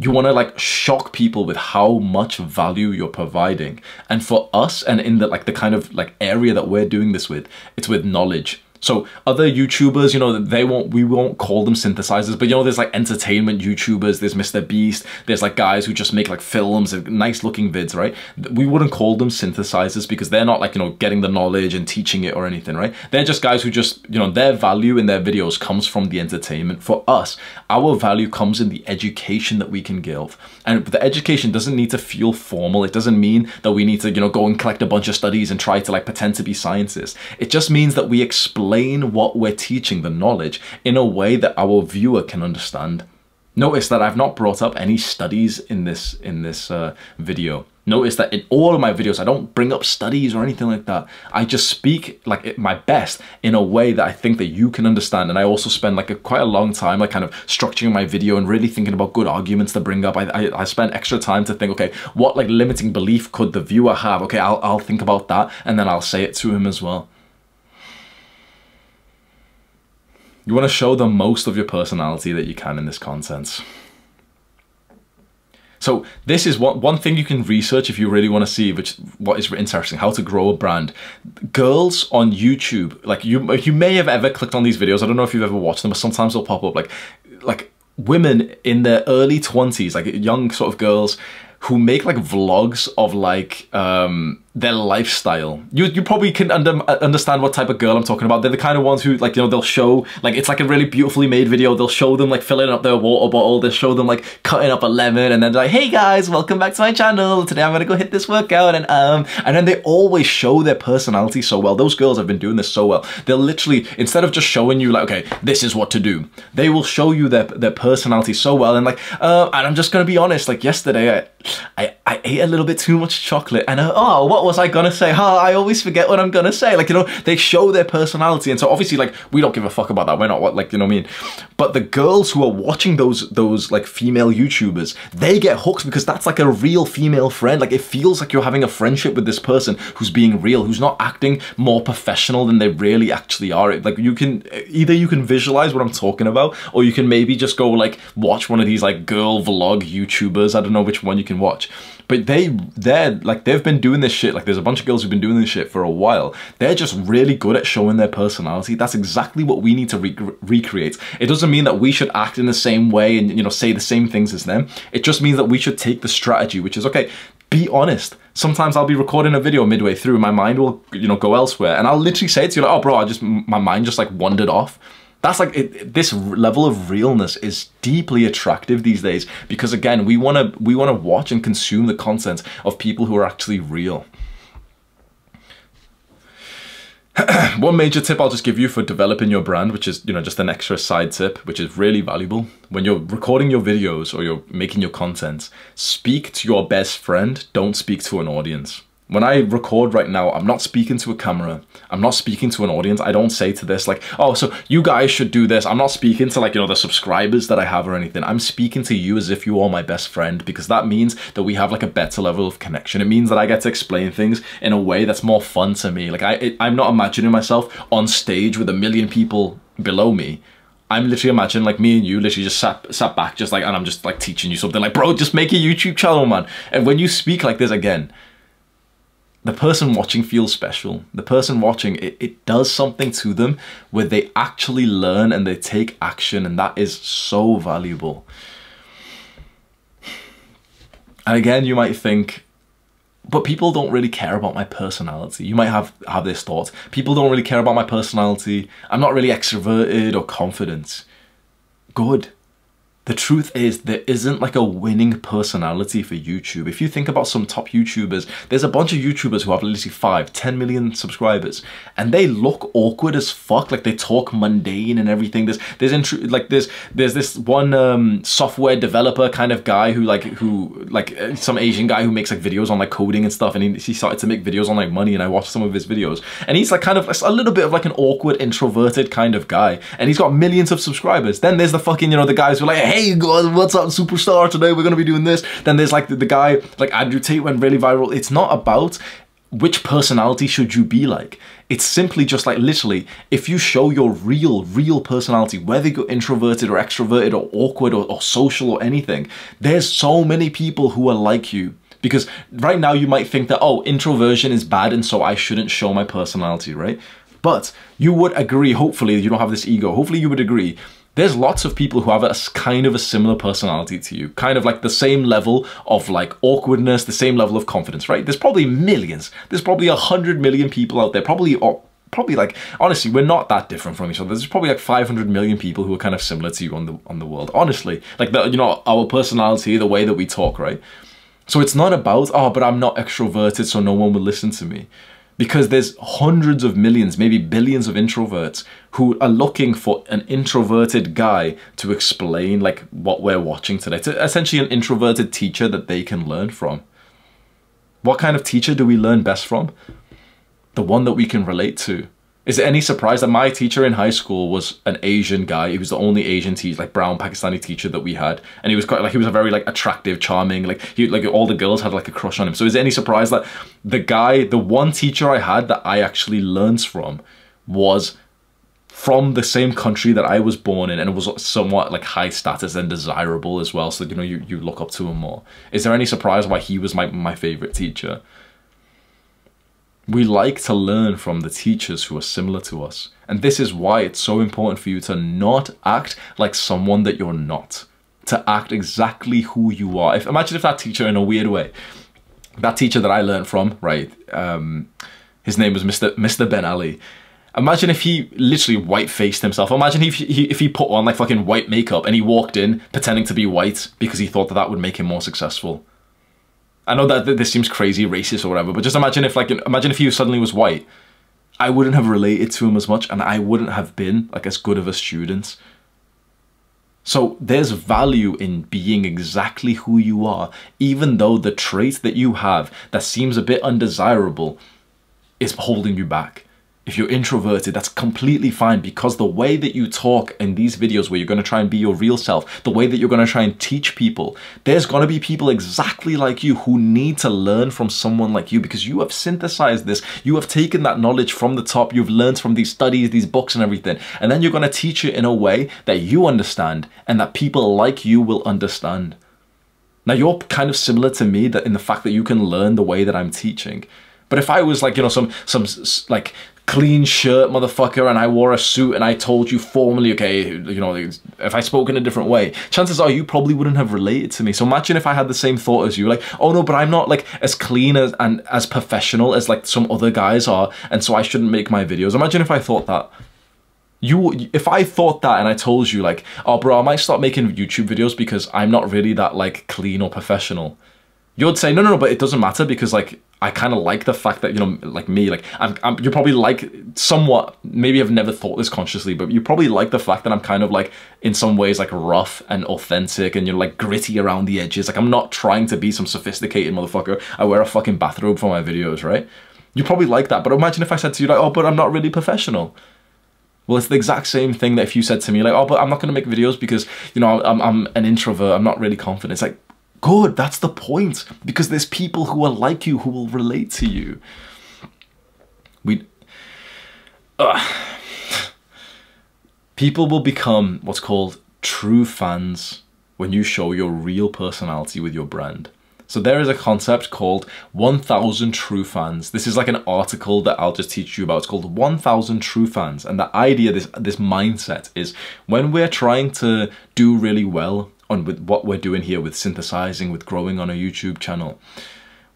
you want to like shock people with how much value you're providing. And for us and in the like the kind of like area that we're doing this with it's with knowledge so other YouTubers, you know, they won't, we won't call them synthesizers, but you know, there's like entertainment YouTubers, there's Mr. Beast, there's like guys who just make like films and nice looking vids, right? We wouldn't call them synthesizers because they're not like, you know, getting the knowledge and teaching it or anything, right? They're just guys who just, you know, their value in their videos comes from the entertainment. For us, our value comes in the education that we can give. And the education doesn't need to feel formal. It doesn't mean that we need to, you know, go and collect a bunch of studies and try to like pretend to be scientists. It just means that we explain what we're teaching, the knowledge, in a way that our viewer can understand. Notice that I've not brought up any studies in this in this uh, video. Notice that in all of my videos, I don't bring up studies or anything like that. I just speak like my best in a way that I think that you can understand. And I also spend like a, quite a long time like kind of structuring my video and really thinking about good arguments to bring up. I, I, I spend extra time to think, okay, what like limiting belief could the viewer have? Okay, I'll, I'll think about that and then I'll say it to him as well. You want to show the most of your personality that you can in this content. So this is one, one thing you can research if you really want to see which what is interesting, how to grow a brand. Girls on YouTube, like you you may have ever clicked on these videos. I don't know if you've ever watched them, but sometimes they'll pop up like like women in their early 20s, like young sort of girls who make like vlogs of like um their lifestyle. You you probably can under, understand what type of girl I'm talking about. They're the kind of ones who like you know they'll show like it's like a really beautifully made video. They'll show them like filling up their water bottle. They'll show them like cutting up a lemon, and then like, "Hey guys, welcome back to my channel. Today I'm gonna go hit this workout." And um and then they always show their personality so well. Those girls have been doing this so well. They'll literally instead of just showing you like, okay, this is what to do, they will show you their their personality so well. And like, uh, and I'm just gonna be honest. Like yesterday, I I, I ate a little bit too much chocolate, and uh, oh, what was I gonna say? Ha, I always forget what I'm gonna say. Like, you know, they show their personality. And so obviously, like, we don't give a fuck about that. We're not what, like, you know what I mean? But the girls who are watching those, those like female YouTubers, they get hooked because that's like a real female friend. Like, it feels like you're having a friendship with this person who's being real, who's not acting more professional than they really actually are. Like, you can, either you can visualize what I'm talking about, or you can maybe just go like watch one of these like girl vlog YouTubers. I don't know which one you can watch but they, they're like, they've been doing this shit. Like there's a bunch of girls who've been doing this shit for a while. They're just really good at showing their personality. That's exactly what we need to re recreate. It doesn't mean that we should act in the same way and, you know, say the same things as them. It just means that we should take the strategy, which is, okay, be honest. Sometimes I'll be recording a video midway through, and my mind will, you know, go elsewhere, and I'll literally say to you, like, "Oh, bro, I just my mind just like wandered off." That's like it, this level of realness is deeply attractive these days because again, we want to we want to watch and consume the content of people who are actually real. [CLEARS THROAT] one major tip I'll just give you for developing your brand, which is, you know, just an extra side tip, which is really valuable. When you're recording your videos or you're making your content, speak to your best friend, don't speak to an audience. When I record right now, I'm not speaking to a camera. I'm not speaking to an audience. I don't say to this like, oh, so you guys should do this. I'm not speaking to like, you know, the subscribers that I have or anything. I'm speaking to you as if you are my best friend because that means that we have like a better level of connection. It means that I get to explain things in a way that's more fun to me. Like I, it, I'm not imagining myself on stage with a million people below me. I'm literally imagining like me and you literally just sat sat back just like and I'm just like teaching you something like bro just make a YouTube channel man and when you speak like this again the person watching feels special. The person watching, it, it does something to them where they actually learn and they take action and that is so valuable. And again, you might think, but people don't really care about my personality. You might have, have this thought. People don't really care about my personality. I'm not really extroverted or confident. Good the truth is there isn't like a winning personality for YouTube. If you think about some top YouTubers, there's a bunch of YouTubers who have literally 5, 10 million subscribers and they look awkward as fuck. Like they talk mundane and everything. There's, there's like there's, there's this one um, software developer kind of guy who like, who like uh, some Asian guy who makes like videos on like coding and stuff. And he, he started to make videos on like money and I watched some of his videos and he's like kind of a little bit of like an awkward introverted kind of guy. And he's got millions of subscribers. Then there's the fucking, you know, the guys who are like, hey, hey God, what's up superstar? Today we're gonna be doing this. Then there's like the, the guy like Andrew Tate went really viral. It's not about which personality should you be like. It's simply just like literally if you show your real real personality whether you're introverted or extroverted or awkward or, or social or anything there's so many people who are like you. Because right now you might think that oh introversion is bad and so I shouldn't show my personality right? But you would agree hopefully you don't have this ego. Hopefully you would agree there's lots of people who have a kind of a similar personality to you, kind of like the same level of like awkwardness, the same level of confidence, right? There's probably millions. There's probably a hundred million people out there, probably or probably like honestly we're not that different from each other there's probably like 500 million people who are kind of similar to you on the on the world honestly like the you know our personality the way that we talk right so it's not about oh but i'm not extroverted so no one will listen to me because there's hundreds of millions, maybe billions of introverts who are looking for an introverted guy to explain like what we're watching today. It's essentially an introverted teacher that they can learn from. What kind of teacher do we learn best from? The one that we can relate to. Is it any surprise that my teacher in high school was an Asian guy? He was the only Asian teacher, like brown Pakistani teacher that we had, and he was quite like he was a very like attractive, charming, like he like all the girls had like a crush on him. So is it any surprise that the guy, the one teacher I had that I actually learned from, was from the same country that I was born in and it was somewhat like high status and desirable as well. So you know you you look up to him more. Is there any surprise why he was my my favorite teacher? We like to learn from the teachers who are similar to us. And this is why it's so important for you to not act like someone that you're not. To act exactly who you are. If Imagine if that teacher in a weird way, that teacher that I learned from, right, um, his name was Mr. Mr. Ben Ali. Imagine if he literally white-faced himself. Imagine if he, if he put on like fucking white makeup and he walked in pretending to be white because he thought that that would make him more successful. I know that this seems crazy, racist or whatever, but just imagine if like imagine if he suddenly was white. I wouldn't have related to him as much, and I wouldn't have been like as good of a student. So there's value in being exactly who you are, even though the trait that you have that seems a bit undesirable is holding you back. If you're introverted, that's completely fine because the way that you talk in these videos where you're going to try and be your real self, the way that you're going to try and teach people, there's going to be people exactly like you who need to learn from someone like you because you have synthesized this. You have taken that knowledge from the top. You've learned from these studies, these books and everything. And then you're going to teach it in a way that you understand and that people like you will understand. Now you're kind of similar to me that in the fact that you can learn the way that I'm teaching. But if I was like, you know, some some like clean shirt motherfucker and I wore a suit and I told you formally, okay, you know, if I spoke in a different way, chances are you probably wouldn't have related to me. So imagine if I had the same thought as you, like, oh no, but I'm not like as clean as and as professional as like some other guys are, and so I shouldn't make my videos. Imagine if I thought that. You, if I thought that and I told you like, oh bro, I might start making YouTube videos because I'm not really that like clean or professional You'd say, no, no, no, but it doesn't matter because like I kind of like the fact that you know, like me, like I'm, I'm, you're probably like somewhat. Maybe I've never thought this consciously, but you probably like the fact that I'm kind of like in some ways like rough and authentic, and you're like gritty around the edges. Like I'm not trying to be some sophisticated motherfucker. I wear a fucking bathrobe for my videos, right? You probably like that, but imagine if I said to you like, oh, but I'm not really professional. Well, it's the exact same thing that if you said to me like, oh, but I'm not gonna make videos because you know I'm, I'm an introvert. I'm not really confident. It's like Good, that's the point. Because there's people who are like you who will relate to you. We. Uh, people will become what's called true fans when you show your real personality with your brand. So there is a concept called 1000 True Fans. This is like an article that I'll just teach you about. It's called 1000 True Fans. And the idea, this, this mindset is when we're trying to do really well on with what we're doing here with synthesizing, with growing on a YouTube channel.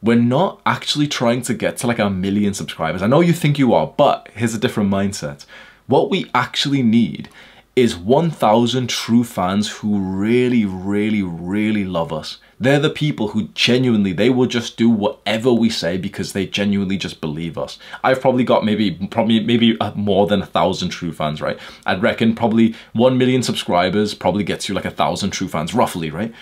We're not actually trying to get to like a million subscribers. I know you think you are, but here's a different mindset. What we actually need is 1,000 true fans who really, really, really love us. They're the people who genuinely, they will just do whatever we say because they genuinely just believe us. I've probably got maybe, probably, maybe uh, more than a thousand true fans, right? I'd reckon probably 1 million subscribers probably gets you like a thousand true fans, roughly, right?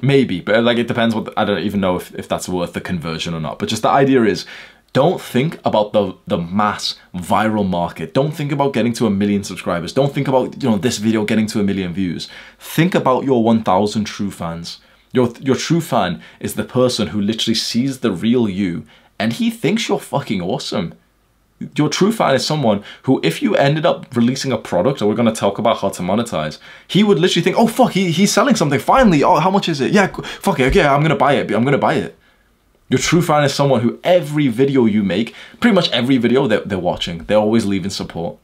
Maybe, but like it depends what, I don't even know if, if that's worth the conversion or not. But just the idea is, don't think about the, the mass viral market. Don't think about getting to a million subscribers. Don't think about, you know, this video getting to a million views. Think about your 1,000 true fans. Your, your true fan is the person who literally sees the real you and he thinks you're fucking awesome. Your true fan is someone who, if you ended up releasing a product, or we're going to talk about how to monetize, he would literally think, oh, fuck, he, he's selling something. Finally. Oh, how much is it? Yeah, fuck it. Yeah, I'm going to buy it. I'm going to buy it. Your true fan is someone who every video you make, pretty much every video that they're watching, they're always leaving support.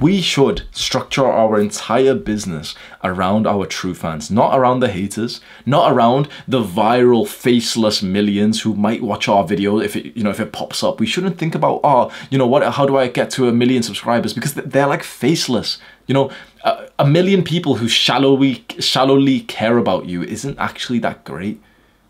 We should structure our entire business around our true fans, not around the haters, not around the viral faceless millions who might watch our video if it, you know, if it pops up. We shouldn't think about, oh, you know what, how do I get to a million subscribers? Because they're like faceless. You know, a, a million people who shallowly, shallowly care about you isn't actually that great.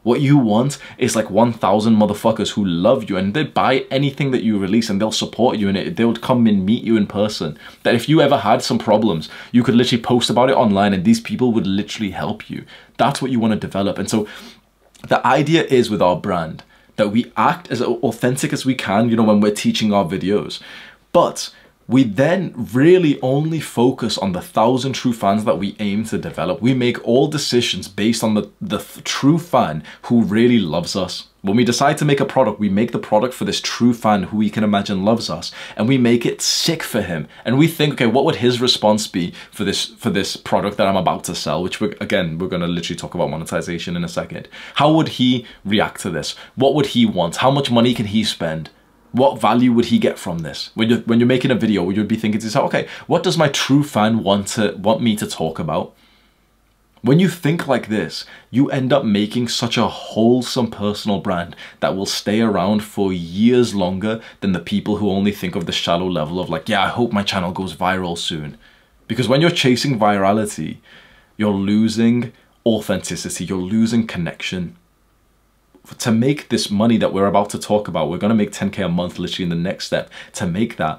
What you want is like 1,000 motherfuckers who love you and they buy anything that you release and they'll support you and it. They'll come and meet you in person. That if you ever had some problems, you could literally post about it online and these people would literally help you. That's what you want to develop. And so the idea is with our brand that we act as authentic as we can, you know, when we're teaching our videos. But we then really only focus on the thousand true fans that we aim to develop. We make all decisions based on the, the true fan who really loves us. When we decide to make a product, we make the product for this true fan who we can imagine loves us, and we make it sick for him. And we think, okay, what would his response be for this for this product that I'm about to sell? Which we're, again, we're gonna literally talk about monetization in a second. How would he react to this? What would he want? How much money can he spend? What value would he get from this? When you're when you're making a video, you'd be thinking to yourself, okay, what does my true fan want to want me to talk about? When you think like this, you end up making such a wholesome personal brand that will stay around for years longer than the people who only think of the shallow level of like, yeah, I hope my channel goes viral soon. Because when you're chasing virality, you're losing authenticity, you're losing connection to make this money that we're about to talk about, we're to make 10K a month literally in the next step. To make that,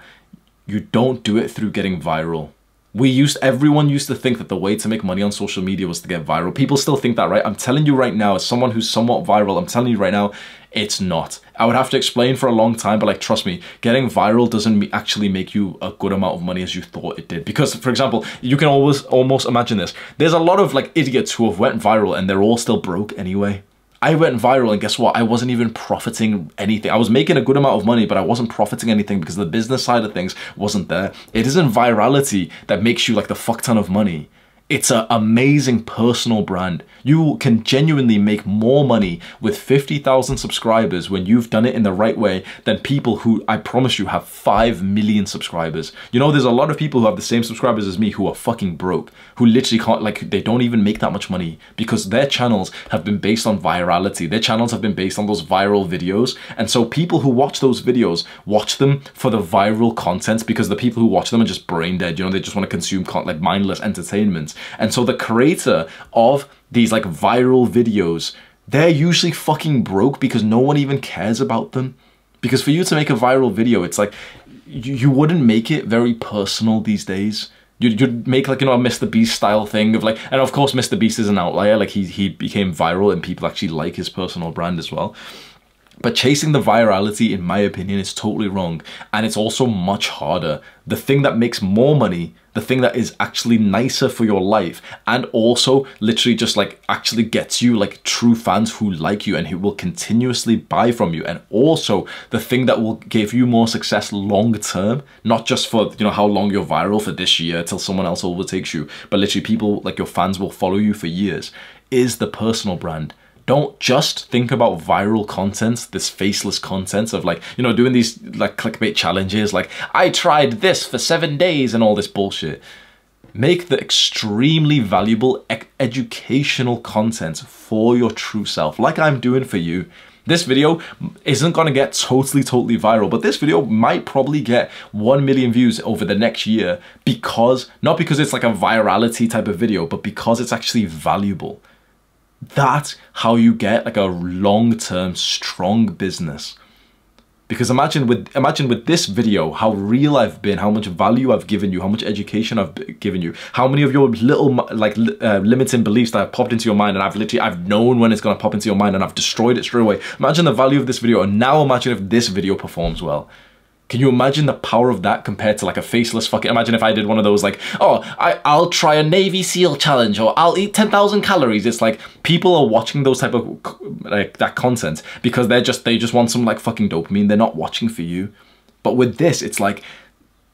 you don't do it through getting viral. We used, everyone used to think that the way to make money on social media was to get viral. People still think that, right? I'm telling you right now, as someone who's somewhat viral, I'm telling you right now, it's not. I would have to explain for a long time, but like, trust me, getting viral doesn't actually make you a good amount of money as you thought it did. Because, for example, you can always almost imagine this. There's a lot of like idiots who have went viral and they're all still broke anyway. I went viral and guess what? I wasn't even profiting anything. I was making a good amount of money, but I wasn't profiting anything because the business side of things wasn't there. It isn't virality that makes you like the fuck ton of money. It's an amazing personal brand. You can genuinely make more money with 50,000 subscribers when you've done it in the right way than people who I promise you have 5 million subscribers. You know, there's a lot of people who have the same subscribers as me who are fucking broke, who literally can't, like, they don't even make that much money because their channels have been based on virality. Their channels have been based on those viral videos. And so people who watch those videos watch them for the viral content because the people who watch them are just brain dead. You know, they just want to consume like mindless entertainment. And so the creator of these like viral videos they're usually fucking broke because no one even cares about them. Because for you to make a viral video, it's like you, you wouldn't make it very personal these days. You'd, you'd make like you know a Mr. Beast style thing of like, and of course Mr. Beast is an outlier. Like he he became viral and people actually like his personal brand as well. But chasing the virality, in my opinion, is totally wrong. And it's also much harder. The thing that makes more money, the thing that is actually nicer for your life, and also literally just like actually gets you like true fans who like you and who will continuously buy from you. And also the thing that will give you more success long term, not just for, you know, how long you're viral for this year till someone else overtakes you, but literally people like your fans will follow you for years, is the personal brand don't just think about viral content, this faceless content of like, you know, doing these like clickbait challenges, like, I tried this for seven days and all this bullshit. Make the extremely valuable educational content for your true self, like I'm doing for you. This video isn't to get totally, totally viral, but this video might probably get 1 million views over the next year because, not because it's like a virality type of video, but because it's actually valuable. That's how you get like a long-term strong business. Because imagine with imagine with this video how real I've been, how much value I've given you, how much education I've given you, how many of your little like uh, limiting beliefs that have popped into your mind, and I've literally I've known when it's gonna pop into your mind, and I've destroyed it straight away. Imagine the value of this video, and now imagine if this video performs well. Can you imagine the power of that compared to like a faceless fucking, imagine if I did one of those like, oh, I, I'll try a Navy SEAL challenge or I'll eat 10,000 calories. It's like people are watching those type of like that content because they're just, they just want some like fucking dopamine. They're not watching for you. But with this, it's like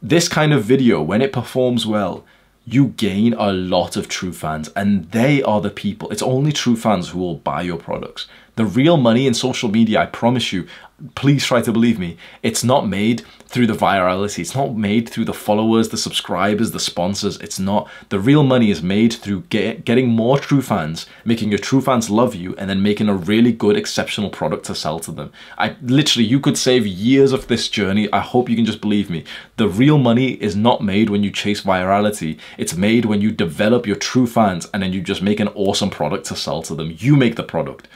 this kind of video, when it performs well, you gain a lot of true fans and they are the people. It's only true fans who will buy your products. The real money in social media, I promise you, please try to believe me, it's not made through the virality. It's not made through the followers, the subscribers, the sponsors. It's not. The real money is made through get, getting more true fans, making your true fans love you, and then making a really good, exceptional product to sell to them. I literally, you could save years of this journey. I hope you can just believe me. The real money is not made when you chase virality. It's made when you develop your true fans and then you just make an awesome product to sell to them. You make the product.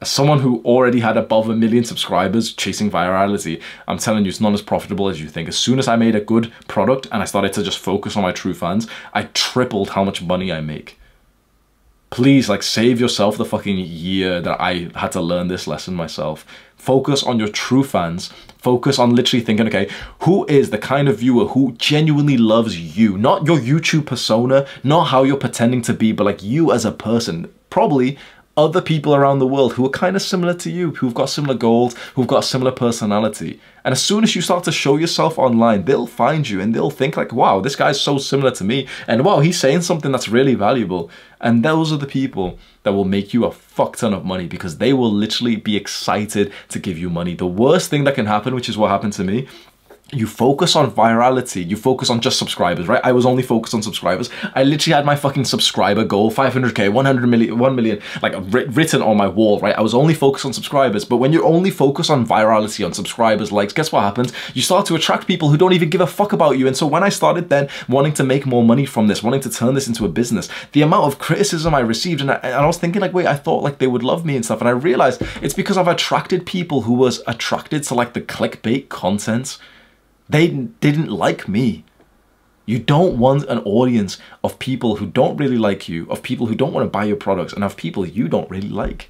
As someone who already had above a million subscribers chasing virality, I'm telling you, it's not as profitable as you think. As soon as I made a good product and I started to just focus on my true fans, I tripled how much money I make. Please, like, save yourself the fucking year that I had to learn this lesson myself. Focus on your true fans. Focus on literally thinking, okay, who is the kind of viewer who genuinely loves you? Not your YouTube persona, not how you're pretending to be, but like you as a person. Probably other people around the world who are kind of similar to you, who've got similar goals, who've got similar personality. And as soon as you start to show yourself online, they'll find you and they'll think like, wow, this guy's so similar to me. And wow, he's saying something that's really valuable. And those are the people that will make you a fuck ton of money because they will literally be excited to give you money. The worst thing that can happen, which is what happened to me, you focus on virality, you focus on just subscribers, right? I was only focused on subscribers. I literally had my fucking subscriber goal, 500k, 100 million, 1 million, like written on my wall, right? I was only focused on subscribers. But when you're only focused on virality, on subscribers, likes, guess what happens? You start to attract people who don't even give a fuck about you. And so when I started then wanting to make more money from this, wanting to turn this into a business, the amount of criticism I received, and I, and I was thinking like, wait, I thought like they would love me and stuff. And I realized it's because I've attracted people who was attracted to like the clickbait content they didn't like me. You don't want an audience of people who don't really like you, of people who don't want to buy your products, and of people you don't really like.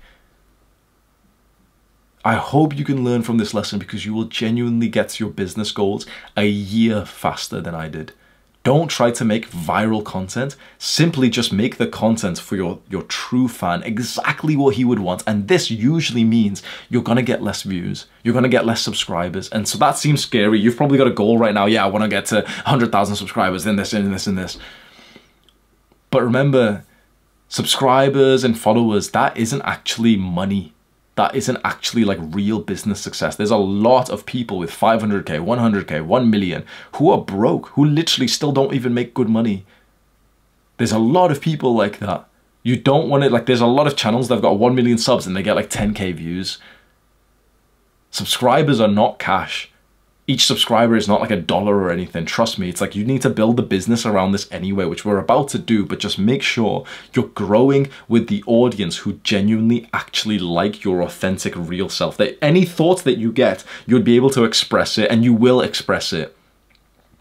I hope you can learn from this lesson because you will genuinely get to your business goals a year faster than I did. Don't try to make viral content. Simply just make the content for your, your true fan exactly what he would want. And this usually means you're to get less views. You're to get less subscribers. And so that seems scary. You've probably got a goal right now. Yeah, I want to get to 100,000 subscribers, then this, and this, and this. But remember, subscribers and followers, that isn't actually money that isn't actually like real business success. There's a lot of people with 500k, 100k, 1 million who are broke, who literally still don't even make good money. There's a lot of people like that. You don't want it, like there's a lot of channels that have got 1 million subs and they get like 10k views. Subscribers are not cash. Each subscriber is not like a dollar or anything. Trust me, it's like you need to build the business around this anyway, which we're about to do, but just make sure you're growing with the audience who genuinely actually like your authentic real self. That any thoughts that you get, you'd be able to express it and you will express it.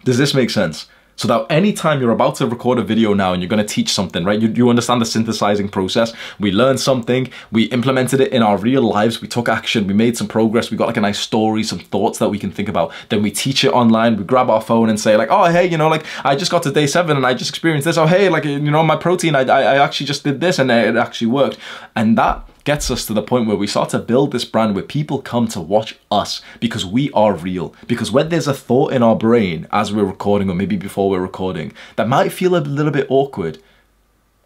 Does this make sense? So that anytime you're about to record a video now and you're going to teach something, right? You, you understand the synthesizing process. We learned something, we implemented it in our real lives, we took action, we made some progress, we got like a nice story, some thoughts that we can think about. Then we teach it online, we grab our phone and say like, oh, hey, you know, like I just got to day seven and I just experienced this. Oh, hey, like, you know, my protein, I, I actually just did this and it actually worked. And that gets us to the point where we start to build this brand where people come to watch us because we are real. Because when there's a thought in our brain as we're recording or maybe before we're recording that might feel a little bit awkward,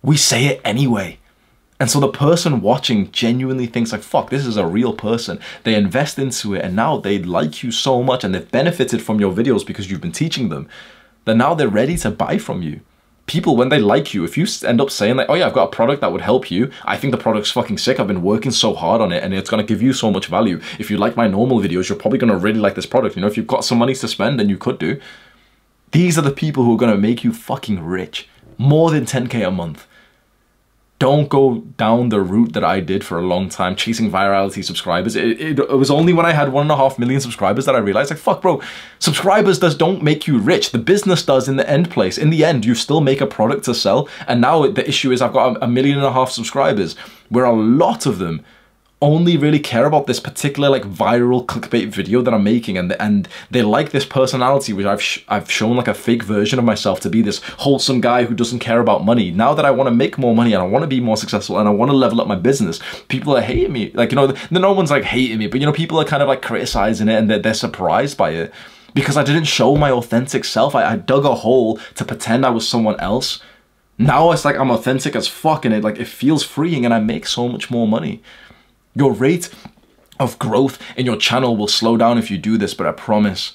we say it anyway. And so the person watching genuinely thinks like, fuck, this is a real person. They invest into it and now they like you so much and they've benefited from your videos because you've been teaching them that now they're ready to buy from you people when they like you if you end up saying like oh yeah i've got a product that would help you i think the product's fucking sick. I've been working so hard on it and it's going to give you so much value. If you like my normal videos you're probably going to really like this product. You know if you've got some money to spend and you could do. These are the people who are going to make you fucking rich. More than 10k a month don't go down the route that I did for a long time, chasing virality subscribers. It, it, it, was only when I had one and a half million subscribers that I realized, like, fuck, bro, subscribers does don't make you rich. The business does in the end place. In the end, you still make a product to sell. And now the issue is I've got a, a million and a half subscribers, where a lot of them only really care about this particular like viral clickbait video that I'm making and and they like this personality which I've sh I've shown like a fake version of myself to be this wholesome guy who doesn't care about money. Now that I want to make more money and I want to be more successful and I want to level up my business, people are hating me. Like, you know, no one's like hating me, but you know, people are kind of like criticizing it and they're, they're surprised by it because I didn't show my authentic self. I, I dug a hole to pretend I was someone else. Now it's like I'm authentic as fuck and it like it feels freeing and I make so much more money. Your rate of growth in your channel will slow down if you do this, but I promise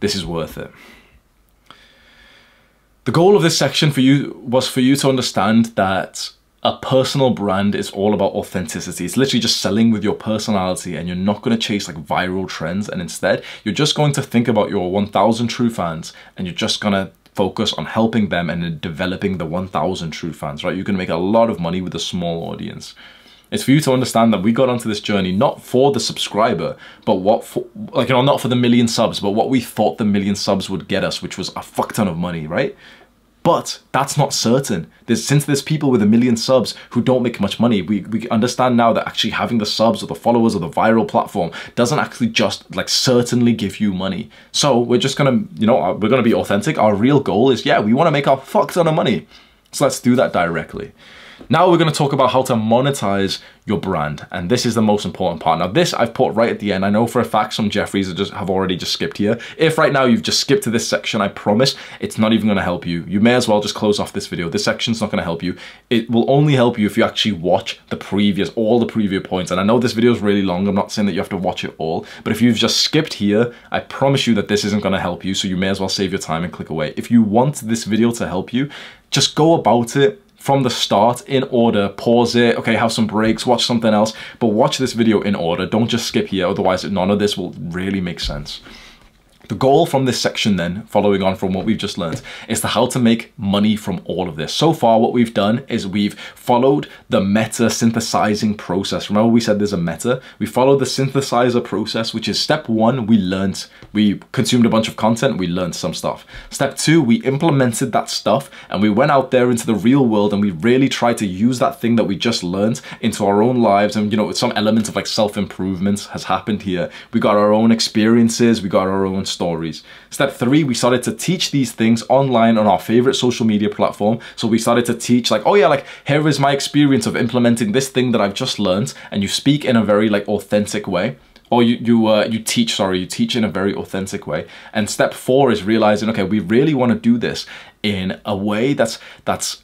this is worth it. The goal of this section for you was for you to understand that a personal brand is all about authenticity. It's literally just selling with your personality and you're not going to chase like viral trends. And instead, you're just going to think about your 1000 true fans and you're just going to focus on helping them and developing the 1000 true fans, right? You can make a lot of money with a small audience. It's for you to understand that we got onto this journey not for the subscriber, but what for, like, you know, not for the million subs, but what we thought the million subs would get us, which was a fuck ton of money, right? But that's not certain. There's, since there's people with a million subs who don't make much money, we, we understand now that actually having the subs or the followers or the viral platform doesn't actually just like certainly give you money. So we're just gonna, you know, we're gonna be authentic. Our real goal is, yeah, we wanna make a fuck ton of money. So let's do that directly. Now we're going to talk about how to monetize your brand. And this is the most important part. Now this I've put right at the end. I know for a fact some Jeffries have, just, have already just skipped here. If right now you've just skipped to this section, I promise it's not even going to help you. You may as well just close off this video. This section's not going to help you. It will only help you if you actually watch the previous, all the previous points. And I know this video is really long. I'm not saying that you have to watch it all. But if you've just skipped here, I promise you that this isn't going to help you. So you may as well save your time and click away. If you want this video to help you, just go about it from the start in order, pause it, okay, have some breaks, watch something else, but watch this video in order. Don't just skip here, otherwise none of this will really make sense. The goal from this section then, following on from what we've just learned, is to how to make money from all of this. So far, what we've done is we've followed the meta synthesizing process. Remember we said there's a meta? We followed the synthesizer process, which is step one, we learned. We consumed a bunch of content, we learned some stuff. Step two, we implemented that stuff and we went out there into the real world and we really tried to use that thing that we just learned into our own lives. And you know, some element of like self-improvement has happened here. We got our own experiences, we got our own stories. Step three, we started to teach these things online on our favorite social media platform. So we started to teach like, oh yeah, like here is my experience of implementing this thing that I've just learned. And you speak in a very like authentic way or you you uh, you teach sorry you teach in a very authentic way and step four is realizing okay we really want to do this in a way that's that's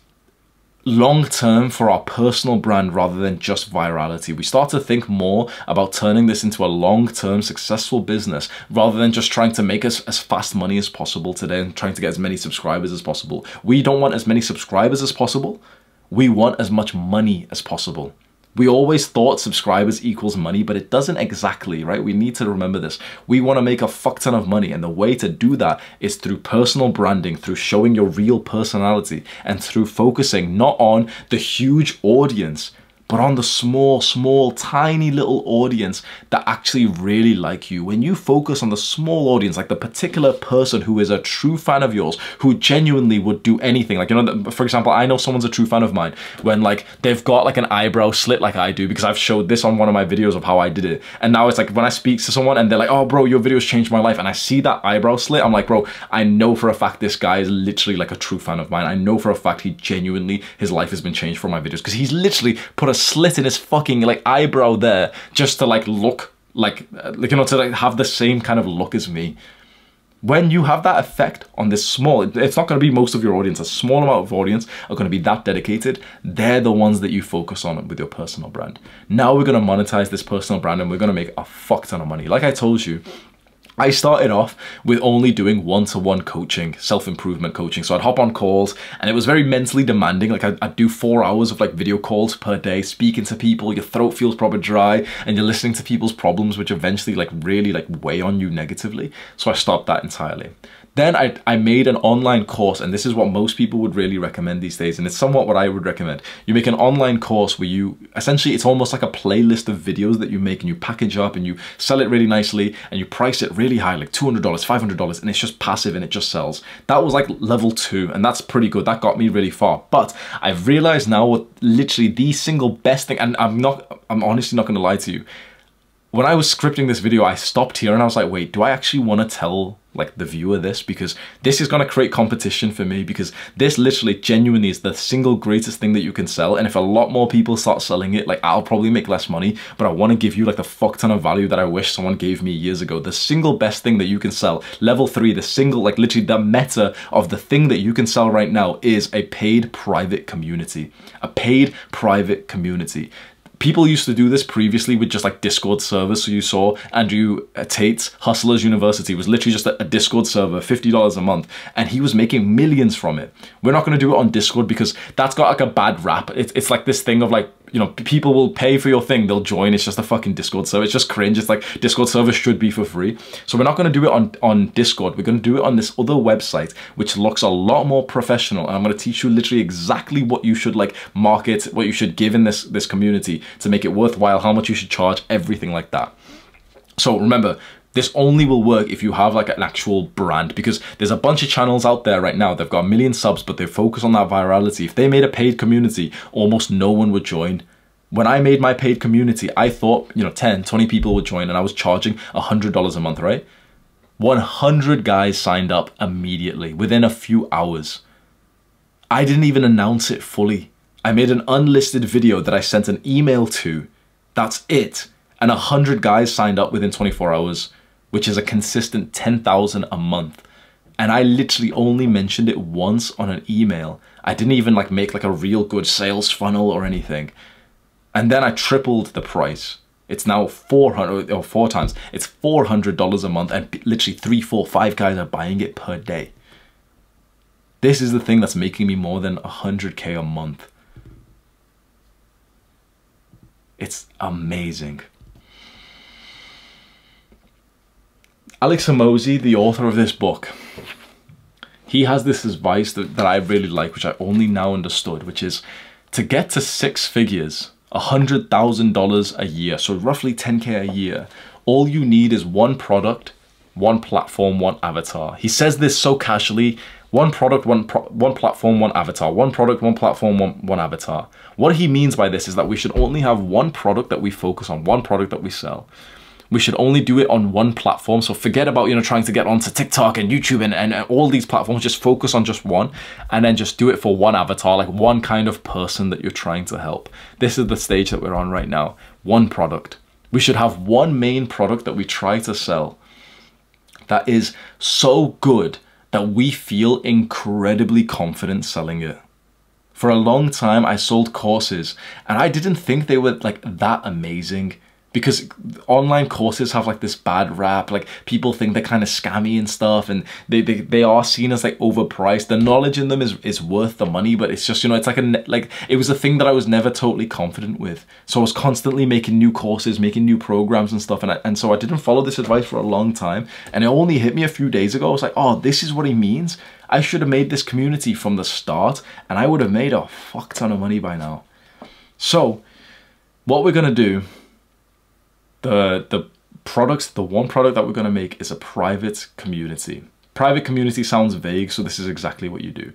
long term for our personal brand rather than just virality. We start to think more about turning this into a long term successful business rather than just trying to make us as fast money as possible today and trying to get as many subscribers as possible. We don't want as many subscribers as possible. We want as much money as possible. We always thought subscribers equals money, but it doesn't exactly, right? We need to remember this. We want to make a fuck ton of money, and the way to do that is through personal branding, through showing your real personality, and through focusing not on the huge audience, but on the small, small, tiny little audience that actually really like you. When you focus on the small audience, like the particular person who is a true fan of yours, who genuinely would do anything. Like, you know, for example, I know someone's a true fan of mine when like they've got like an eyebrow slit like I do because I've showed this on one of my videos of how I did it. And now it's like when I speak to someone and they're like, oh, bro, your videos changed my life. And I see that eyebrow slit, I'm like, bro, I know for a fact this guy is literally like a true fan of mine. I know for a fact he genuinely, his life has been changed from my videos because he's literally put a slit in his fucking like eyebrow there just to like look like, uh, like you know, to like have the same kind of look as me. When you have that effect on this small, it's not going to be most of your audience, a small amount of audience are going to be that dedicated. They're the ones that you focus on with your personal brand. Now we're going to monetize this personal brand and we're going to make a fuck ton of money. Like I told you, I started off with only doing one-to-one coaching, self-improvement coaching. So I'd hop on calls and it was very mentally demanding. Like I'd, I'd, do four hours of like video calls per day, speaking to people, your throat feels proper dry and you're listening to people's problems, which eventually like really like weigh on you negatively. So I stopped that entirely. Then I, I made an online course, and this is what most people would really recommend these days, and it's somewhat what I would recommend. You make an online course where you, essentially it's almost like a playlist of videos that you make and you package up and you sell it really nicely and you price it really high, like $200, $500, and it's just passive and it just sells. That was like level two, and that's pretty good. That got me really far. But I've realized now what literally the single best thing, and I'm not, I'm honestly not gonna lie to you, when I was scripting this video, I stopped here and I was like, wait, do I actually want to tell like the viewer this? Because this is going to create competition for me because this literally genuinely is the single greatest thing that you can sell. And if a lot more people start selling it, like I'll probably make less money, but I want to give you like the fuck ton of value that I wish someone gave me years ago. The single best thing that you can sell, level three, the single, like literally the meta of the thing that you can sell right now is a paid private community, a paid private community people used to do this previously with just like Discord servers. So you saw Andrew Tate's Hustlers University was literally just a, a Discord server, $50 a month, and he was making millions from it. We're not going to do it on Discord because that's got like a bad rap. It's, it's like this thing of like you know, people will pay for your thing, they'll join. It's just a fucking Discord server. It's just cringe. It's like Discord server should be for free. So we're not going to do it on, on Discord. We're going to do it on this other website, which looks a lot more professional. And I'm going to teach you literally exactly what you should like market, what you should give in this, this community to make it worthwhile, how much you should charge, everything like that. So remember, this only will work if you have like an actual brand because there's a bunch of channels out there right now. They've got a million subs, but they focus on that virality. If they made a paid community, almost no one would join. When I made my paid community, I thought, you know, 10, 20 people would join and I was charging $100 a month, right? 100 guys signed up immediately within a few hours. I didn't even announce it fully. I made an unlisted video that I sent an email to. That's it. And 100 guys signed up within 24 hours which is a consistent 10,000 a month. And I literally only mentioned it once on an email. I didn't even like make like a real good sales funnel or anything. And then I tripled the price. It's now 400 or four times. It's $400 a month and literally three, four, five guys are buying it per day. This is the thing that's making me more than 100k a month. It's amazing. Alex Hormozi, the author of this book, he has this advice that, that I really like, which I only now understood, which is to get to six figures, $100,000 a year, so roughly 10K a year, all you need is one product, one platform, one avatar. He says this so casually, one product, one, pro one platform, one avatar, one product, one platform, one, one avatar. What he means by this is that we should only have one product that we focus on, one product that we sell we should only do it on one platform. So forget about, you know, trying to get onto TikTok and YouTube and, and, and all these platforms. Just focus on just one and then just do it for one avatar, like one kind of person that you're trying to help. This is the stage that we're on right now. One product. We should have one main product that we try to sell that is so good that we feel incredibly confident selling it. For a long time, I sold courses and I didn't think they were like that amazing because online courses have like this bad rap like people think they're kind of scammy and stuff and they, they they are seen as like overpriced. The knowledge in them is is worth the money but it's just you know it's like a like it was a thing that i was never totally confident with. So i was constantly making new courses making new programs and stuff and, I, and so i didn't follow this advice for a long time and it only hit me a few days ago. I was like oh this is what he means. I should have made this community from the start and i would have made a fuck ton of money by now. So what we're gonna do the the products the one product that we're going to make is a private community. Private community sounds vague so this is exactly what you do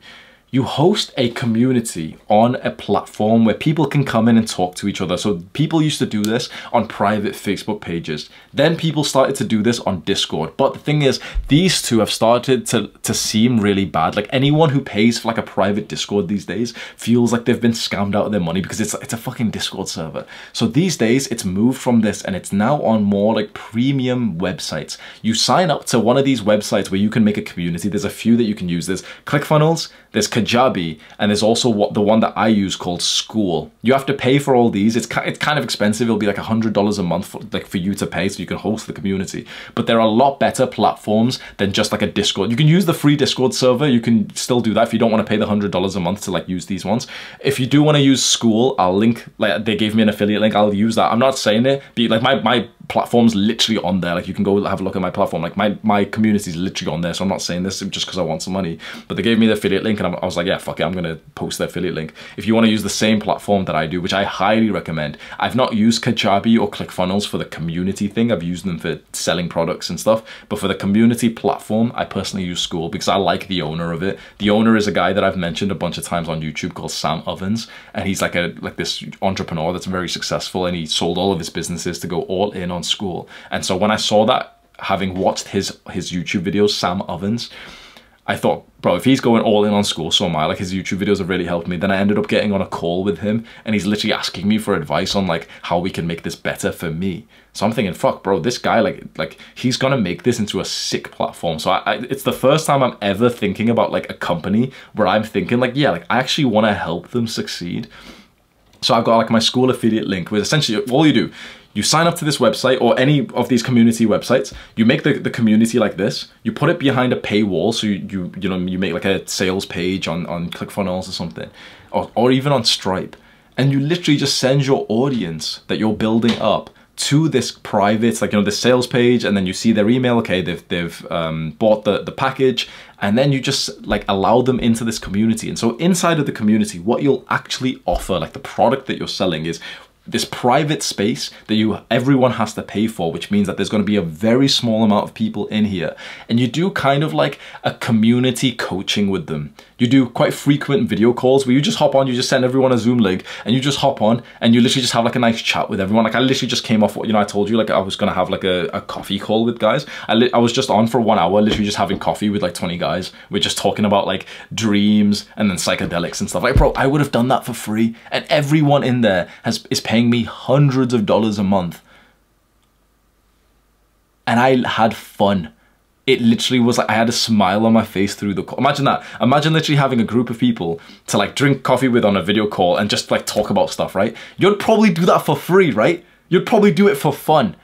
you host a community on a platform where people can come in and talk to each other. So people used to do this on private Facebook pages. Then people started to do this on Discord. But the thing is, these two have started to, to seem really bad. Like anyone who pays for like a private Discord these days feels like they've been scammed out of their money because it's, it's a fucking Discord server. So these days it's moved from this and it's now on more like premium websites. You sign up to one of these websites where you can make a community. There's a few that you can use. There's ClickFunnels, there's Kajabi, and there's also what the one that I use called Skool. You have to pay for all these. It's it's kind of expensive. It'll be like a hundred dollars a month for, like for you to pay so you can host the community. But there are a lot better platforms than just like a Discord. You can use the free Discord server. You can still do that if you don't want to pay the hundred dollars a month to like use these ones. If you do want to use Skool, I'll link like they gave me an affiliate link. I'll use that. I'm not saying it. Be like my my platform's literally on there. Like you can go have a look at my platform. Like my my community is literally on there. So I'm not saying this just because I want some money. But they gave me the affiliate link, and I was like, yeah, fuck it, I'm gonna post the affiliate link. If you want to use the same platform that I do, which I highly recommend, I've not used Kajabi or ClickFunnels for the community thing. I've used them for selling products and stuff. But for the community platform, I personally use Skool because I like the owner of it. The owner is a guy that I've mentioned a bunch of times on YouTube called Sam Ovens, and he's like a like this entrepreneur that's very successful, and he sold all of his businesses to go all in on Skool. And so when I saw that, having watched his his YouTube videos, Sam Ovens, I thought, bro, if he's going all in on Skool, so am I. Like his YouTube videos have really helped me. Then I ended up getting on a call with him and he's literally asking me for advice on like how we can make this better for me. So I'm thinking, fuck, bro, this guy, like, like he's gonna make this into a sick platform. So I, I, it's the first time I'm ever thinking about like a company where I'm thinking like, yeah, like I actually want to help them succeed. So I've got like my Skool affiliate link, where essentially all you do, you sign up to this website or any of these community websites, you make the, the community like this, you put it behind a paywall, so you, you, you know, you make like a sales page on, on ClickFunnels or something, or, or even on Stripe, and you literally just send your audience that you're building up to this private, like, you know, the sales page, and then you see their email, okay, they've, they've um, bought the, the package, and then you just like allow them into this community. And so inside of the community, what you'll actually offer, like the product that you're selling is this private space that you everyone has to pay for which means that there's going to be a very small amount of people in here. And you do kind of like a community coaching with them you do quite frequent video calls where you just hop on you just send everyone a zoom link and you just hop on and you literally just have like a nice chat with everyone like i literally just came off what you know i told you like i was to have like a, a coffee call with guys I, I was just on for one hour literally just having coffee with like 20 guys we're just talking about like dreams and then psychedelics and stuff like bro i would have done that for free and everyone in there has is paying me hundreds of dollars a month. And I had fun. It literally was like I had a smile on my face through the call. Imagine that. Imagine literally having a group of people to like drink coffee with on a video call and just like talk about stuff, right? You'd probably do that for free, right? You'd probably do it for fun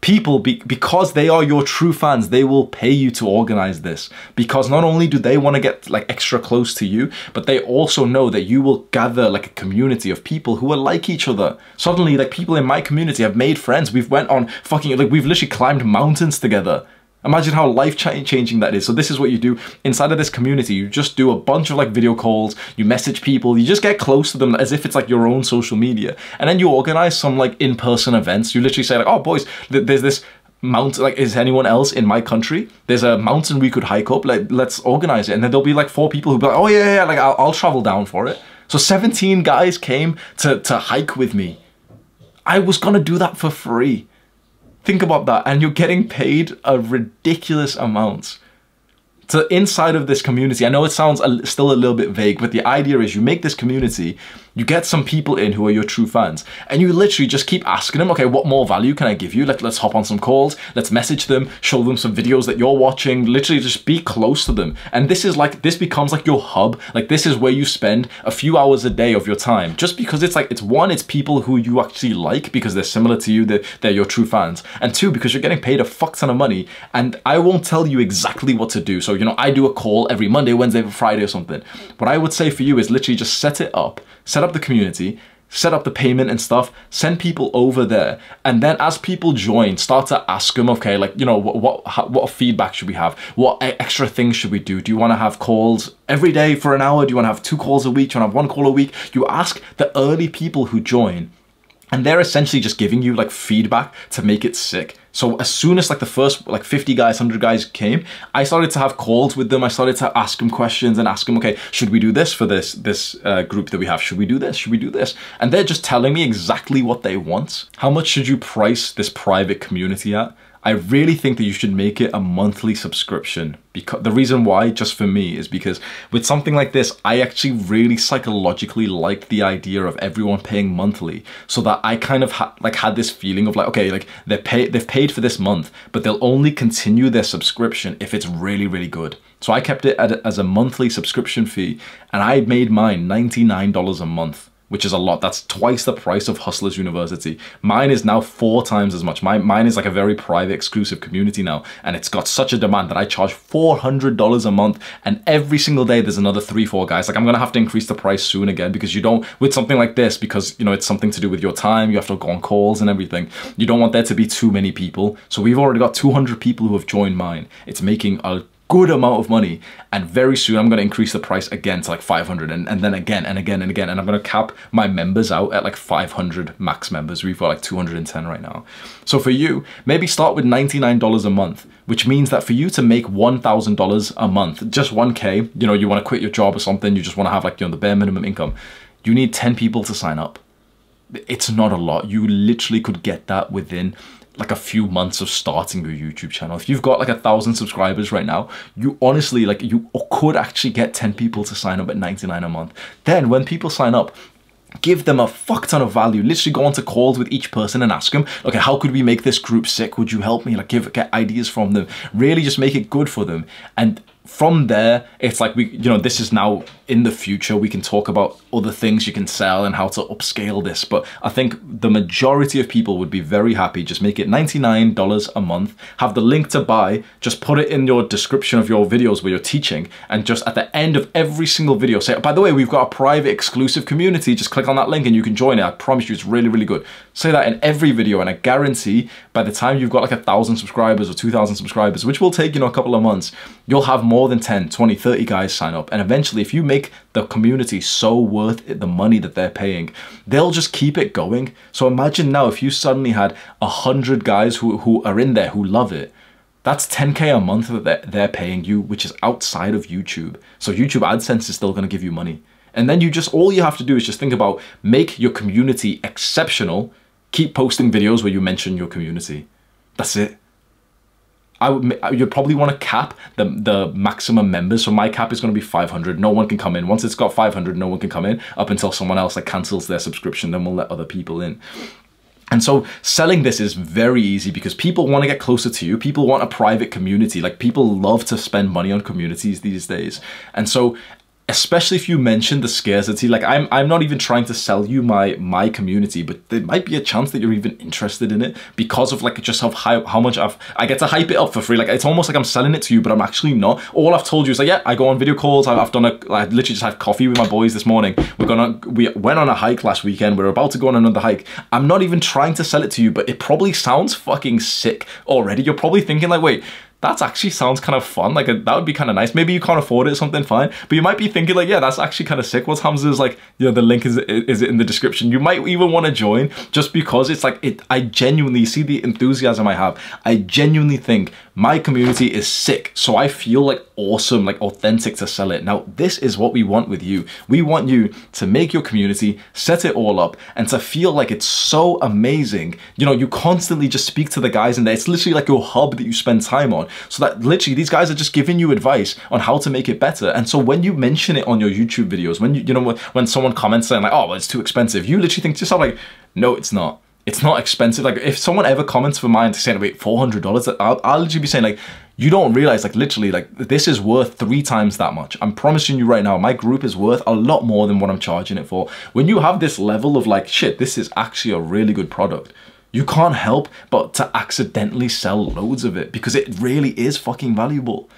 people be, because they are your true fans they will pay you to organize this because not only do they want to get like extra close to you but they also know that you will gather like a community of people who are like each other suddenly like people in my community have made friends we've went on fucking like we've literally climbed mountains together Imagine how life changing that is. So this is what you do inside of this community. You just do a bunch of like video calls, you message people, you just get close to them as if it's like your own social media. And then you organize some like in-person events. You literally say like, oh boys, th there's this mountain, like is anyone else in my country? There's a mountain we could hike up, like let's organize it. And then there'll be like four people who be like, oh yeah, yeah, like I'll, I'll travel down for it. So 17 guys came to, to hike with me. I was gonna do that for free. Think about that, and you're getting paid a ridiculous amount. So inside of this community, I know it sounds still a little bit vague, but the idea is you make this community You get some people in who are your true fans, and you literally just keep asking them, okay, what more value can I give you? Let, let's hop on some calls, let's message them, show them some videos that you're watching, literally just be close to them. And this is like, this becomes like your hub. Like this is where you spend a few hours a day of your time, just because it's like, it's one, it's people who you actually like because they're similar to you, they're, they're your true fans. And two, because you're getting paid a fuck ton of money and I won't tell you exactly what to do. So, you know, I do a call every Monday, Wednesday, Friday or something. What I would say for you is literally just set it up, set up the community, set up the payment and stuff, send people over there. And then as people join, start to ask them, okay, like, you know, what, what, what feedback should we have? What extra things should we do? Do you want to have calls every day for an hour? Do you want to have two calls a week? Do you want to have one call a week? You ask the early people who join and they're essentially just giving you like feedback to make it sick. So as soon as like the first like 50 guys, 100 guys came, I started to have calls with them. I started to ask them questions and ask them, okay, should we do this for this this uh, group that we have? Should we do this? Should we do this? And they're just telling me exactly what they want. How much should you price this private community at? I really think that you should make it a monthly subscription because the reason why just for me is because with something like this I actually really psychologically liked the idea of everyone paying monthly so that I kind of ha like had this feeling of like okay like they pay they've paid for this month but they'll only continue their subscription if it's really really good. So I kept it as a monthly subscription fee and I made mine $99 a month which is a lot. That's twice the price of Hustlers University. Mine is now four times as much. My, mine is like a very private, exclusive community now, and it's got such a demand that I charge $400 a month, and every single day there's another three, four guys. Like I'm gonna have to increase the price soon again because you don't, with something like this, because you know it's something to do with your time, you have to go on calls and everything. You don't want there to be too many people. So we've already got 200 people who have joined mine. It's making a good amount of money and very soon I'm to increase the price again to like 500 and, and then again and again and again and I'm to cap my members out at like 500 max members. We've got like 210 right now. So for you maybe start with $99 a month which means that for you to make $1,000 a month just 1k you know you want to quit your job or something you just want to have like you know the bare minimum income you need 10 people to sign up. It's not a lot. You literally could get that within like a few months of starting your YouTube channel. If you've got like a thousand subscribers right now, you honestly like you could actually get 10 people to sign up at 99 a month. Then when people sign up, give them a fuck ton of value. Literally go on to calls with each person and ask them okay how could we make this group sick? Would you help me? Like give get ideas from them. Really just make it good for them. And from there, it's like we, you know, this is now in the future. We can talk about other things you can sell and how to upscale this. But I think the majority of people would be very happy. Just make it $99 a month, have the link to buy, just put it in your description of your videos where you're teaching. And just at the end of every single video, say, by the way, we've got a private exclusive community. Just click on that link and you can join it. I promise you, it's really, really good. Say that in every video. And I guarantee by the time you've got like a thousand subscribers or 2000 subscribers, which will take, you know, a couple of months, you'll have more than 10, 20, 30 guys sign up. And eventually, if you make the community so worth it, the money that they're paying, they'll just keep it going. So imagine now if you suddenly had 100 guys who, who are in there who love it. That's 10k a month that they're paying you, which is outside of YouTube. So YouTube AdSense is still going to give you money. And then you just, all you have to do is just think about make your community exceptional. Keep posting videos where you mention your community. That's it. I would uh, you'd probably want to cap the the maximum members. So my cap is going to be 500. No one can come in. Once it's got 500, no one can come in up until someone else like cancels their subscription. Then we'll let other people in. And so selling this is very easy because people want to get closer to you. People want a private community. Like people love to spend money on communities these days. And so especially if you mention the scarcity like i'm i'm not even trying to sell you my my community but there might be a chance that you're even interested in it because of like just how how, how much i've i get to hype it up for free. Like it's almost like i'm selling it to you but i'm actually not. All i've told you is like yeah i go on video calls. I've done a i literally just had coffee with my boys this morning. We're gonna we went on a hike last weekend. We're about to go on another hike. I'm not even trying to sell it to you but it probably sounds fucking sick already. You're probably thinking like wait that actually sounds kind of fun. Like, that would be kind of nice. Maybe you can't afford it, or something fine. But you might be thinking like, yeah, that's actually kind of sick. What happens is like, you know, the link is is in the description. You might even want to join just because it's like, it. I genuinely see the enthusiasm I have. I genuinely think my community is sick, so I feel like awesome, like authentic to sell it. Now, this is what we want with you. We want you to make your community, set it all up, and to feel like it's so amazing. You know, you constantly just speak to the guys in there. It's literally like your hub that you spend time on. So that literally these guys are just giving you advice on how to make it better. And so when you mention it on your YouTube videos, when you, you know, when someone comments saying like, oh, well, it's too expensive, you literally think to yourself like, no, it's not it's not expensive. Like if someone ever comments for mine to say, wait, $400, I'll, I'll literally be saying like, you don't realize like literally like this is worth three times that much. I'm promising you right now, my group is worth a lot more than what I'm charging it for. When you have this level of like, shit, this is actually a really good product. You can't help but to accidentally sell loads of it because it really is fucking valuable.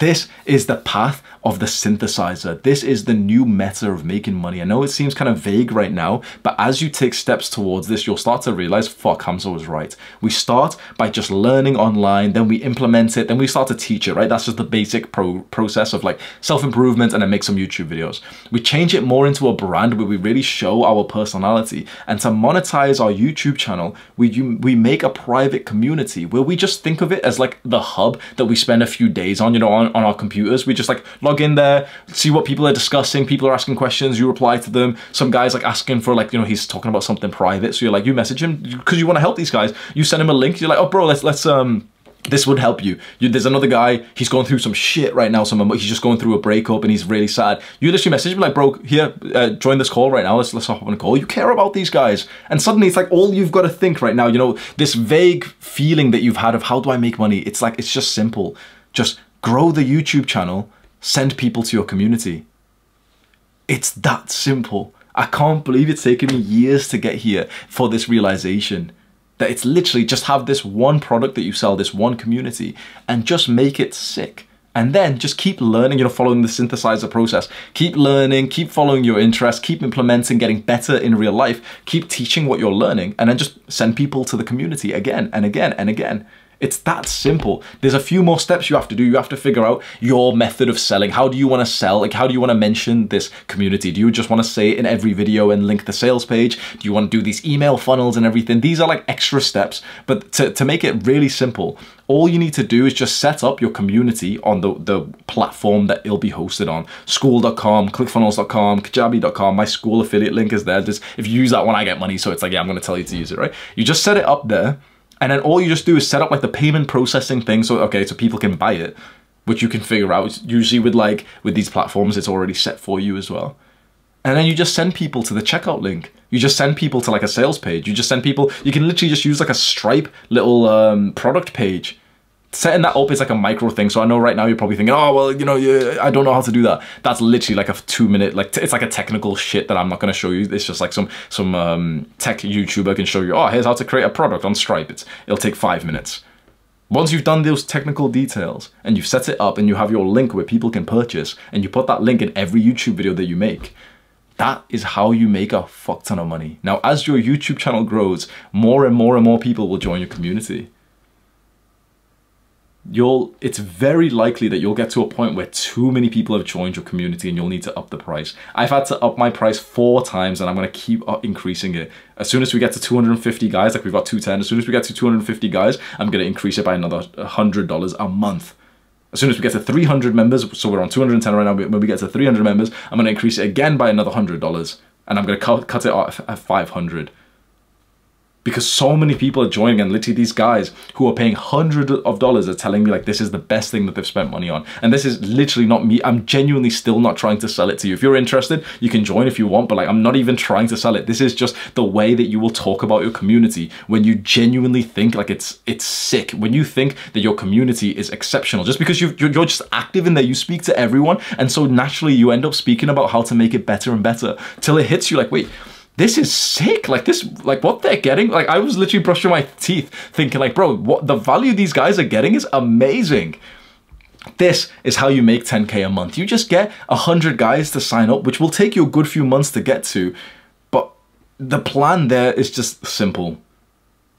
This is the path of the synthesizer. This is the new meta of making money. I know it seems kind of vague right now, but as you take steps towards this, you'll start to realize, fuck, Hamza was right. We start by just learning online, then we implement it, then we start to teach it, right? That's just the basic pro process of like self-improvement and then make some YouTube videos. We change it more into a brand where we really show our personality. And to monetize our YouTube channel, we, we make a private community where we just think of it as like the hub that we spend a few days on, you know, on on, our computers. We just like log in there, see what people are discussing. People are asking questions, you reply to them. Some guy's like asking for like, you know, he's talking about something private. So you're like, you message him because you want to help these guys. You send him a link. You're like, oh bro, let's, let's, um, this would help you. you. There's another guy, he's going through some shit right now. Some he's just going through a breakup and he's really sad. You literally message him like, bro, here, uh, join this call right now. Let's let's hop on a call. You care about these guys, and suddenly it's like all you've got to think right now. You know this vague feeling that you've had of how do I make money? It's like it's just simple. Just grow the YouTube channel, send people to your community. It's that simple. I can't believe it's taken me years to get here for this realization that it's literally just have this one product that you sell, this one community, and just make it sick. And then just keep learning, you know, following the synthesizer process. Keep learning, keep following your interests, keep implementing, getting better in real life, keep teaching what you're learning, and then just send people to the community again and again and again. It's that simple. There's a few more steps you have to do. You have to figure out your method of selling. How do you want to sell? Like, how do you want to mention this community? Do you just want to say it in every video and link the sales page? Do you want to do these email funnels and everything? These are like extra steps, but to, to make it really simple, all you need to do is just set up your community on the, the platform that it'll be hosted on. Skool.com, clickfunnels.com, kajabi.com, my Skool affiliate link is there. Just, if you use that one, I get money. So it's like, yeah, I'm going to tell you to use it, right? You just set it up there and then all you just do is set up like the payment processing thing. So, okay, so people can buy it, which you can figure out. Usually with like, with these platforms, it's already set for you as well. And then you just send people to the checkout link. You just send people to like a sales page. You just send people, you can literally just use like a Stripe little um, product page setting that up is like a micro thing. So I know right now you're probably thinking, oh, well, you know, I don't know how to do that. That's literally like a two minute, like it's like a technical shit that I'm not going to show you. It's just like some some um, tech YouTuber can show you, oh, here's how to create a product on Stripe. It's, it'll take five minutes. Once you've done those technical details and you've set it up and you have your link where people can purchase and you put that link in every YouTube video that you make, that is how you make a fuck ton of money. Now, as your YouTube channel grows, more and more and more people will join your community you'll it's very likely that you'll get to a point where too many people have joined your community and you'll need to up the price. I've had to up my price four times and I'm going to keep uh, increasing it. As soon as we get to 250 guys, like we've got 210, as soon as we get to 250 guys, I'm going to increase it by another $100 a month. As soon as we get to 300 members, so we're on 210 right now, when we get to 300 members, I'm going to increase it again by another $100 and I'm going to cut, cut it off at 500 because so many people are joining and literally these guys who are paying hundreds of dollars are telling me like this is the best thing that they've spent money on. And this is literally not me. I'm genuinely still not trying to sell it to you. If you're interested you can join if you want but like i'm not even trying to sell it. This is just the way that you will talk about your community when you genuinely think like it's it's sick. When you think that your community is exceptional. Just because you you're just active in there you speak to everyone and so naturally you end up speaking about how to make it better and better till it hits you. Like wait this is sick. Like this, like what they're getting. Like I was literally brushing my teeth thinking like, bro, what the value these guys are getting is amazing. This is how you make 10K a month. You just get 100 guys to sign up, which will take you a good few months to get to. But the plan there is just simple.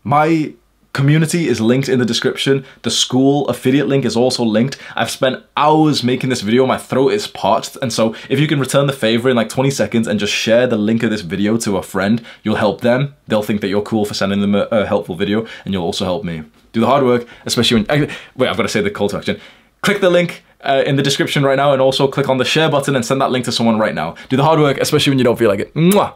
My community is linked in the description. The Skool affiliate link is also linked. I've spent hours making this video. My throat is parched. And so if you can return the favor in like 20 seconds and just share the link of this video to a friend, you'll help them. They'll think that you're cool for sending them a, a helpful video and you'll also help me. Do the hard work, especially when. Wait, I've got to say the call to action. Click the link uh, in the description right now and also click on the share button and send that link to someone right now. Do the hard work, especially when you don't feel like it. Mwah!